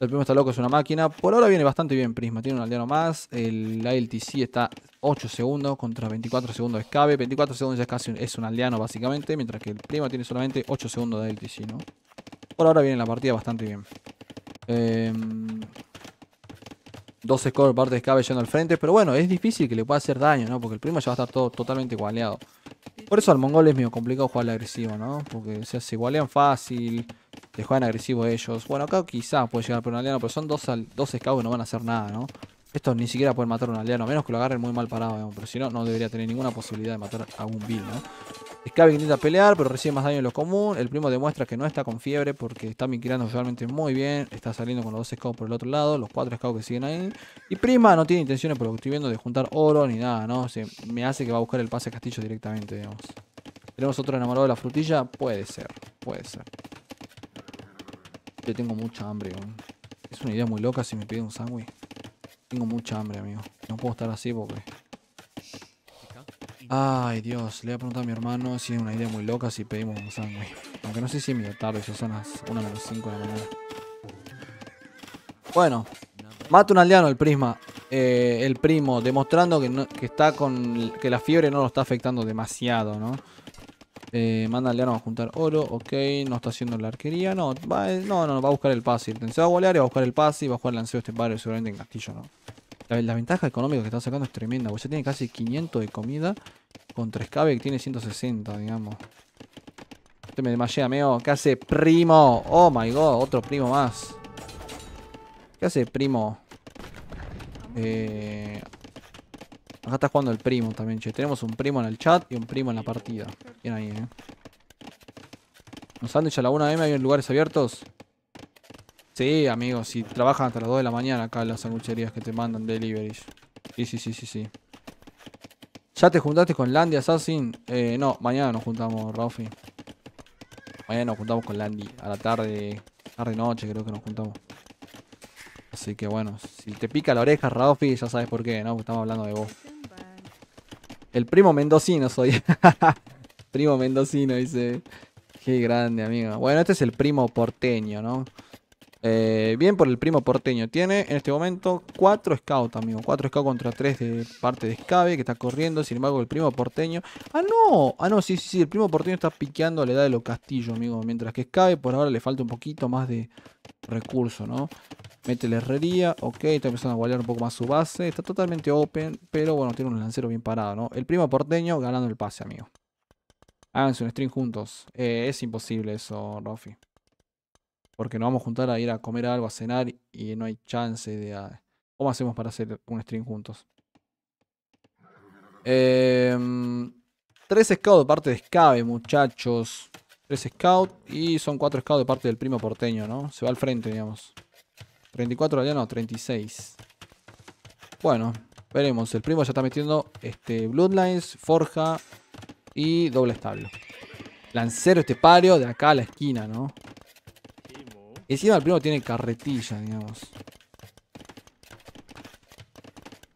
El primo está loco, es una máquina. Por ahora viene bastante bien Prisma. Tiene un aldeano más. El ALTC está 8 segundos contra 24 segundos de escape. 24 segundos es casi es un aldeano básicamente. Mientras que el primo tiene solamente 8 segundos de ALTC, ¿no? Por ahora viene la partida bastante bien. Eh, dos scores parte yendo al frente. Pero bueno, es difícil que le pueda hacer daño, ¿no? Porque el primo ya va a estar todo totalmente igualeado. Por eso al mongol es medio complicado jugar agresivo, ¿no? Porque o sea, se igualean fácil, te juegan agresivo ellos. Bueno, acá quizás puede llegar aldeano, pero son dos, dos scouts que no van a hacer nada, ¿no? Estos ni siquiera pueden matar a un aldeano, a menos que lo agarren muy mal parado, digamos. Pero si no, no debería tener ninguna posibilidad de matar a un Bill, ¿no? Scavik intenta pelear, pero recibe más daño de lo común. El primo demuestra que no está con fiebre porque está migrando realmente muy bien. Está saliendo con los dos scouts por el otro lado, los cuatro scouts que siguen ahí. Y Prima no tiene intenciones, por lo que estoy viendo, de juntar oro ni nada, ¿no? Se me hace que va a buscar el pase castillo directamente, digamos. ¿Tenemos otro enamorado de la frutilla? Puede ser, puede ser. Yo tengo mucha hambre, Es una idea muy loca si me pide un sándwich. Tengo mucha hambre, amigo. No puedo estar así porque... Ay, Dios, le voy a preguntar a mi hermano si es una idea muy loca si pedimos un sándwich. Aunque no sé si es medio tarde, ya son las 1 menos 5 de la mañana. Bueno, mata un aldeano el prisma. Eh, el primo, demostrando que, que está con. que la fiebre no lo está afectando demasiado, ¿no? Eh, manda aldeano a juntar oro, ok, no está haciendo la arquería, no, eh, no, no, va a buscar el pase. Se va a volar y va a buscar el pase y va a jugar el lanceo este padre seguramente en castillo, ¿no? La, ventaja económica que está sacando es tremenda, porque ya tiene casi 500 de comida contra Scabe que tiene 160, digamos. Este me demasiado, amigo. ¿Qué hace primo? Oh my god, otro primo más. ¿Qué hace primo? Eh, acá está jugando el primo también, che. Tenemos un primo en el chat y un primo en la partida. Bien ahí, eh. ¿Nos han dicho a la 1 M hay lugares abiertos? Sí, amigos, si trabajan hasta las 2 de la mañana acá las sangucherías que te mandan deliveries. Sí, sí, sí, sí, sí. ¿Ya te juntaste con Landy Assassin? Eh, no, mañana nos juntamos, Raufi. Mañana nos juntamos con Landy. A la tarde, tarde noche creo que nos juntamos. Así que bueno, si te pica la oreja, Raufi, ya sabes por qué, ¿no? estamos hablando de vos. El primo mendocino soy. <laughs> primo mendocino, dice. Qué grande, amigo. Bueno, este es el primo porteño, ¿no? Eh, bien por el primo porteño. Tiene en este momento 4 scouts, amigo. 4 scouts contra 3 de parte de Scabe, que está corriendo. Sin embargo, el primo porteño. ¡Ah, no! Ah, no, sí, sí, sí. El primo porteño está piqueando a la edad de los castillos, amigo. Mientras que Scabe por ahora le falta un poquito más de recurso, ¿no? Mete la herrería. Ok, está empezando a guardar un poco más su base. Está totalmente open. Pero bueno, tiene un lancero bien parado, ¿no? El primo porteño ganando el pase, amigo. Háganse un stream juntos. Eh, es imposible eso, Rofi. Porque nos vamos a juntar a ir a comer algo, a cenar y no hay chance de... Ah, ¿Cómo hacemos para hacer un stream juntos? Eh, tres scouts de parte de Scabe, muchachos. Tres scouts y son cuatro scouts de parte del primo porteño, ¿no? Se va al frente, digamos. 34 allá, no, 36. Bueno, veremos. El primo ya está metiendo este, Bloodlines, Forja y doble establo. Lancero este pario de acá a la esquina, ¿no? Encima el primo tiene carretilla, digamos.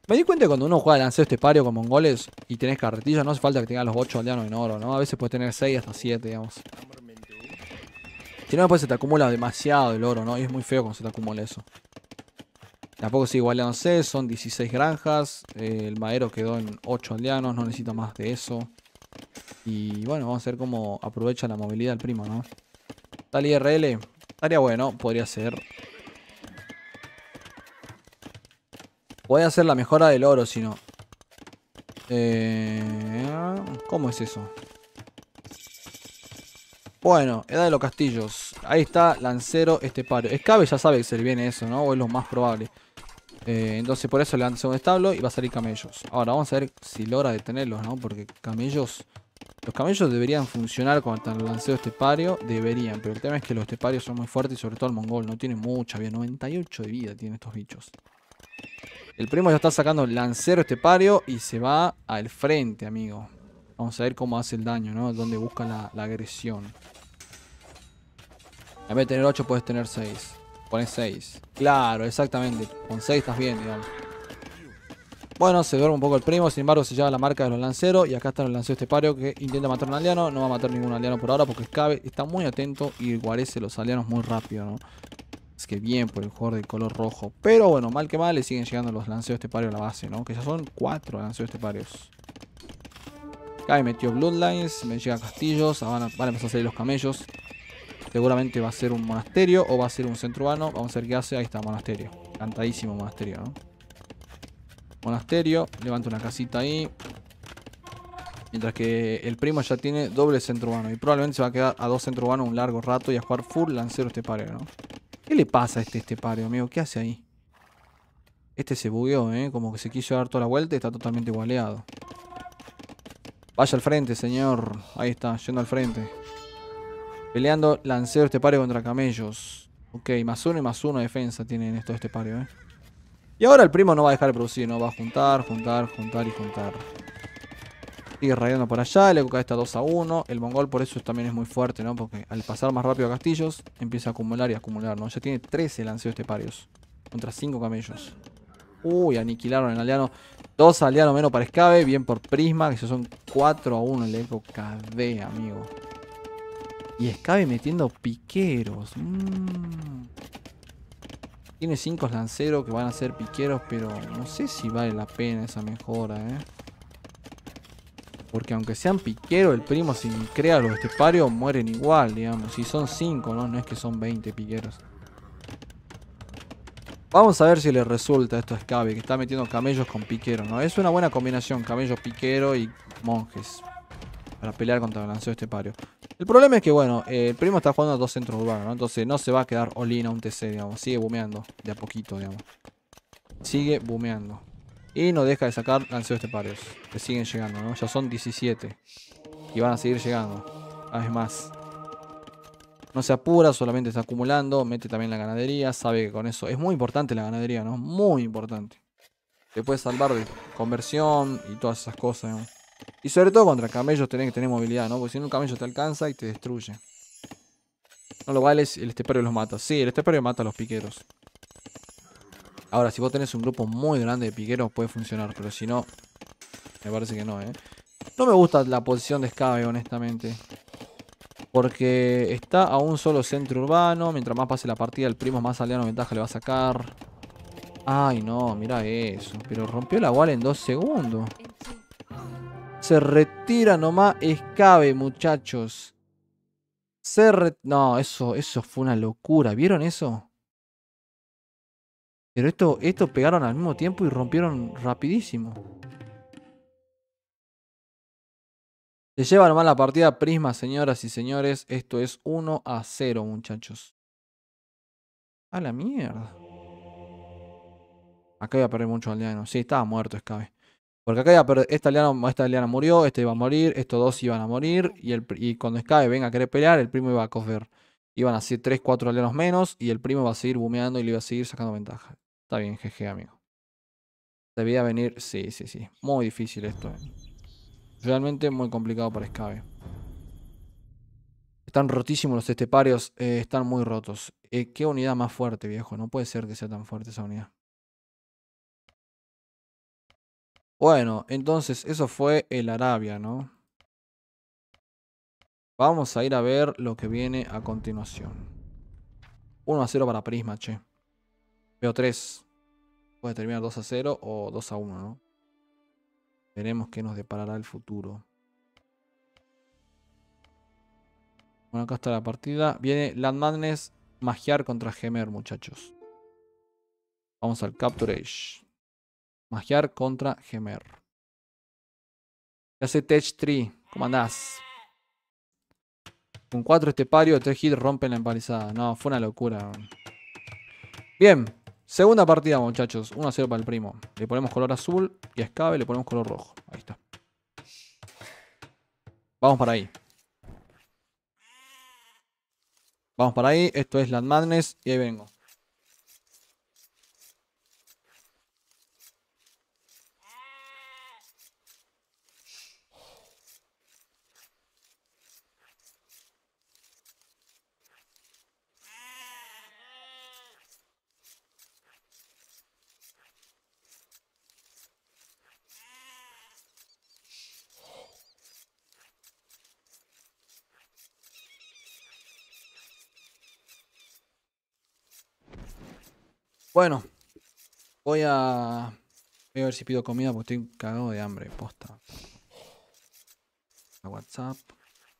Me di cuenta que cuando uno juega lanceo estepario con mongoles y tenés carretilla, no hace falta que tengas los 8 aldeanos en oro, ¿no? A veces puedes tener 6 hasta 7, digamos. Si no, después se te acumula demasiado el oro, ¿no? Y es muy feo cuando se te acumula eso. Tampoco sigue igualándose, son 16 granjas. Eh, el madero quedó en 8 aldeanos, no necesita más de eso. Y bueno, vamos a ver cómo aprovecha la movilidad el primo, ¿no? Tal IRL, Estaría bueno, podría ser. Voy a hacer la mejora del oro, si no. Eh, ¿Cómo es eso? Bueno, edad de los castillos. Ahí está, lancero estepario. Escabe ya sabe que se le viene eso, ¿no? O es lo más probable. Eh, entonces por eso le dan un establo y va a salir camellos. Ahora vamos a ver si logra detenerlos, ¿no? Porque camellos los camellos deberían funcionar cuando el lanceo estepario. Deberían, pero el tema es que los esteparios son muy fuertes y sobre todo el mongol no tiene mucha vida. 98 de vida tiene estos bichos. El primo ya está sacando el lancero estepario y se va al frente, amigo. Vamos a ver cómo hace el daño, ¿no? Dónde busca la, la agresión. En vez de tener 8 puedes tener 6. Pones 6. Claro, exactamente. Con 6 estás bien, digamos. Bueno, se duerme un poco el primo, sin embargo se lleva la marca de los lanceros. Y acá está el lancero estepario que intenta matar a un aldeano. No va a matar ningún aldeano por ahora porque Scabe está muy atento y guarece los aldeanos muy rápido, ¿no? Es que bien por el jugador de color rojo. Pero bueno, mal que mal le siguen llegando los lanceros esteparios a la base, ¿no? Que ya son cuatro lanceros esteparios. Scabe metió Bloodlines, me llega castillos, van a, van a empezar a salir los camellos. Seguramente va a ser un monasterio o va a ser un centro urbano. Vamos a ver qué hace. Ahí está, monasterio. Cantadísimo monasterio, ¿no? Monasterio. Levanta una casita ahí. Mientras que el primo ya tiene doble centro urbano. Y probablemente se va a quedar a dos centro urbanos un largo rato y a jugar full lancero estepario, ¿no? ¿Qué le pasa a este estepario, amigo? ¿Qué hace ahí? Este se bugueó, ¿eh? Como que se quiso dar toda la vuelta y está totalmente igualeado. Vaya al frente, señor. Ahí está, yendo al frente. Peleando lancero estepario contra camellos. Ok, más uno y más uno de defensa tienen estos estepario, ¿eh? Y ahora el primo no va a dejar de producir, ¿no? Va a juntar, juntar, juntar y juntar. Sigue rayando por allá, el época está 2 a 1. El mongol por eso también es muy fuerte, ¿no? Porque al pasar más rápido a castillos, empieza a acumular y acumular, ¿no? Ya tiene 13 lanceos esteparios. Contra 5 camellos. Uy, aniquilaron el aliano. 2 alianos menos para escabe. Bien por prisma, que son 4 a 1 el época de, amigo. Y escabe metiendo piqueros. Mm. Tiene 5 lanceros que van a ser piqueros, pero no sé si vale la pena esa mejora, ¿eh? Porque aunque sean piqueros, el primo si crea los esteparios mueren igual, digamos. Si son 5, ¿no? No es que son 20 piqueros. Vamos a ver si le resulta esto a Scabi, que está metiendo camellos con piquero, ¿no? Es una buena combinación, camellos piquero y monjes. Para pelear contra el lanceo estepario. El problema es que, bueno, eh, el primo está jugando a dos centros urbanos, ¿no? Entonces no se va a quedar olina un TC, digamos. Sigue bumeando de a poquito, digamos. Sigue bumeando. Y no deja de sacar lanceos esteparios. Que siguen llegando, ¿no? Ya son 17. Y van a seguir llegando. Una vez más. No se apura, solamente está acumulando. Mete también la ganadería. Sabe que con eso es muy importante la ganadería, ¿no? Muy importante. Te puede salvar de conversión y todas esas cosas, ¿no? Y sobre todo contra camellos tenés que tener movilidad, ¿no? Porque si no un camello te alcanza y te destruye. No lo vale, el estepario los mata. Sí, el estepario mata a los piqueros. Ahora, si vos tenés un grupo muy grande de piqueros puede funcionar, pero si no, me parece que no, ¿eh? No me gusta la posición de Scabe, honestamente. Porque está a un solo centro urbano. Mientras más pase la partida, el primo más aliado ventaja le va a sacar. Ay, no, mira eso. Pero rompió la wall en dos segundos. Se retira nomás Escabe, muchachos. Se re... No, eso, eso fue una locura. ¿Vieron eso? Pero esto, esto pegaron al mismo tiempo y rompieron rapidísimo. Se lleva nomás la partida Prisma, señoras y señores. Esto es 1 a 0, muchachos. A la mierda. Acá iba a perder mucho aldeano. Sí, estaba muerto Escabe. Porque acá iba a perder. Esta aldeana, esta murió, este iba a morir, estos dos iban a morir. Y, el, y cuando Escabe venga a querer pelear, el primo iba a coger. Iban a ser 3, 4 aldeanos menos. Y el primo va a seguir bumeando y le iba a seguir sacando ventaja. Está bien, jeje, amigo. Debía venir. Sí, sí, sí. Muy difícil esto. Eh. Realmente muy complicado para Escabe. Están rotísimos los esteparios. Eh, están muy rotos. Eh, qué unidad más fuerte, viejo. No puede ser que sea tan fuerte esa unidad. Bueno, entonces eso fue el Arabia, ¿no? Vamos a ir a ver lo que viene a continuación. 1 a 0 para Prisma, che. Veo 3. Puede terminar 2 a 0 o 2 a 1, ¿no? Veremos qué nos deparará el futuro. Bueno, acá está la partida. Viene Land Madness magiar contra Gemer, muchachos. Vamos al Capture Age. Magiar contra Gemer. ¿Qué hace Tech Tree? ¿Cómo andás? Con 4 estepario, 3 hits rompen la empalizada. No, fue una locura. Bien, Segunda partida, muchachos. 1 a 0 para el primo. Le ponemos color azul y a Escabe le ponemos color rojo. Ahí está. Vamos para ahí. Vamos para ahí. Esto es Land Madness y ahí vengo. Bueno, voy a... Voy a ver si pido comida porque estoy cagado de hambre, posta. A WhatsApp.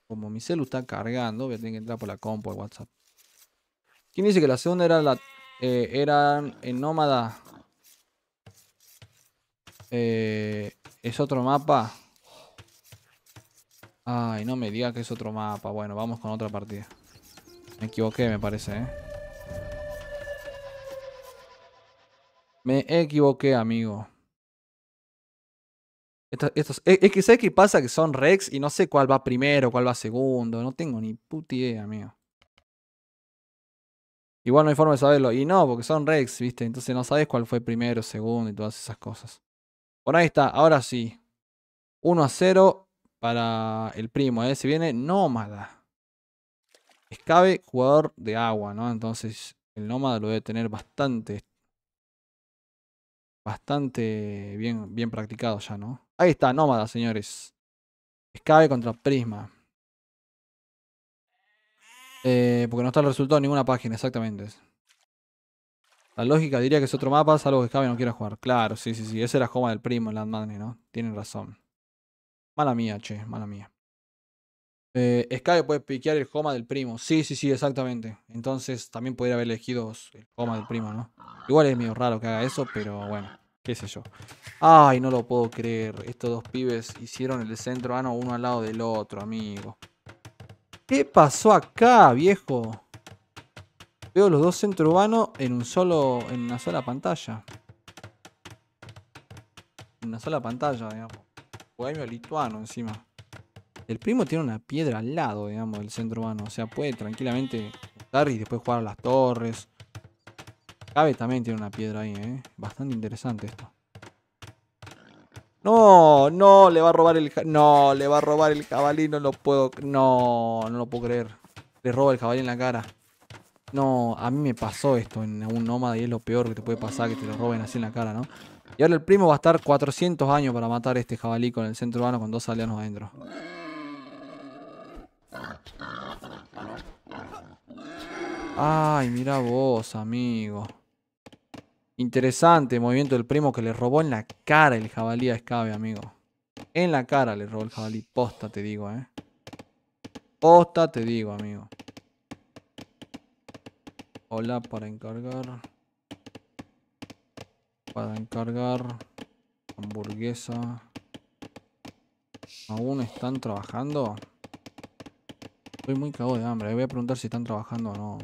Como mi celu está cargando, voy a tener que entrar por la compu al WhatsApp. ¿Quién dice que la segunda era la... Eh, en Nómada? Eh, es otro mapa. Ay, no me diga que es otro mapa. Bueno, vamos con otra partida. Me equivoqué, me parece, ¿eh? Me equivoqué, amigo. Estos, estos, sé qué pasa que son Rex y no sé cuál va primero, cuál va segundo. No tengo ni puta idea, amigo. Igual no hay forma de saberlo. Y no, porque son Rex, ¿viste? Entonces no sabes cuál fue primero, segundo y todas esas cosas. Por ahí está, ahora sí. 1 a 0 para el primo, ¿eh? Se viene Nómada. Escabe, jugador de agua, ¿no? Entonces el Nómada lo debe tener bastante. Bastante bien, bien practicado ya, ¿no? Ahí está, Nómada, señores. Escabe contra Prisma. Eh, porque no está el resultado en ninguna página, exactamente. La lógica diría que es otro mapa, salvo que Escabe no quiera jugar. Claro, sí, sí, sí. Ese era Joma del primo en Land Magnet, ¿no? Tienen razón. Mala mía, che, mala mía. Eh, Sky puede piquear el Homa del primo. Sí, sí, sí, exactamente. Entonces también podría haber elegido el Homa del primo, ¿no? Igual es medio raro que haga eso, pero bueno, qué sé yo. Ay, no lo puedo creer. Estos dos pibes hicieron el centro ano uno al lado del otro, amigo. ¿Qué pasó acá, viejo? Veo los dos centro urbanos en un solo. en una sola pantalla. En una sola pantalla, digamos. Bohemio lituano encima. El primo tiene una piedra al lado, digamos, del centro urbano. O sea, puede tranquilamente estar y después jugar a las torres. Cabe también tiene una piedra ahí, ¿eh? Bastante interesante esto. No, no, le va a robar el... No, le va a robar el jabalí, no lo puedo... No, no lo puedo creer. Le roba el jabalí en la cara. No, a mí me pasó esto en un nómada y es lo peor que te puede pasar, que te lo roben así en la cara, ¿no? Y ahora el primo va a estar 400 años para matar a este jabalí con el centro urbano con dos aldeanos adentro. Ay, mira vos, amigo. Interesante movimiento del primo que le robó en la cara el jabalí a Escabe, amigo. En la cara le robó el jabalí. Posta te digo, eh. Posta te digo, amigo. Hola para encargar. Para encargar. Hamburguesa. ¿Aún están trabajando? Estoy muy cagado de hambre. Voy a preguntar si están trabajando o no.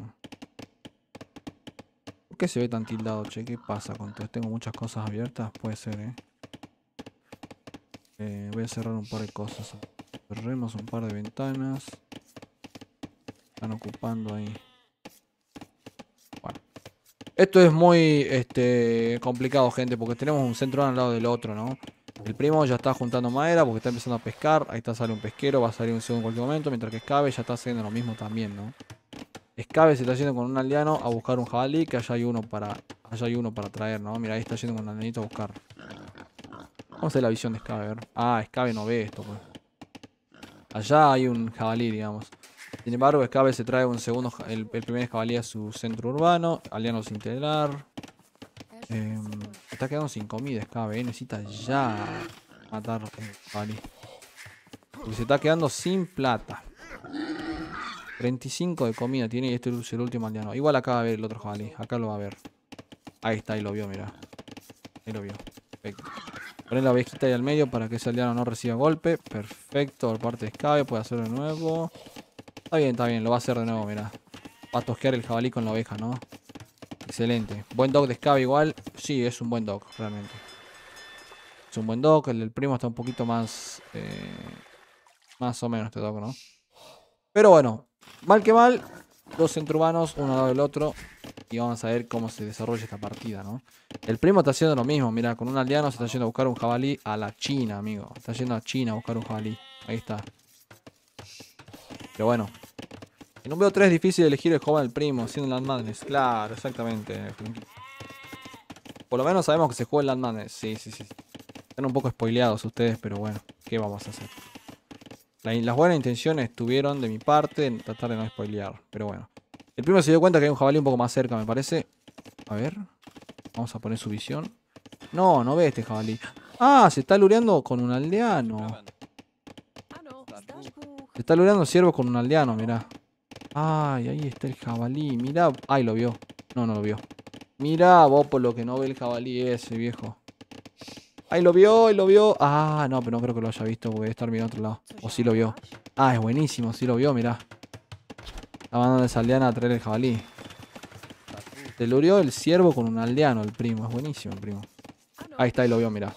¿Por qué se ve tan tildado, che? ¿Qué pasa con? Tengo muchas cosas abiertas. Puede ser, ¿eh? Eh, Voy a cerrar un par de cosas. Cerremos un par de ventanas. Están ocupando ahí. Bueno. Esto es muy este, complicado, gente, porque tenemos un centro al lado del otro, ¿no? El primo ya está juntando madera porque está empezando a pescar. Ahí está, sale un pesquero, va a salir un segundo en cualquier momento. Mientras que Escabe ya está haciendo lo mismo también, ¿no? Escabe se está yendo con un aldeano a buscar un jabalí, que allá hay uno para, allá hay uno para traer, ¿no? Mira, ahí está yendo con un aldeanito a buscar. Vamos a ver la visión de Escabe, a ver. Ah, Escabe no ve esto, pues. Allá hay un jabalí, digamos. Sin embargo, Escabe se trae un segundo, el, el primer jabalí a su centro urbano. Aldeano sin telar. Está quedando sin comida, Escabe, ¿eh? Necesita ya matar jabalí. Porque se está quedando sin plata. 35 de comida tiene y este es el último aldeano. Igual acá va a ver el otro jabalí. Acá lo va a ver. Ahí está, ahí lo vio, mira. Ahí lo vio. Perfecto. Poner la ovejita ahí al medio para que ese aldeano no reciba golpe. Perfecto, por parte de Scabe. Puede hacerlo de nuevo. Está bien, está bien. Lo va a hacer de nuevo, mira. Va a tosquear el jabalí con la oveja, ¿no? Excelente. Buen dog de Scabe igual. Sí, es un buen dog, realmente. Es un buen dog. El del primo está un poquito más... eh, más o menos este dog, ¿no? Pero bueno, mal que mal, dos centrourbanos, uno al lado del otro. Y vamos a ver cómo se desarrolla esta partida, ¿no? El primo está haciendo lo mismo, mira, con un aldeano se está yendo a buscar un jabalí a la China, amigo. Está yendo a China a buscar un jabalí. Ahí está. Pero bueno. En un BO3 es difícil elegir el joven del primo, siendo Land Madness. Claro, exactamente. Por lo menos sabemos que se juega en Land Madness. Sí, sí, sí. Están un poco spoileados ustedes, pero bueno, ¿qué vamos a hacer? La- las buenas intenciones tuvieron de mi parte en tratar de no spoilear. Pero bueno. El primo se dio cuenta que hay un jabalí un poco más cerca, me parece. A ver. Vamos a poner su visión. No, no ve este jabalí. Ah, se está lureando con un aldeano. Se está lureando ciervo con un aldeano, mirá. Ay, ahí está el jabalí. Mirá. Ay, lo vio. No, no lo vio. Mirá vos por lo que no ve el jabalí ese, viejo. Ahí lo vio, ahí lo vio. Ah, no, pero no creo que lo haya visto porque debe estar mirando otro lado. O sí lo vio. Ah, es buenísimo, sí lo vio, mirá. Está mandando esa aldeana a traer el jabalí. Te lurió el ciervo con un aldeano, el primo. Es buenísimo el primo. Ahí está, ahí lo vio, mirá.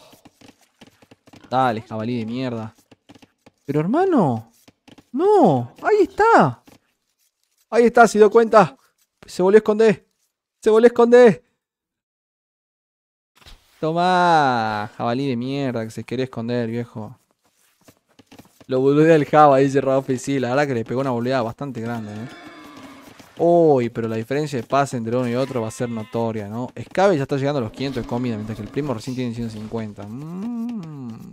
Dale, jabalí de mierda. Pero hermano. No, ahí está. Ahí está, se dio cuenta. Se volvió a esconder. Se volvió a esconder. Toma, jabalí de mierda que se quiere esconder, viejo. Lo boludea el Java, dice Rafa. Sí, la verdad que le pegó una boludeada bastante grande, eh. Uy, pero la diferencia de pase entre uno y otro va a ser notoria, ¿no? Escabe ya está llegando a los 500 de comida, mientras que el primo recién tiene 150. Mm.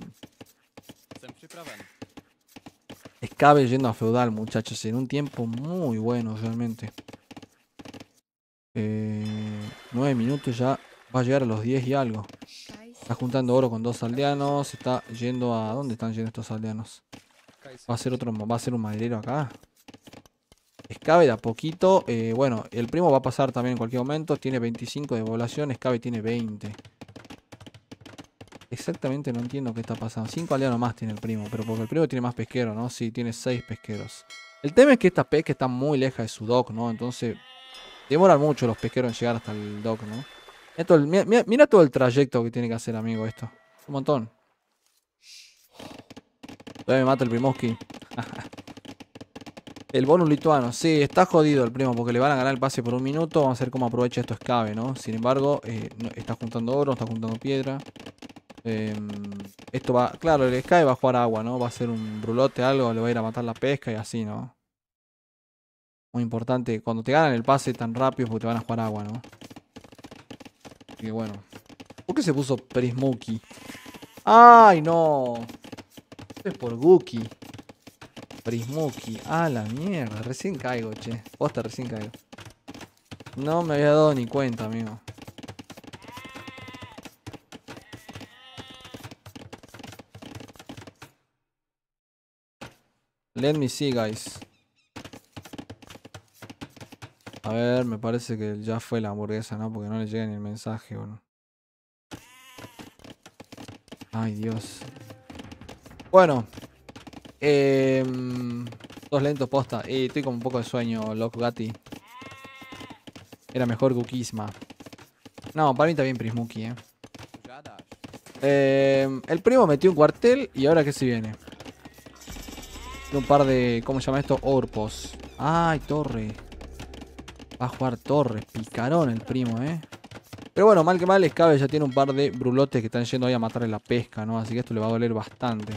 Escabe yendo a feudal, muchachos, en un tiempo muy bueno realmente. Eh, 9 minutos ya va a llegar a los 10 y algo. Está juntando oro con dos aldeanos. Está yendo a... ¿Dónde están yendo estos aldeanos? Va a ser otro... Va a ser un maderero acá. Escabe de a poquito. eh, bueno, el primo va a pasar también en cualquier momento. Tiene 25 de población. Escabe tiene 20. Exactamente no entiendo qué está pasando. 5 aldeanos más tiene el primo. Pero porque el primo tiene más pesqueros, ¿no? Sí, tiene 6 pesqueros. El tema es que esta pesca está muy lejos de su dock, ¿no? Entonces... Demoran mucho los pesqueros en llegar hasta el dock, ¿no? Esto, el- mira, mira- mira todo el trayecto que tiene que hacer, amigo, esto. Un montón. Todavía me mata el primoski. <laughs> el bonus lituano. Sí, está jodido el primo porque le van a ganar el pase por un minuto. Vamos a ver cómo aprovecha esto Escabe, ¿no? Sin embargo, eh, está juntando oro, está juntando piedra. Em, esto va... Claro, el Escabe va a jugar agua, ¿no? Va a ser un brulote, algo, le va a ir a matar la pesca y así, ¿no? Muy importante. Cuando te ganan el pase tan rápido porque te van a jugar agua, ¿no? Así que bueno. ¿Por qué se puso Prismuki? ¡Ay, no! Esto es por Guki. Prismuki. Ah, la mierda. Recién caigo, che. Posta, recién caigo. No me había dado ni cuenta, amigo. Let me see, guys. A ver, me parece que ya fue la hamburguesa, ¿no? Porque no le llega ni el mensaje, bueno. Ay, Dios. Bueno. Eh, dos lentos posta. Eh, estoy con un poco de sueño, loco Gatti. Era mejor Kukisma. No, para mí está bien Prismuki, eh. Eh, El primo metió un cuartel y ahora qué se viene. Un par de. ¿Cómo se llama esto? Orpos. Ay, torre. Va a jugar torre. Picarón el primo, eh. Pero bueno, mal que mal, Escabe ya tiene un par de brulotes que están yendo ahí a matarle la pesca, ¿no? Así que esto le va a doler bastante.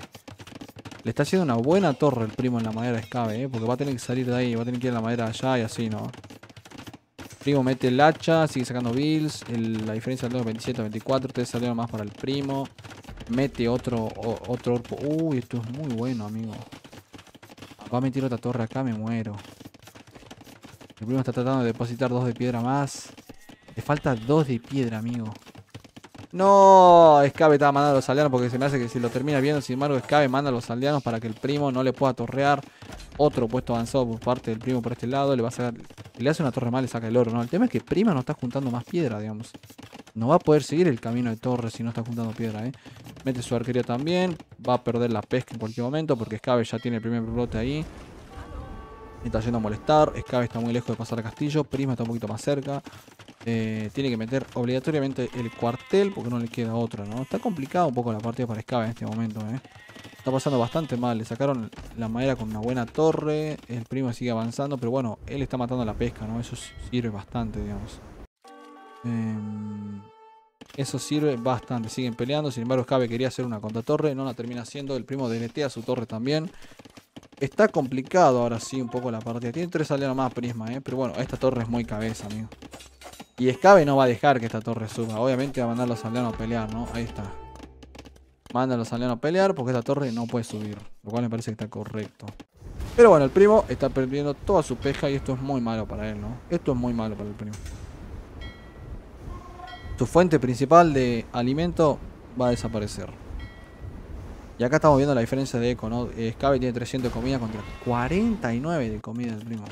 Le está haciendo una buena torre el primo en la madera de Escabe, ¿eh? Porque va a tener que salir de ahí, va a tener que ir a la madera allá y así, ¿no? Primo mete el hacha, sigue sacando bills. la diferencia del 27 a 24. Ustedes salieron más para el primo. Mete otro, o- otro orpo. Uy, esto es muy bueno, amigo. Va a meter otra torre acá, me muero. El primo está tratando de depositar dos de piedra más. Le falta dos de piedra, amigo. No, Escabe estaba mandando a los aldeanos porque se me hace que si lo termina viendo, sin embargo, Escabe manda a los aldeanos para que el primo no le pueda torrear. Otro puesto avanzado por parte del primo por este lado. Le va a sacar. Le hace una torre mal, le saca el oro, ¿no? El tema es que Prima no está juntando más piedra, digamos. No va a poder seguir el camino de torre si no está juntando piedra, ¿eh? Mete su arquería también. Va a perder la pesca en cualquier momento porque Escabe ya tiene el primer brote ahí. Está yendo a molestar. Escabe está muy lejos de pasar al castillo. Prisma está un poquito más cerca. Eh, tiene que meter obligatoriamente el cuartel porque no le queda otra, ¿no? Está complicado un poco la partida para Escabe en este momento, ¿eh? Está pasando bastante mal. Le sacaron la madera con una buena torre. El primo sigue avanzando, pero bueno, él está matando la pesca, ¿no? Eso sirve bastante, digamos. Em, eso sirve bastante. Siguen peleando. Sin embargo, Escabe quería hacer una contratorre. No la termina haciendo. El primo deletea su torre también. Está complicado ahora sí un poco la partida. Tiene tres aldeanos más Prisma, ¿eh? Pero bueno, esta torre es muy cabeza, amigo. Y Escabe no va a dejar que esta torre suba. Obviamente va a mandar a los aldeanos a pelear, ¿no? Ahí está. Manda a los aldeanos a pelear porque esta torre no puede subir. Lo cual me parece que está correcto. Pero bueno, el primo está perdiendo toda su pesca y esto es muy malo para él, ¿no? Esto es muy malo para el primo. Su fuente principal de alimento va a desaparecer. Y acá estamos viendo la diferencia de eco, ¿no? Eh, Scabe tiene 300 de comida contra 49 de comida del primo.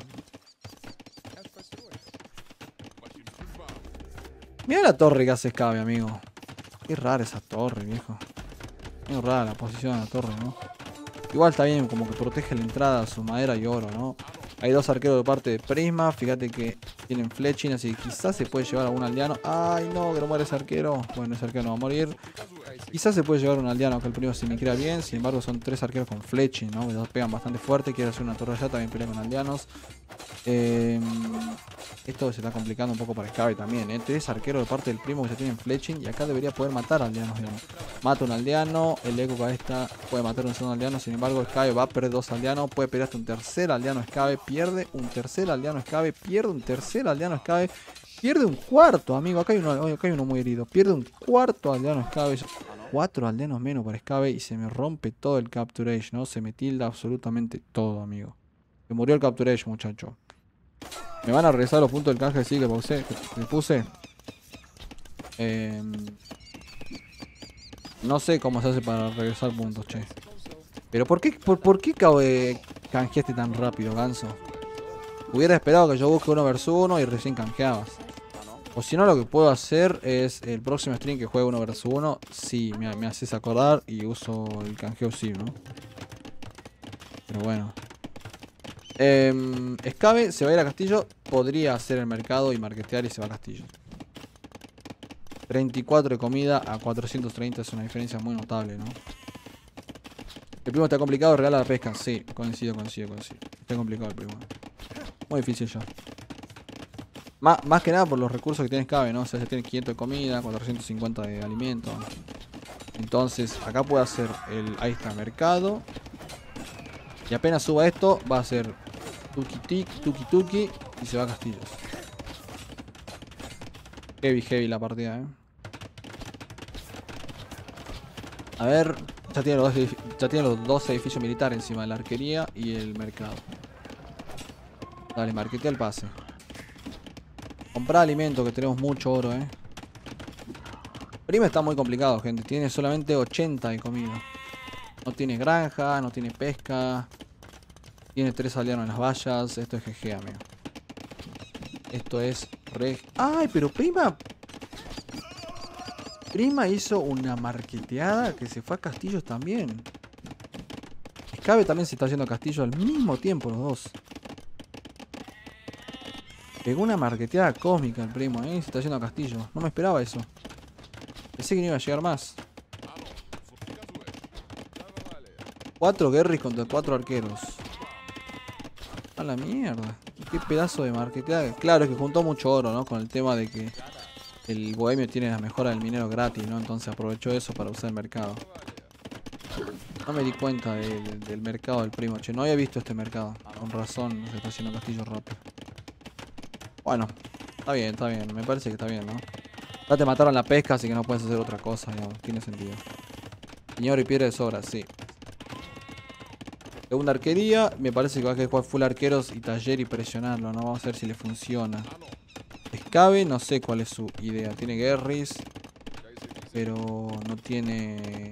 Mira la torre que hace Scabe, amigo. Qué rara esa torre, viejo. Muy rara la posición de la torre, ¿no? Igual está bien, como que protege la entrada su madera y oro, ¿no? Hay dos arqueros de parte de Prisma. Fíjate que tienen fletching, así que quizás se puede llevar a un aldeano. ¡Ay, no! Que no muere ese arquero. Bueno, ese arquero no va a morir. Quizás se puede llevar un aldeano que el primo si me crea bien. Sin embargo, son tres arqueros con fletching, ¿no? Los pegan bastante fuerte. Quiere hacer una torre allá, también pelea con aldeanos. Eh, esto se está complicando un poco para Scabe también, ¿eh? Tres arqueros de parte del primo que ya tienen fletching. Y acá debería poder matar aldeanos, digamos. Mata un aldeano. El eco esta puede matar un segundo aldeano. Sin embargo, Scabe va a perder dos aldeanos. Puede pelear hasta un tercer aldeano Scabe. Pierde un tercer aldeano Scabe. Pierde un tercer aldeano Scabe. Pierde un cuarto, amigo. Acá hay uno, acá hay uno muy herido. Pierde un cuarto aldeano Scabe. Cuatro aldeanos menos para Scabe. Y se me rompe todo el Capture Age, ¿no? Se me tilda absolutamente todo, amigo. Se murió el Capture Age, muchacho. Me van a regresar los puntos del canje sí que puse. Que puse. Eh, no sé cómo se hace para regresar puntos, che. Pero ¿por qué, por, por qué eh, canjeaste tan rápido, ganso? Hubiera esperado que yo busque uno versus uno y recién canjeabas. O si no, lo que puedo hacer es el próximo stream que juegue uno versus uno. Sí, me, me haces acordar y uso el canjeo sí, ¿no? Pero bueno. Eh, Escabe se va a ir a Castillo. Podría hacer el mercado y marketear y se va a Castillo. 34 de comida a 430 es una diferencia muy notable, ¿no? El primo está complicado, regala la pesca. Sí, coincido, coincido, coincido. Está complicado el primo. Muy difícil ya. Más, que nada por los recursos que tienes cabe, ¿no? O sea, se tiene 500 de comida, 450 de alimento. Entonces, acá puede hacer el... Ahí está, mercado. Y apenas suba esto, va a hacer tuki tuki tuki tuki y se va a castillos. Heavy, heavy la partida, eh. A ver, ya tiene, los dos, ya tiene los dos edificios militares encima la arquería y el mercado. Dale, marquete el pase. Comprar alimento, que tenemos mucho oro, eh. Prima está muy complicado, gente. Tiene solamente 80 de comida. No tiene granja, no tiene pesca. Tiene tres aldeanos en las vallas. Esto es GG, amigo. Esto es re... ¡Ay, pero Prima! Prima hizo una marqueteada que se fue a castillos también. Escabe también se está yendo a castillo al mismo tiempo los dos. Pegó una marqueteada cósmica el primo, ¿eh? Se está yendo a castillo. No me esperaba eso. Pensé que no iba a llegar más. Cuatro guerris contra cuatro arqueros. A la mierda. Qué pedazo de marketeada. Claro, es que juntó mucho oro, ¿no? Con el tema de que el bohemio tiene la mejora del minero gratis, ¿no? Entonces aprovechó eso para usar el mercado. No me di cuenta del, mercado del primo, che. No había visto este mercado. Con razón se está haciendo castillo rápido. Bueno, está bien, está bien. Me parece que está bien, ¿no? Ya te mataron la pesca, así que no puedes hacer otra cosa, digamos. Tiene sentido. Señor y piedra de sobra, sí. Segunda arquería, me parece que va a jugar full arqueros y taller y presionarlo, ¿no? Vamos a ver si le funciona. Escabe, no sé cuál es su idea. Tiene guerris, pero no tiene...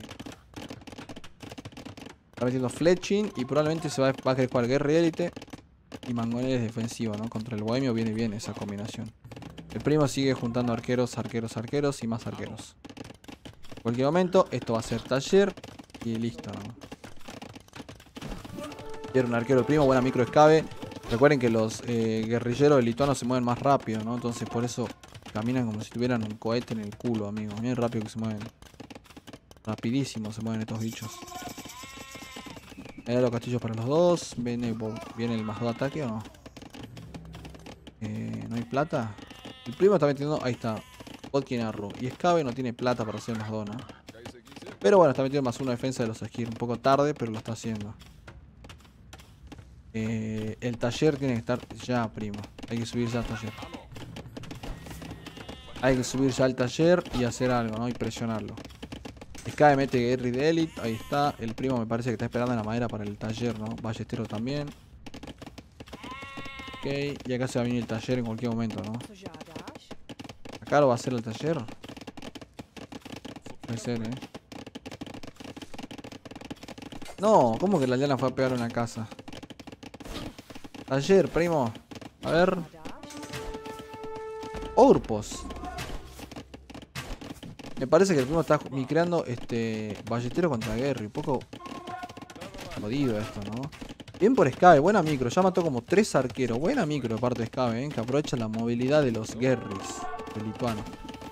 Está metiendo fletching y probablemente se va, a querer jugar guerra élite y mangoneles defensivo, ¿no? Contra el bohemio viene bien esa combinación. El primo sigue juntando arqueros, arqueros, arqueros y más arqueros. En cualquier momento, esto va a ser taller y listo, ¿no? Era un arquero primo, buena micro escabe. Recuerden que los eh, guerrilleros lituanos se mueven más rápido, ¿no? Entonces por eso caminan como si tuvieran un cohete en el culo, amigos. Miren rápido que se mueven. Rapidísimo se mueven estos bichos. Mira los castillos para los dos. ¿Viene, ¿Viene el más de ataque o no? Eh, ¿No hay plata? El primo está metiendo... Ahí está. Podkin Arrow. Y Escabe no tiene plata para hacer más dos, ¿no? Pero bueno, está metiendo más una defensa de los skills. Un poco tarde, pero lo está haciendo. Eh, el taller tiene que estar ya, primo. Hay que subir ya al taller. Hay que subir ya al taller y hacer algo, ¿no? Y presionarlo. Sky mete Gary de Elite. Ahí está. El primo me parece que está esperando en la madera para el taller, ¿no? Ballestero también. Ok. Y acá se va a venir el taller en cualquier momento, ¿no? Acá lo va a hacer el taller. Puede ser, ¿eh? No, ¿cómo que la llana fue a pegar una casa? Ayer, primo. A ver. Urpos. Me parece que el primo está micreando este ballestero contra Gary. Un poco jodido esto, ¿no? Bien por Scabe, buena micro. Ya mató como tres arqueros. Buena micro de parte de Scabe, ¿eh? que aprovecha la movilidad de los Gerris, el lituano.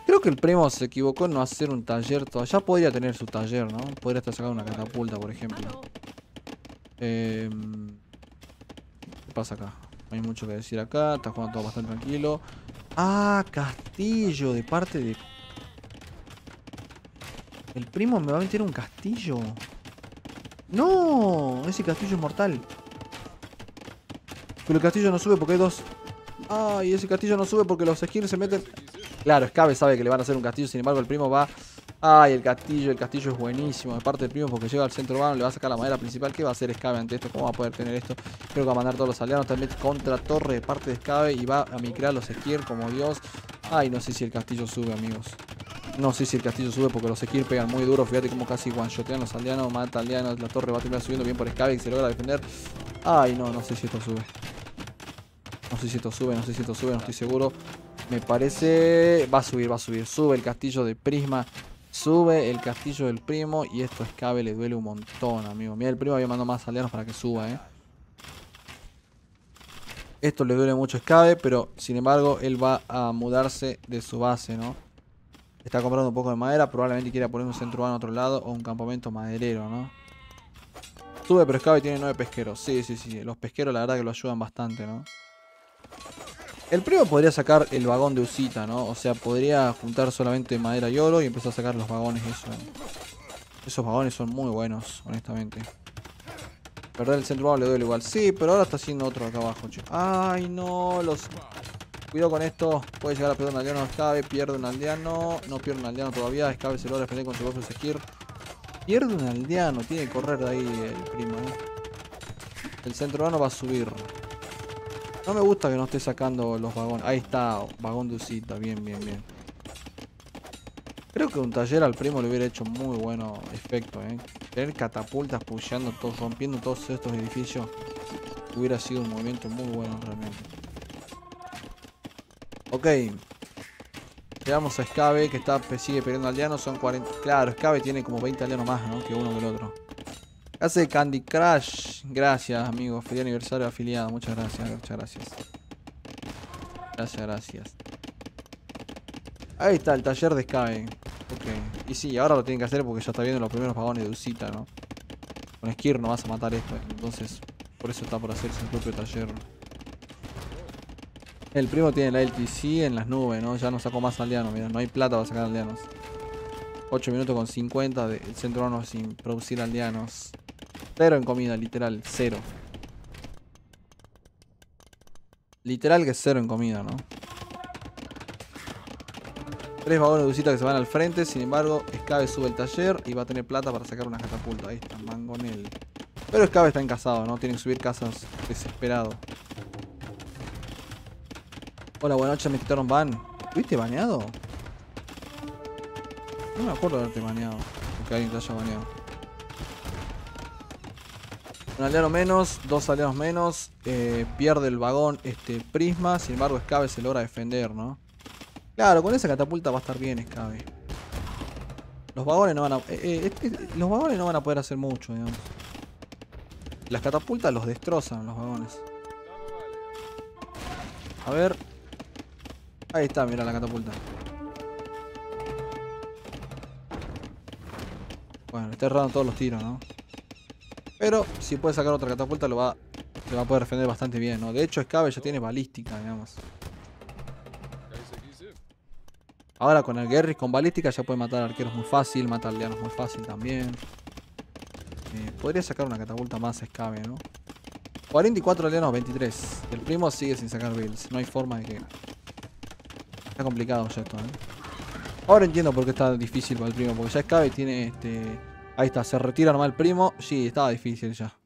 Creo que el primo se equivocó en no hacer un taller. Todavía podría tener su taller, ¿no? Podría estar sacando una catapulta, por ejemplo. Em, ¿Qué pasa acá? No hay mucho que decir acá. Está jugando todo bastante tranquilo. Ah, castillo de parte de... El primo me va a meter un castillo. No, ese castillo es mortal. Pero el castillo no sube porque hay dos. Ay, ese castillo no sube porque los skins se meten. Claro, Scabe sabe que le van a hacer un castillo, sin embargo el primo va... Ay, el castillo, el castillo es buenísimo. De parte del primo porque llega al centro urbano, le va a sacar la madera principal. ¿Qué va a hacer Scabe ante esto? ¿Cómo va a poder tener esto? Creo que va a mandar todos los aliados también contra torre de parte de Scabe y va a micrar los skins como Dios. Ay, no sé si el castillo sube, amigos. No sé si el castillo sube porque los skills pegan muy duro. Fíjate como casi one-shotean los aldeanos, mata aldeanos. La torre va a terminar subiendo bien por Scabe y se logra defender. Ay, no, no sé si esto sube. No sé si esto sube, no sé si esto sube, no estoy seguro. Me parece... Va a subir, va a subir. Sube el castillo de Prisma. Sube el castillo del primo. Y esto a Scabe le duele un montón, amigo. Mira, el primo había mandado más aldeanos para que suba, eh. Esto le duele mucho a Scabe, pero sin embargo él va a mudarse de su base, ¿no? Está comprando un poco de madera, probablemente quiera poner un centro urbano a otro lado o un campamento maderero, ¿no? Sube, pero Scabe tiene nueve pesqueros. Sí, sí, sí. Los pesqueros la verdad que lo ayudan bastante, ¿no? El primo podría sacar el vagón de Usita, ¿no? O sea, podría juntar solamente madera y oro y empezar a sacar los vagones. Eso. Esos vagones son muy buenos, honestamente. Perder el centro le duele igual. Sí, pero ahora está haciendo otro acá abajo, chico. Ay, no, los Cuidado con esto. Puede llegar a perder un aldeano. Escabe, pierde un aldeano. No pierde un aldeano todavía. Escabe se logra defender con su golpe Sekir. Pierde un aldeano. Tiene que correr de ahí el primo. ¿eh? El centro urbano va a subir. No me gusta que no esté sacando los vagones. Ahí está. Vagón de usita. Bien, bien, bien. Creo que un taller al primo le hubiera hecho muy bueno efecto. ¿eh? Tener catapultas pusheando todos, rompiendo todos estos edificios. Hubiera sido un movimiento muy bueno realmente. Ok. Llegamos a Scabe, que está, sigue perdiendo aldeanos. Son 40. Claro, Scabe tiene como 20 aldeanos más, ¿no? Que uno que el otro. Hace Candy Crush. Gracias, amigo. Feliz aniversario afiliado. Muchas gracias, muchas gracias. Gracias, gracias. Ahí está, el taller de Scabe. Ok. Y sí, ahora lo tienen que hacer porque ya está viendo los primeros vagones de Usita, ¿no? Con Skir no vas a matar esto. Entonces, por eso está por hacerse el propio taller. El primo tiene la LTC en las nubes, ¿no? Ya no sacó más aldeanos, mira, no hay plata para sacar aldeanos. 8 minutos con 50 del centro urbano sin producir aldeanos. Cero en comida, literal, cero. Literal que cero en comida, ¿no? Tres vagones de usita que se van al frente, sin embargo, Scabe sube el taller y va a tener plata para sacar una catapulta. Ahí está, Mangonel. Pero Scabe está encasado, ¿no? Tiene que subir casas desesperado. Hola, buenas noches, me quitaron ban. ¿Fuiste baneado? No me acuerdo de haberte baneado. Que alguien te haya baneado. Un aldeano menos, dos aldeanos menos. Eh, pierde el vagón este Prisma. Sin embargo, Scabe se logra defender, ¿no? Claro, con esa catapulta va a estar bien Scabe. Los vagones no van a... Eh, eh, los vagones no van a poder hacer mucho, digamos. Las catapultas los destrozan, los vagones. A ver, Ahí está, mira la catapulta. Bueno, está errando todos los tiros, ¿no? Pero si puede sacar otra catapulta lo va, se va a poder defender bastante bien, ¿no? De hecho, Scabe ya tiene balística, digamos. Ahora con el Guerris con balística ya puede matar arqueros muy fácil, matar aldeanos muy fácil también. Eh, podría sacar una catapulta más Scabe, ¿no? 44 aldeanos, 23. El primo sigue sin sacar builds. No hay forma de que Está complicado ya esto, ¿eh? Ahora entiendo por qué está difícil para el primo. Porque ya escabe tiene este... Ahí está, se retira el primo. Sí, estaba difícil ya.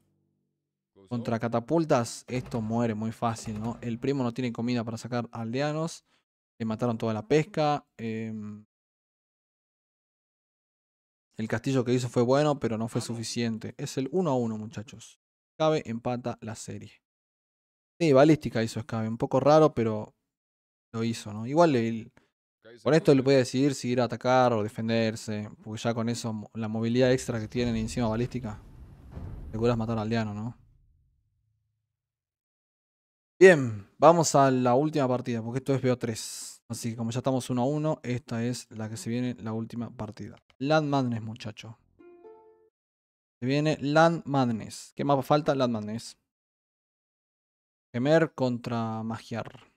Contra catapultas, esto muere muy fácil, ¿no? El primo no tiene comida para sacar aldeanos. Le mataron toda la pesca. Em, el castillo que hizo fue bueno, pero no fue suficiente. Es el 1 a 1, muchachos. Escabe empata la serie. Sí, balística hizo Escabe. Un poco raro, pero lo hizo, ¿no? Igual el, Con esto le puede decidir si ir a atacar o defenderse. Porque ya con eso, la movilidad extra que tienen encima balística, te curas matar al aldeano, ¿no? Bien, vamos a la última partida, porque esto es BO3. Así que como ya estamos 1 a 1, esta es la que se viene la última partida. Land Madness, muchacho. Se viene Land Madness. ¿Qué mapa falta? Land Madness. Gemer contra Magiar.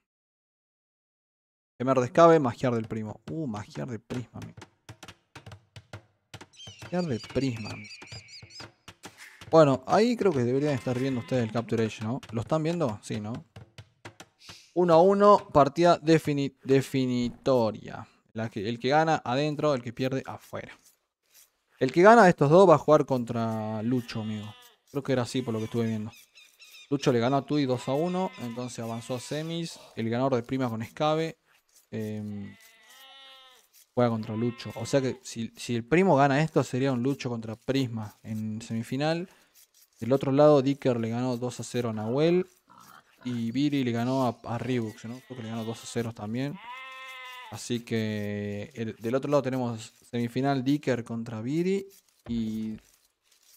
Gemer de escabe, Magiar del primo. Uh, Magiar de Prisma. Magiar de Prisma. Bueno, ahí creo que deberían estar viendo ustedes el Capture Edge, ¿no? ¿Lo están viendo? Sí, ¿no? 1 a 1, partida defini- definitoria. El que gana adentro, el que pierde afuera. El que gana de estos dos va a jugar contra Lucho, amigo. Creo que era así por lo que estuve viendo. Lucho le ganó a Tui 2 a 1, entonces avanzó a semis. El ganador de prima con Escabe em, juega contra Lucho. O sea que si, si el primo gana esto, sería un Lucho contra Prisma en semifinal. Del otro lado, Dicker le ganó 2 a 0 a Nahuel. Y Viri le ganó a, a ¿no? Creo que le ganó 2 a 0 también. Así que el- del otro lado tenemos semifinal Dicker contra Viri. Y,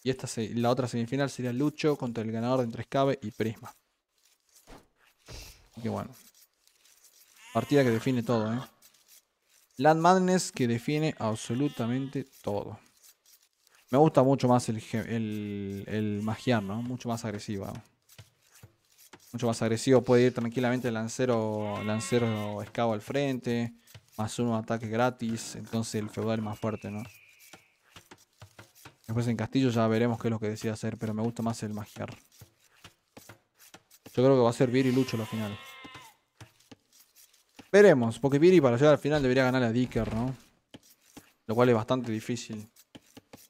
y esta la otra semifinal sería Lucho contra el ganador de entre Escabe y Prisma. Que bueno. Partida que define todo, ¿eh? Land Madness que define absolutamente todo. Me gusta mucho más el, el, Magiar, ¿no? Mucho más agresiva. Mucho más agresivo. Puede ir tranquilamente el lancero, lancero escavo al frente. Más uno ataque gratis. Entonces el feudal es más fuerte, ¿no? Después en Castillo ya veremos qué es lo que decide hacer. Pero me gusta más el Magiar. Yo creo que va a ser Viri y Lucho final. Veremos, porque Viri para llegar al final debería ganar a Dicker, ¿no? Lo cual es bastante difícil.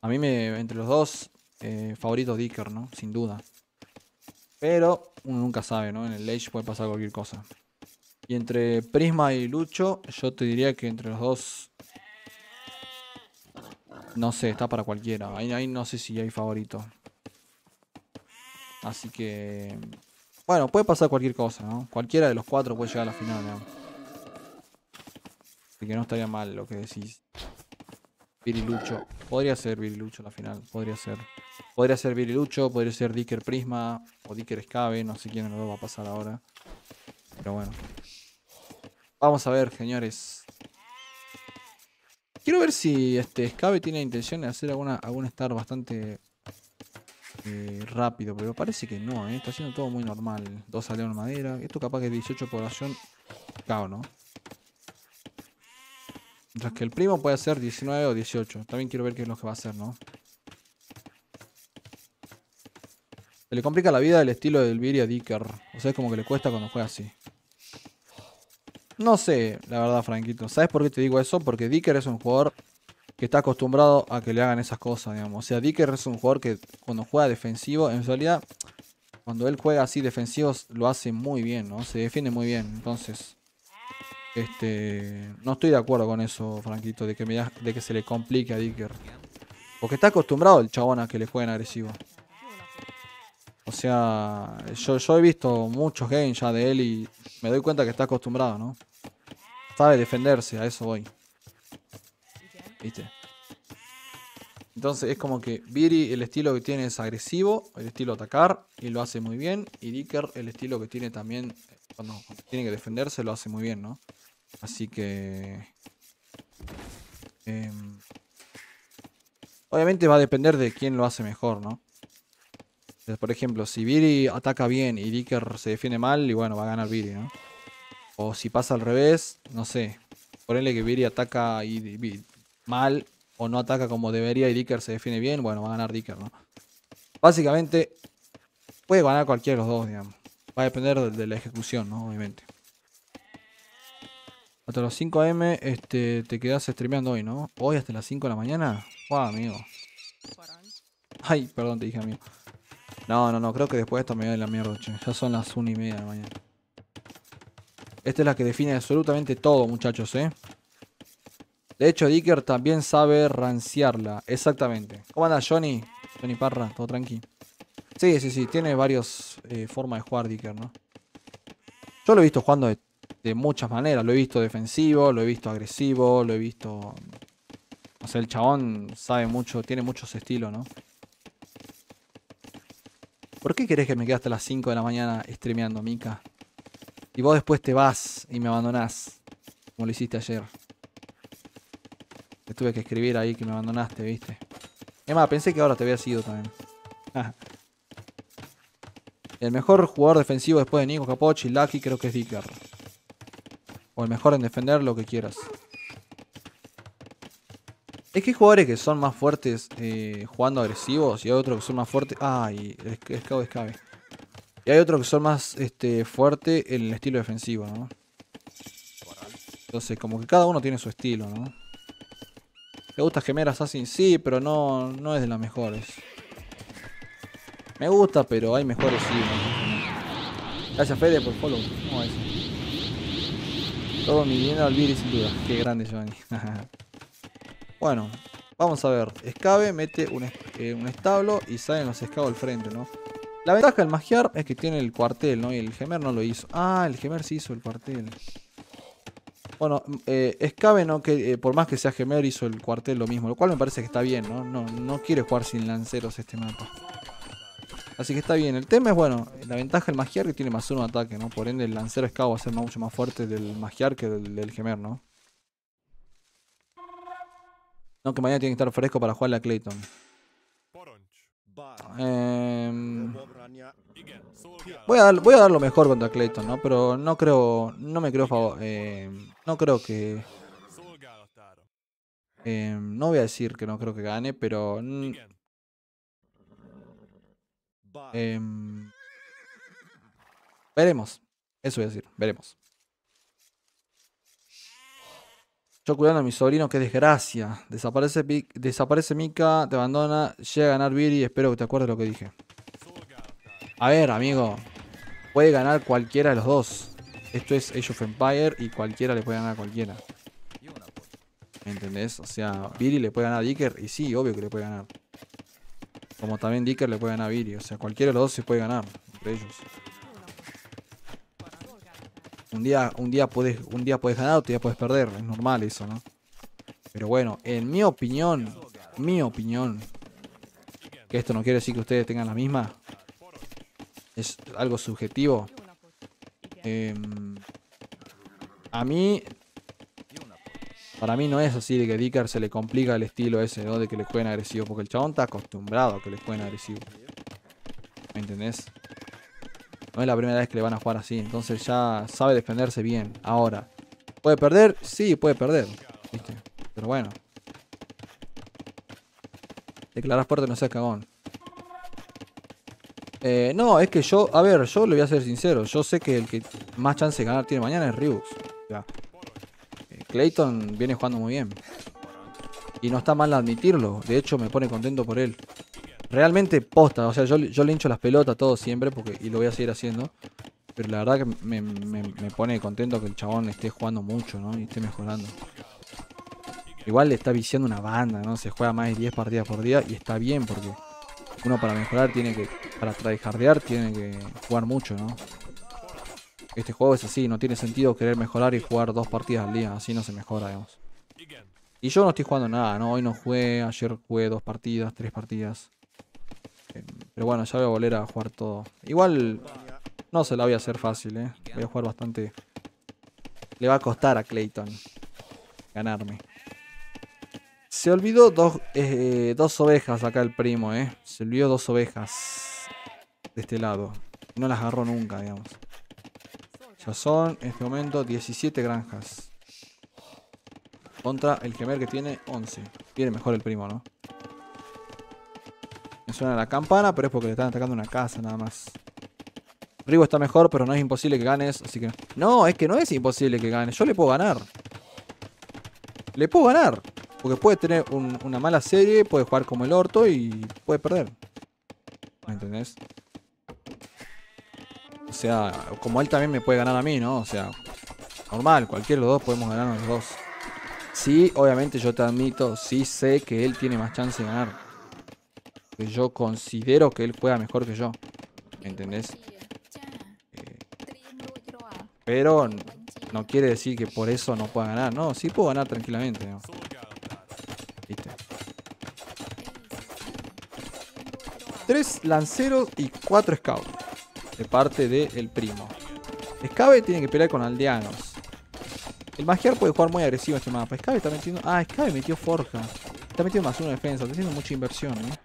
A mí me, entre los dos, eh, favorito Dicker, ¿no? Sin duda. Pero uno nunca sabe, ¿no? En el Age puede pasar cualquier cosa. Y entre Prisma y Lucho, yo te diría que entre los dos. No sé, está para cualquiera. Ahí, ahí no sé si hay favorito. Así que. Bueno, puede pasar cualquier cosa, ¿no? Cualquiera de los cuatro puede llegar a la final, digamos. Que no estaría mal lo que decís. Virilucho. Podría ser Virilucho la final. Podría ser. Podría ser Virilucho, podría ser Dicker Prisma o Dicker Escabe. No sé quién de los dos va a pasar ahora. Pero bueno. Vamos a ver, señores. Quiero ver si este Escabe tiene intención de hacer alguna, algún star bastante eh, rápido. Pero parece que no, ¿eh? está haciendo todo muy normal. Dos aleos de madera. Esto capaz que es 18 población. Cao, ¿no? Que el primo puede hacer 19 o 18. También quiero ver qué es lo que va a hacer, ¿no? Se le complica la vida el estilo del Viri a Dicker. O sea, es como que le cuesta cuando juega así. No sé, la verdad, Franquito. ¿Sabes por qué te digo eso? Porque Dicker es un jugador que está acostumbrado a que le hagan esas cosas, digamos. O sea, Dicker es un jugador que cuando juega defensivo, en realidad, cuando él juega así defensivos, lo hace muy bien, ¿no? Se defiende muy bien. Entonces, este, no estoy de acuerdo con eso, Franquito, de que, me de que se le complique a Dicker. Porque está acostumbrado el chabón a que le jueguen agresivo. O sea, yo, yo he visto muchos games ya de él y me doy cuenta que está acostumbrado, ¿no? Sabe defenderse, a eso voy. ¿Viste? Entonces es como que Viri el estilo que tiene es agresivo, el estilo atacar, y lo hace muy bien. Y Dicker el estilo que tiene también, eh, cuando tiene que defenderse, lo hace muy bien, ¿no? Así que... em, obviamente va a depender de quién lo hace mejor, ¿no? Por ejemplo, si Viri ataca bien y Dicker se defiende mal, y bueno, va a ganar Viri, ¿no? O si pasa al revés, no sé. Ponele que Viri ataca y mal o no ataca como debería y Dicker se defiende bien, bueno, va a ganar Dicker, ¿no? Básicamente, puede ganar cualquiera de los dos, digamos. Va a depender de, de la ejecución, ¿no? Obviamente. Hasta las 5 am este, te quedas streameando hoy, ¿no? Hoy hasta las 5 de la mañana. Wow, amigo. Ay, perdón, te dije amigo. No, no, no, creo que después de esto me voy a la mierda, che. Ya son las 1 y media de la mañana. Esta es la que define absolutamente todo, muchachos, ¿eh? De hecho, Dicker también sabe ranciarla. Exactamente. ¿Cómo anda Johnny? Johnny Parra, todo tranqui. Sí, sí, sí. Tiene varias eh, formas de jugar Dicker, ¿no? Yo lo he visto jugando de de muchas maneras. Lo he visto defensivo, lo he visto agresivo, lo he visto... O sea, el chabón sabe mucho, tiene muchos estilos, ¿no? ¿Por qué querés que me quede hasta las 5 de la mañana streameando, Mika? Y vos después te vas y me abandonás, como lo hiciste ayer. Te tuve que escribir ahí que me abandonaste, ¿viste? Es más, pensé que ahora te había sido también. <laughs> el mejor jugador defensivo después de Nico Capochi y Lucky creo que es Dicker. O el mejor en defender, lo que quieras. Es que hay jugadores que son más fuertes eh, jugando agresivos y hay otros que son más fuertes. Ay, escabe, escabe. Y hay otros que son más este, fuertes en el estilo defensivo, ¿no? Entonces, como que cada uno tiene su estilo, ¿no? ¿Te gusta gemer Assassin? Sí, pero no, no es de las mejores. Me gusta, pero hay mejores sí. Gracias Fede por follow. ¿Cómo es? Todo mi dinero al Viri sin duda. Qué grande Giovanni. <laughs> bueno, vamos a ver. Escabe mete un, eh, un establo y salen los escabos al frente, ¿no? La ventaja del magiar es que tiene el cuartel, ¿no? Y el gemer no lo hizo. Ah, el gemer sí hizo el cuartel. Bueno, eh, Escabe, ¿no? Que, eh, por más que sea gemer, hizo el cuartel lo mismo. Lo cual me parece que está bien, ¿no? No, no quiere jugar sin lanceros este mapa. Así que está bien. El tema es, bueno, la ventaja del magiar que tiene más uno de ataque, ¿no? Por ende, el lancero escabo va a ser mucho más fuerte del magiar que del, gemer, ¿no? No, que mañana tiene que estar fresco para jugarle a Clayton. Em, voy, a dar, voy a dar lo mejor contra Clayton, ¿no? Pero no creo, no me creo favor, em, no creo que... Em, no voy a decir que no creo que gane, pero Em, veremos. Eso voy a decir. Veremos. Yo cuidando a mi sobrino, qué desgracia. Desaparece, desaparece Mika, te abandona, llega a ganar Viri espero que te acuerdes lo que dije. A ver, amigo. Puede ganar cualquiera de los dos. Esto es Age of Empire y cualquiera le puede ganar a cualquiera. ¿Me entendés? O sea, Viri le puede ganar a Dicker y sí, obvio que le puede ganar. Como también Dicker le puede ganar a Viri. O sea, cualquiera de los dos se puede ganar entre ellos. Un día, un día puedes, un día puedes ganar, otro día puedes perder. Es normal eso, ¿no? Pero bueno, en mi opinión, mi opinión, que esto no quiere decir que ustedes tengan la misma, es algo subjetivo. Em, a mí para mí no es así de que Dicker se le complica el estilo ese, ¿no? De que le jueguen agresivo. Porque el chabón está acostumbrado a que le jueguen agresivo. ¿Me entendés? No es la primera vez que le van a jugar así. Entonces ya sabe defenderse bien. Ahora, ¿puede perder? Sí, puede perder. ¿Viste? Pero bueno. Declarar fuerte no seas cagón. Eh, no, es que yo, a ver, yo le voy a ser sincero. Yo sé que el que más chance de ganar tiene mañana es Ryux. Ya. Clayton viene jugando muy bien. Y no está mal admitirlo. De hecho, me pone contento por él. Realmente posta. O sea, yo, le hincho las pelotas todo siempre. Porque, y lo voy a seguir haciendo. Pero la verdad que me, pone contento que el chabón esté jugando mucho, ¿no? Y esté mejorando. Igual le está viciando una banda, ¿no? Se juega más de 10 partidas por día. Y está bien porque uno para mejorar tiene que... Para tryhardear tiene que jugar mucho, ¿no? Este juego es así, no tiene sentido querer mejorar y jugar dos partidas al día, así no se mejora, digamos. Y yo no estoy jugando nada, ¿no? Hoy no jugué, ayer jugué dos partidas, tres partidas. Eh, pero bueno, ya voy a volver a jugar todo. Igual no se la voy a hacer fácil, ¿eh? Voy a jugar bastante... Le va a costar a Clayton ganarme. Se olvidó dos, eh, dos ovejas acá el primo, ¿eh? Se olvidó dos ovejas de este lado. No las agarró nunca, digamos. Ya son, en este momento, 17 granjas. Contra el gemer que tiene 11. Tiene mejor el primo, ¿no? Me suena la campana, pero es porque le están atacando una casa nada más. Rigo está mejor, pero no es imposible que ganes, así que... No, es que no es imposible que ganes. Yo le puedo ganar. Le puedo ganar. Porque puede tener una mala serie, puede jugar como el orto y puede perder. ¿Me entendés? O sea, como él también me puede ganar a mí, ¿no? O sea, normal, cualquiera de los dos podemos ganar los dos. Sí, obviamente yo te admito, sí sé que él tiene más chance de ganar. Yo considero que él juega mejor que yo. ¿Me entendés? Eh, pero no quiere decir que por eso no pueda ganar. No, sí puedo ganar tranquilamente. ¿Viste? Tres lanceros y cuatro scouts. De parte del primo. Scabe tiene que pelear con aldeanos. El magiar puede jugar muy agresivo este mapa. Scabe está metiendo. Ah, Scabe metió forja. Está metiendo más uno de defensa. Está haciendo mucha inversión, ¿eh?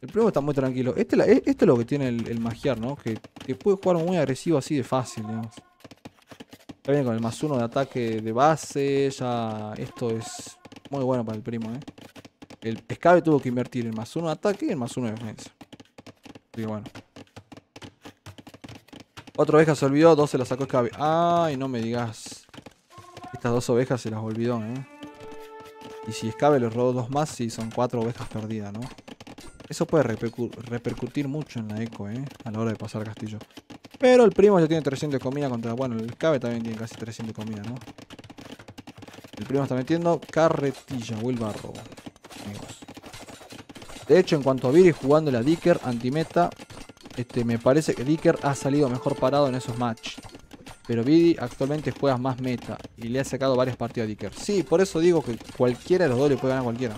El primo está muy tranquilo. Este, es la- e- esto es lo que tiene el, el magiar, ¿no? Que, puede jugar muy agresivo así de fácil, digamos. Está bien con el más uno de ataque de base. Ya. Esto es muy bueno para el primo, ¿eh? El Scabe tuvo que invertir el más uno de ataque y el más uno de defensa. Así que bueno. Otra oveja se olvidó, dos se la sacó Scabe. Ay, no me digas. Estas dos ovejas se las olvidó, ¿eh? Y si Scabe le robó dos más, sí, son cuatro ovejas perdidas, ¿no? Eso puede repercu- repercutir mucho en la eco, ¿eh? A la hora de pasar castillo. Pero el primo ya tiene 300 de comida contra... Bueno, el Scabe también tiene casi 300 de comida, ¿no? El primo está metiendo carretilla, Wilbarro. Amigos. De hecho, en cuanto a Viri jugando la Dicker antimeta, este, me parece que Dicker ha salido mejor parado en esos matches. Pero Vidi actualmente juega más meta y le ha sacado varias partidas a Dicker. Sí, por eso digo que cualquiera de los dos le puede ganar a cualquiera.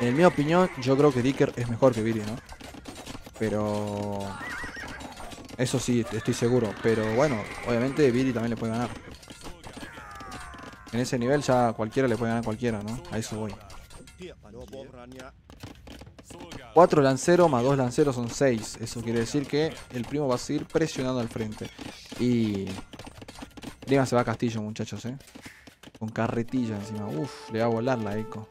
En mi opinión, yo creo que Dicker es mejor que Viri, ¿no? Pero... Eso sí, estoy seguro. Pero bueno, obviamente Viri también le puede ganar. En ese nivel ya cualquiera le puede ganar a cualquiera, ¿no? A eso voy. 4 lanceros más 2 lanceros son 6. Eso quiere decir que el primo va a seguir presionando al frente. Y. Lima se va a Castillo, muchachos, eh. Con carretilla encima. Uf, le va a volar la eco.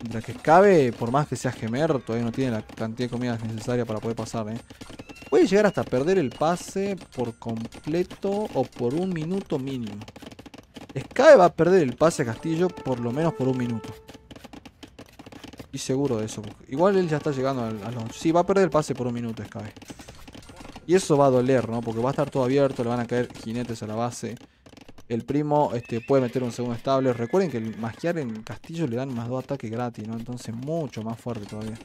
Mientras que cabe, por más que sea gemer, todavía no tiene la cantidad de comida necesaria para poder pasar, eh. Puede llegar hasta perder el pase por completo o por un minuto mínimo. Scabe va a perder el pase a Castillo por lo menos por un minuto. Seguro de eso. Igual él ya está llegando al- a, los... Sí, va a perder el pase por un minuto, Sky. Y eso va a doler, ¿no? Porque va a estar todo abierto, le van a caer jinetes a la base. El primo este, puede meter un segundo estable. Recuerden que el magiar en Castillo le dan más dos ataques gratis, ¿no? Entonces mucho más fuerte todavía.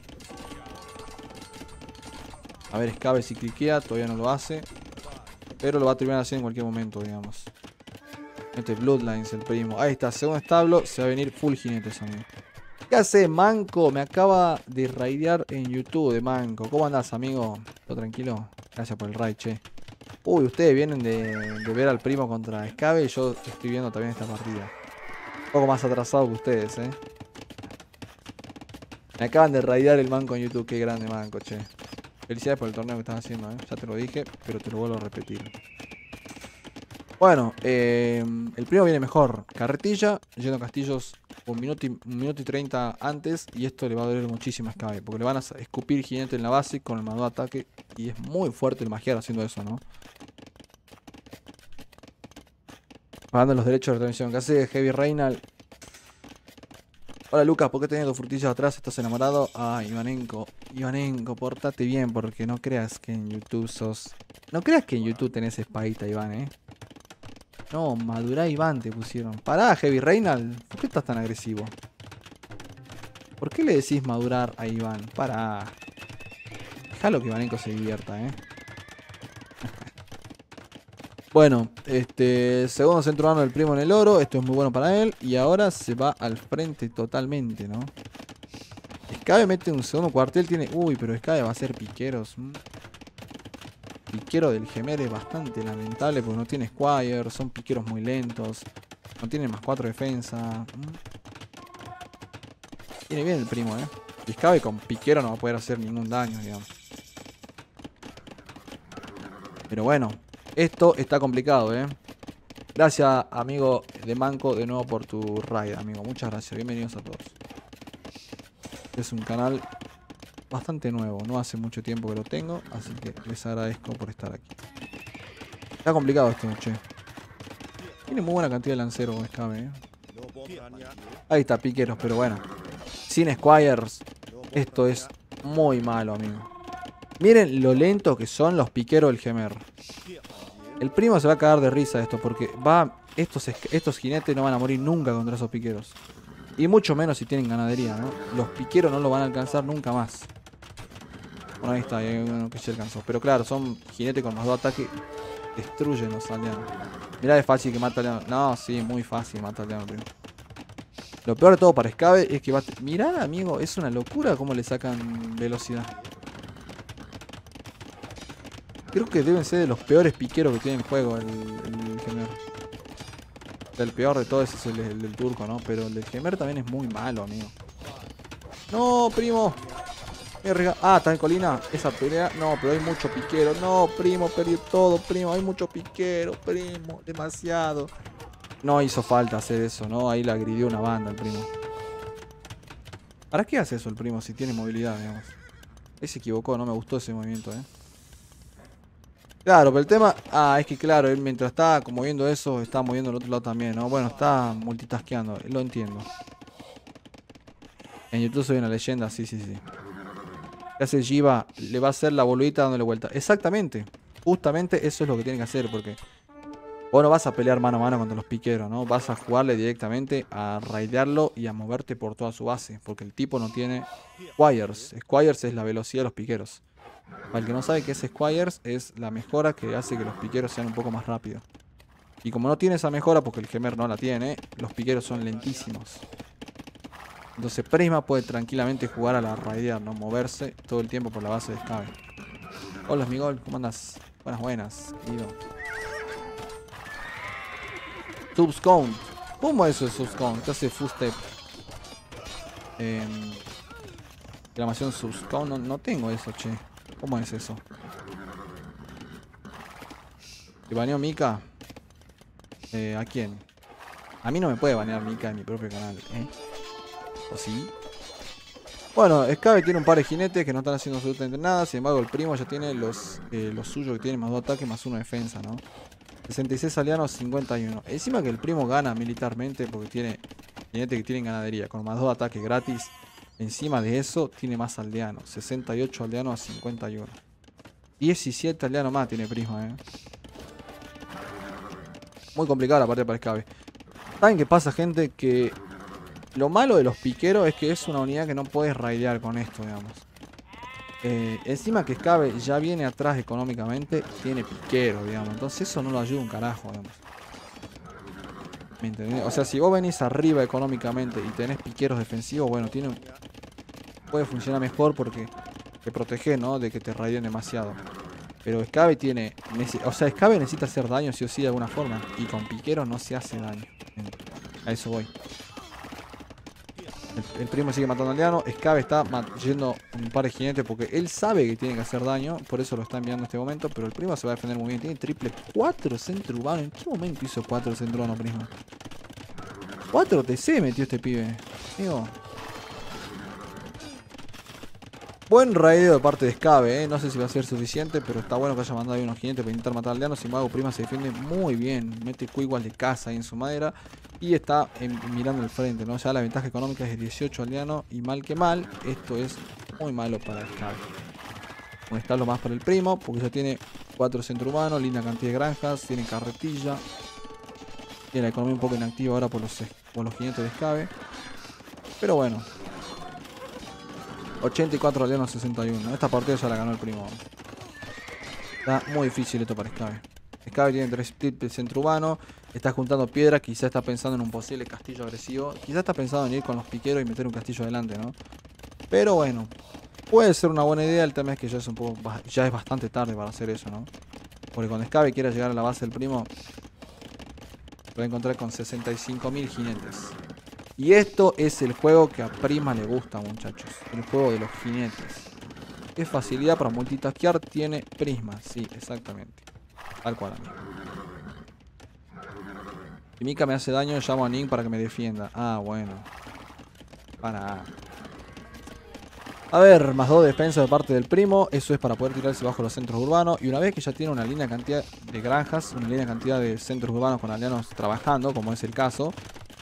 A ver, Scabe si cliquea, todavía no lo hace. Pero lo va a terminar haciendo en cualquier momento, digamos. Mete Bloodlines el primo. Ahí está, segundo establo. Se va a venir full jinetes, amigo. ¿Qué hace Manco? Me acaba de raidear en YouTube de Manco. ¿Cómo andás, amigo? ¿Todo tranquilo? Gracias por el raid, che. Uy, ustedes vienen de, ver al primo contra Scabe. Yo estoy viendo también esta partida. Un poco más atrasado que ustedes, eh. Me acaban de raidear el Manco en YouTube. Qué grande Manco, che. Felicidades por el torneo que están haciendo, eh. Ya te lo dije, pero te lo vuelvo a repetir. Bueno, eh, el primo viene mejor. Carretilla, a castillos un minuto, y, un minuto y 30 antes. Y esto le va a doler muchísimo a Scabe. Porque le van a escupir jinete en la base con el mando de ataque. Y es muy fuerte el magiar haciendo eso, ¿no? Pagando los derechos de transmisión. ¿Qué hace Heavy Reynal? Hola Lucas, ¿por qué tenés dos frutillas atrás? ¿Estás enamorado? Ah, Ivanenko. Ivanenko, portate bien porque no creas que en YouTube sos... No creas que en YouTube tenés espadita, Iván, ¿eh? No, madurá Iván te pusieron. Pará, Heavy Reynal. ¿Por qué estás tan agresivo? ¿Por qué le decís madurar a Iván? Pará. Déjalo que Ivanenko se divierta, eh. <laughs> bueno, este. Segundo centro del primo en el oro. Esto es muy bueno para él. Y ahora se va al frente totalmente, ¿no? Scabe mete un segundo cuartel. Tiene. Uy, pero Scabe va a ser piqueros. Mm. Piquero del Gemer es bastante lamentable porque no tiene Squire, son piqueros muy lentos, no tienen más 4 defensa. Mm. Viene bien el primo, eh. Y Scabe con piquero no va a poder hacer ningún daño, digamos. Pero bueno, esto está complicado, eh. Gracias, amigo de Manco, de nuevo por tu raid, amigo. Muchas gracias, bienvenidos a todos. Es un canal bastante nuevo, no hace mucho tiempo que lo tengo, así que les agradezco por estar aquí. Está complicado esto, che. Tiene muy buena cantidad de lanceros Scabe, eh. Ahí está, piqueros, pero bueno. Sin Squires, esto es muy malo, amigo. Miren lo lento que son los piqueros del Gemer. El primo se va a cagar de risa esto porque va. Estos, estos jinetes no van a morir nunca contra esos piqueros. Y mucho menos si tienen ganadería, ¿no? Los piqueros no lo van a alcanzar nunca más. Bueno, ahí está, hay uno que se alcanzó. Pero claro, son jinetes con más dos ataques. destruyen los aldeanos. Mirá de fácil que mata aldeanos. No, sí, muy fácil mata aldeanos, primo. Lo peor de todo para Scabe es que va a... Mirá, amigo, es una locura cómo le sacan velocidad. Creo que deben ser de los peores piqueros que tiene el juego el, Gemer. El peor de todos es el, el turco, ¿no? Pero el Gemer también es muy malo, amigo. No, primo. Ah, está en colina. Esa pelea. No, pero hay mucho piquero. No, primo, perdí todo, primo. Hay mucho piquero, primo. Demasiado. No hizo falta hacer eso, ¿no? Ahí la agridió una banda el primo. ¿Para qué hace eso el primo si tiene movilidad, digamos? Él se equivocó, no me gustó ese movimiento, ¿eh? Claro, pero el tema... Ah, es que claro, él mientras está como viendo eso, está moviendo el otro lado también, ¿no? Bueno, está multitaskeando, lo entiendo. En YouTube soy una leyenda, sí, sí, sí. ¿Qué hace Jiva? Le va a hacer la boludita dándole vuelta. Exactamente. Justamente eso es lo que tiene que hacer, porque... Vos no vas a pelear mano a mano contra los piqueros, ¿no? Vas a jugarle directamente a raidearlo y a moverte por toda su base. Porque el tipo no tiene Squires. Squires es la velocidad de los piqueros. Para el que no sabe qué es Squires, es la mejora que hace que los piqueros sean un poco más rápidos. Y como no tiene esa mejora, porque el Gemer no la tiene, los piqueros son lentísimos. Entonces Prisma puede tranquilamente jugar a la raidear, ¿no? Moverse todo el tiempo por la base de Scabe. Hola, Migol, ¿cómo andas? Buenas, buenas, querido. Subs count. ¿Cómo es eso de subs count? ¿Qué hace footstep? Eh, exclamación subs count. No, no tengo eso, che. ¿Cómo es eso? ¿Te baneó Mika? Eh, ¿A quién? A mí no me puede banear Mika en mi propio canal, ¿eh? Bueno, Scabe tiene un par de jinetes que no están haciendo absolutamente nada. Sin embargo, el primo ya tiene los, eh, los suyos que tiene más 2 ataque más 1 defensa, ¿no? 66 alianos, 51. Encima que el primo gana militarmente porque tiene jinetes que tienen ganadería con más 2 ataques gratis. Encima de eso, tiene más aldeanos. 68 aldeanos a 51. 17 aldeanos más tiene Prisma, eh. Muy complicada la parte para Scabe. ¿Saben qué pasa, gente? Que lo malo de los piqueros es que es una unidad que no puedes raidear con esto, digamos. Eh, encima que Scabe ya viene atrás económicamente, tiene piquero, digamos. Entonces eso no lo ayuda un carajo, digamos. ¿Me entendés? O sea, si vos venís arriba económicamente y tenés piqueros defensivos, bueno, tiene puede funcionar mejor porque te protege, ¿no? De que te raiden demasiado. Pero Scabe tiene... O sea, Scabe necesita hacer daño sí o sí de alguna forma. Y con piqueros no se hace daño. A eso voy. El, primo sigue matando aldeano. Scabe está yendo un par de jinetes porque él sabe que tiene que hacer daño. Por eso lo está enviando en este momento. Pero el primo se va a defender muy bien. Tiene triple 4 centro urbano. ¿En qué momento hizo 4 centro urbano, primo? 4 TC metió este pibe. Amigo. Buen raideo de parte de Scabe, ¿eh? no sé si va a ser suficiente, pero está bueno que haya mandado ahí unos jinetes para intentar matar aldeanos. Sin embargo, Prima se defiende muy bien, mete igual de casa ahí en su madera y está en- mirando el frente, ¿no? Ya la ventaja económica es de 18 aldeanos y mal que mal, esto es muy malo para Scabe. Molestarlo más para el primo, porque ya tiene 4 centro urbanos, linda cantidad de granjas, tiene carretilla. Tiene la economía un poco inactiva ahora por los, por los jinetes de Scabe. Pero bueno, 84 aldeanos 61. Esta partida ya la ganó el primo. Está muy difícil esto para Scabe. Scabe tiene 3 triple centro urbano. Está juntando piedras. Quizá está pensando en un posible castillo agresivo. Quizá está pensando en ir con los piqueros y meter un castillo adelante, ¿no? Pero bueno. Puede ser una buena idea. El tema es que ya es un poco. Ya es bastante tarde para hacer eso, ¿no? Porque cuando Scabe quiera llegar a la base del primo. Se va a encontrar con 65.000 jinetes. Y esto es el juego que a Prima le gusta, muchachos. El juego de los jinetes. ¿Qué facilidad para multitaskear tiene Prisma? Sí, exactamente. Tal cual, amigo. Si Mika me hace daño, llamo a Ning para que me defienda. Ah, bueno. Para. A ver, más dos de defensa de parte del primo. Eso es para poder tirarse bajo los centros urbanos. Y una vez que ya tiene una linda cantidad de granjas, una linda cantidad de centros urbanos con aldeanos trabajando, como es el caso,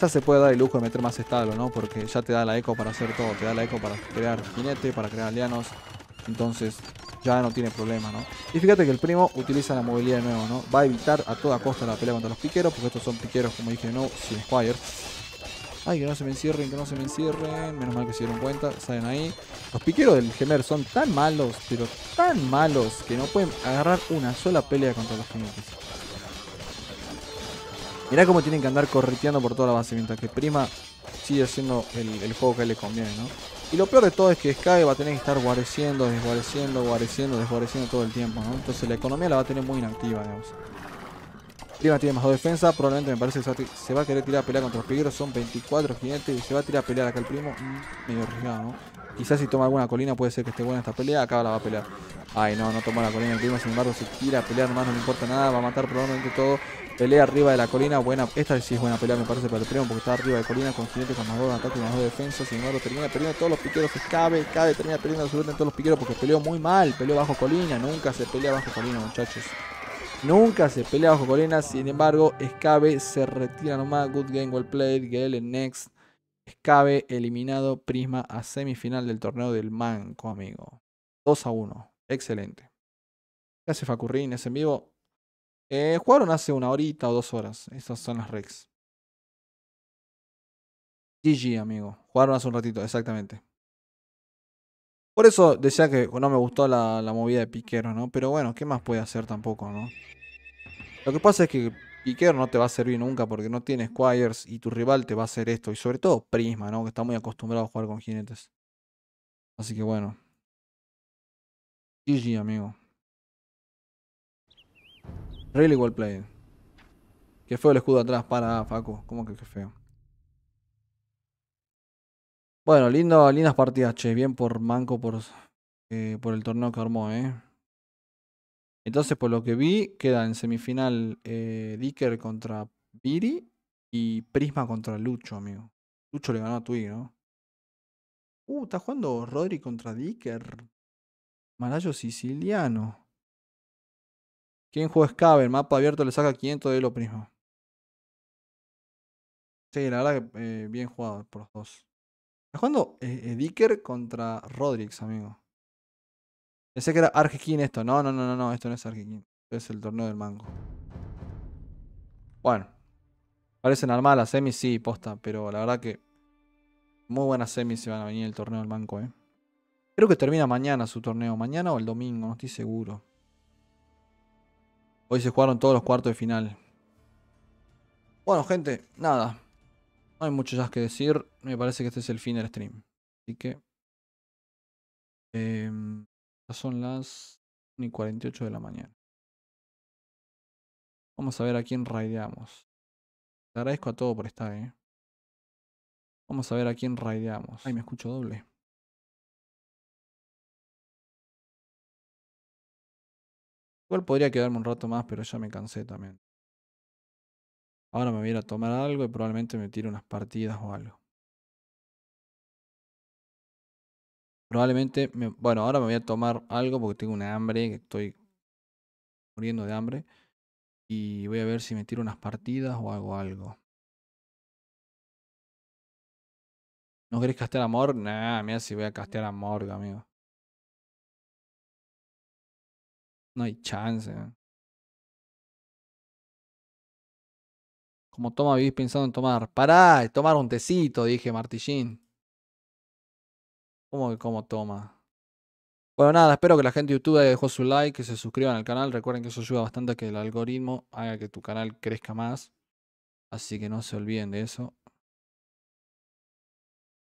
ya se puede dar el lujo de meter más establo, ¿no? Porque ya te da la eco para hacer todo. Te da la eco para crear jinete, para crear aldeanos. Entonces ya no tiene problema, ¿no? Y fíjate que el primo utiliza la movilidad de nuevo, ¿no? Va a evitar a toda costa la pelea contra los piqueros, porque estos son piqueros, como dije, no sin Squire. Ay, que no se me encierren, que no se me encierren. Menos mal que se dieron cuenta. Salen ahí. Los piqueros del Gemer son tan malos, pero tan malos, que no pueden agarrar una sola pelea contra los jinetes. Mirá cómo tienen que andar correteando por toda la base, mientras que Prima sigue siendo el, el juego que le conviene, ¿no? Y lo peor de todo es que Sky va a tener que estar guareciendo, desguareciendo, guareciendo, desguareciendo todo el tiempo, ¿no? Entonces la economía la va a tener muy inactiva, digamos. Prima tiene más dos defensa, probablemente me parece que se va, a querer tirar a pelear contra los piqueros, son 24 jinetes y se va a tirar a pelear acá el primo, mm, medio arriesgado, ¿no? Quizás si toma alguna colina puede ser que esté buena esta pelea, acá la va a pelear. Ay no, no tomó la colina el primo, sin embargo se tira a pelear nomás, no le importa nada, va a matar probablemente todo. Pelea arriba de la colina, buena, esta sí es buena pelea me parece para el primo porque está arriba de colina con jinetes con más dos ataques y más dos defensas, sin embargo termina perdiendo todos los piqueros, es cabe, cabe, termina perdiendo absolutamente todos los piqueros porque peleó muy mal, peleó bajo colina, nunca se pelea bajo colina muchachos. Nunca se pelea bajo colina, sin embargo, Escabe se retira nomás. Good game, well played. Gale next. Escabe eliminado. Prisma a semifinal del torneo del Manco, amigo. 2 a 1. Excelente. ¿Qué hace Facurrín? ¿Es en vivo? Eh, jugaron hace una horita o dos horas. Esas son las Rex. GG, amigo. Jugaron hace un ratito, exactamente. Por eso decía que no me gustó la, movida de Piquero, ¿no? Pero bueno, ¿qué más puede hacer tampoco, no? Lo que pasa es que Piquero no te va a servir nunca porque no tiene Squires y tu rival te va a hacer esto. Y sobre todo Prisma, ¿no? Que está muy acostumbrado a jugar con jinetes. Así que bueno. GG, amigo. Really well played. Qué feo el escudo atrás. Para, Facu. ¿Cómo que qué feo? Bueno, lindo, lindas partidas, che. Bien por Manco por, eh, por el torneo que armó, eh. Entonces, por lo que vi, queda en semifinal eh, Dicker contra Viri y Prisma contra Lucho, amigo. Lucho le ganó a Twig, ¿no? Uh, está jugando Rodri contra Dicker. Marayo siciliano. ¿Quién juega Scaven? Mapa abierto le saca 500 de Elo Prisma. Sí, la verdad que eh, bien jugado por los dos. Está jugando eh, Dicker contra Rodrix, amigo. Pensé que era Argekin esto. No, no, no, no, no, esto no es Argekin. Esto es el torneo del mango. Bueno. Parece normal las semis, sí, posta. Pero la verdad que. Muy buenas semis se van a venir el torneo del manco, eh. Creo que termina mañana su torneo. Mañana o el domingo, no estoy seguro. Hoy se jugaron todos los cuartos de final. Bueno, gente, nada. No hay mucho más que decir. Me parece que este es el fin del stream. Así que. ya son las 1 y 48 de la mañana. Vamos a ver a quién raideamos. Te agradezco a todo por estar, eh. Vamos a ver a quién raideamos. Ay, me escucho doble. Igual podría quedarme un rato más, pero ya me cansé también. Ahora me voy a ir a tomar algo y probablemente me tire unas partidas o algo. Probablemente, me- bueno, ahora me voy a tomar algo porque tengo una hambre, que estoy muriendo de hambre. Y voy a ver si me tiro unas partidas o hago algo. ¿No querés castear amor? Nah, mira si voy a castear amor, amigo. No hay chance. Como toma, vivís pensando en tomar. Pará, tomar un tecito, dije Martillín. ¿Cómo que cómo toma? Bueno, nada, espero que la gente de YouTube haya su like, que se suscriban al canal. Recuerden que eso ayuda bastante a que el algoritmo haga que tu canal crezca más. Así que no se olviden de eso.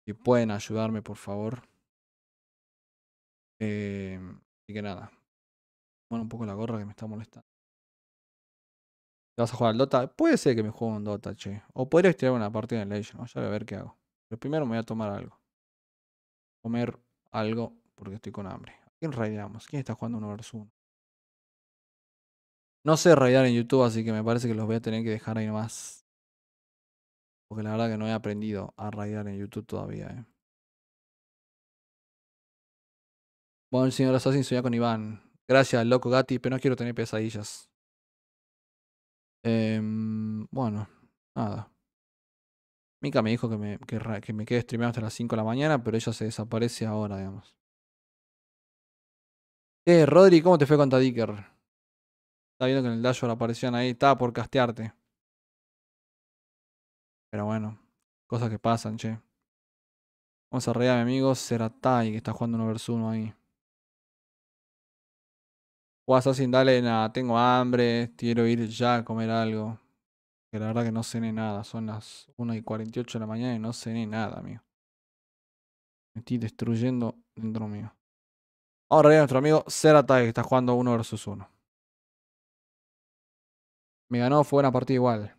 Si pueden ayudarme, por favor. Eh, así que nada. Bueno, un poco la gorra que me está molestando. ¿Te vas a jugar al Dota? Puede ser que me juegue un Dota, che. O podrías tirar una partida en Legend. Ya voy a ver qué hago. Pero primero me voy a tomar algo. Comer algo porque estoy con hambre. ¿A quién raideamos? ¿Quién está jugando uno versus uno? No sé raidear en YouTube, así que me parece que los voy a tener que dejar ahí nomás. Porque la verdad que no he aprendido a raidear en YouTube todavía, eh. Bueno, el señor Assassin soñá con Iván. Gracias, loco Gatti, pero no quiero tener pesadillas. Em, bueno, nada. Mika me dijo que me, que, me quede streameando hasta las 5 de la mañana, pero ella se desaparece ahora, digamos. Eh, Rodri, ¿cómo te fue contra Dicker? Está viendo que en el dashboard aparecían ahí, estaba por castearte. Pero bueno. Cosas que pasan, che. Vamos a reír mi amigo Seratai, que está jugando uno vs uno ahí. O Assassin, dale, nada, tengo hambre, quiero ir ya a comer algo. Que la verdad que no cené nada, son las 1 y 48 de la mañana y no cené nada, amigo. Me estoy destruyendo dentro mío. Ahora a nuestro amigo Seratai, que está jugando uno versus uno. Me ganó, fue una partida igual.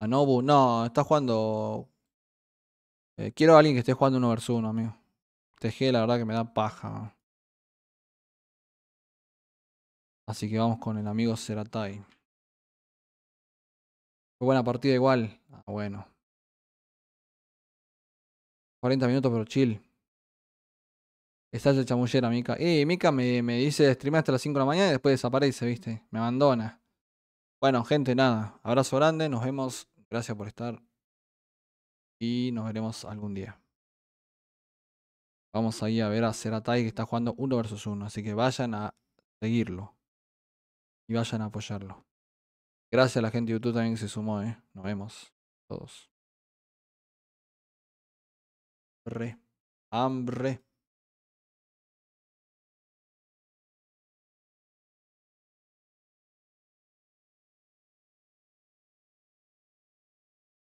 Anobu, no, está jugando. Eh, quiero a alguien que esté jugando uno versus uno, amigo. TG, la verdad que me da paja. Así que vamos con el amigo Seratai. Fue buena partida igual. Ah, bueno. 40 minutos, pero chill. Está el chamullera, Mika. Eh, Mika me, me dice streamé hasta las 5 de la mañana y después desaparece, ¿viste? Me abandona. Bueno, gente, nada. Abrazo grande, nos vemos. Gracias por estar. Y nos veremos algún día. Vamos ahí a ver a Seratai que está jugando 1 versus 1. Así que vayan a seguirlo. Y vayan a apoyarlo. Gracias a la gente de YouTube también que se sumó, ¿eh? Nos vemos todos. Re. Hambre.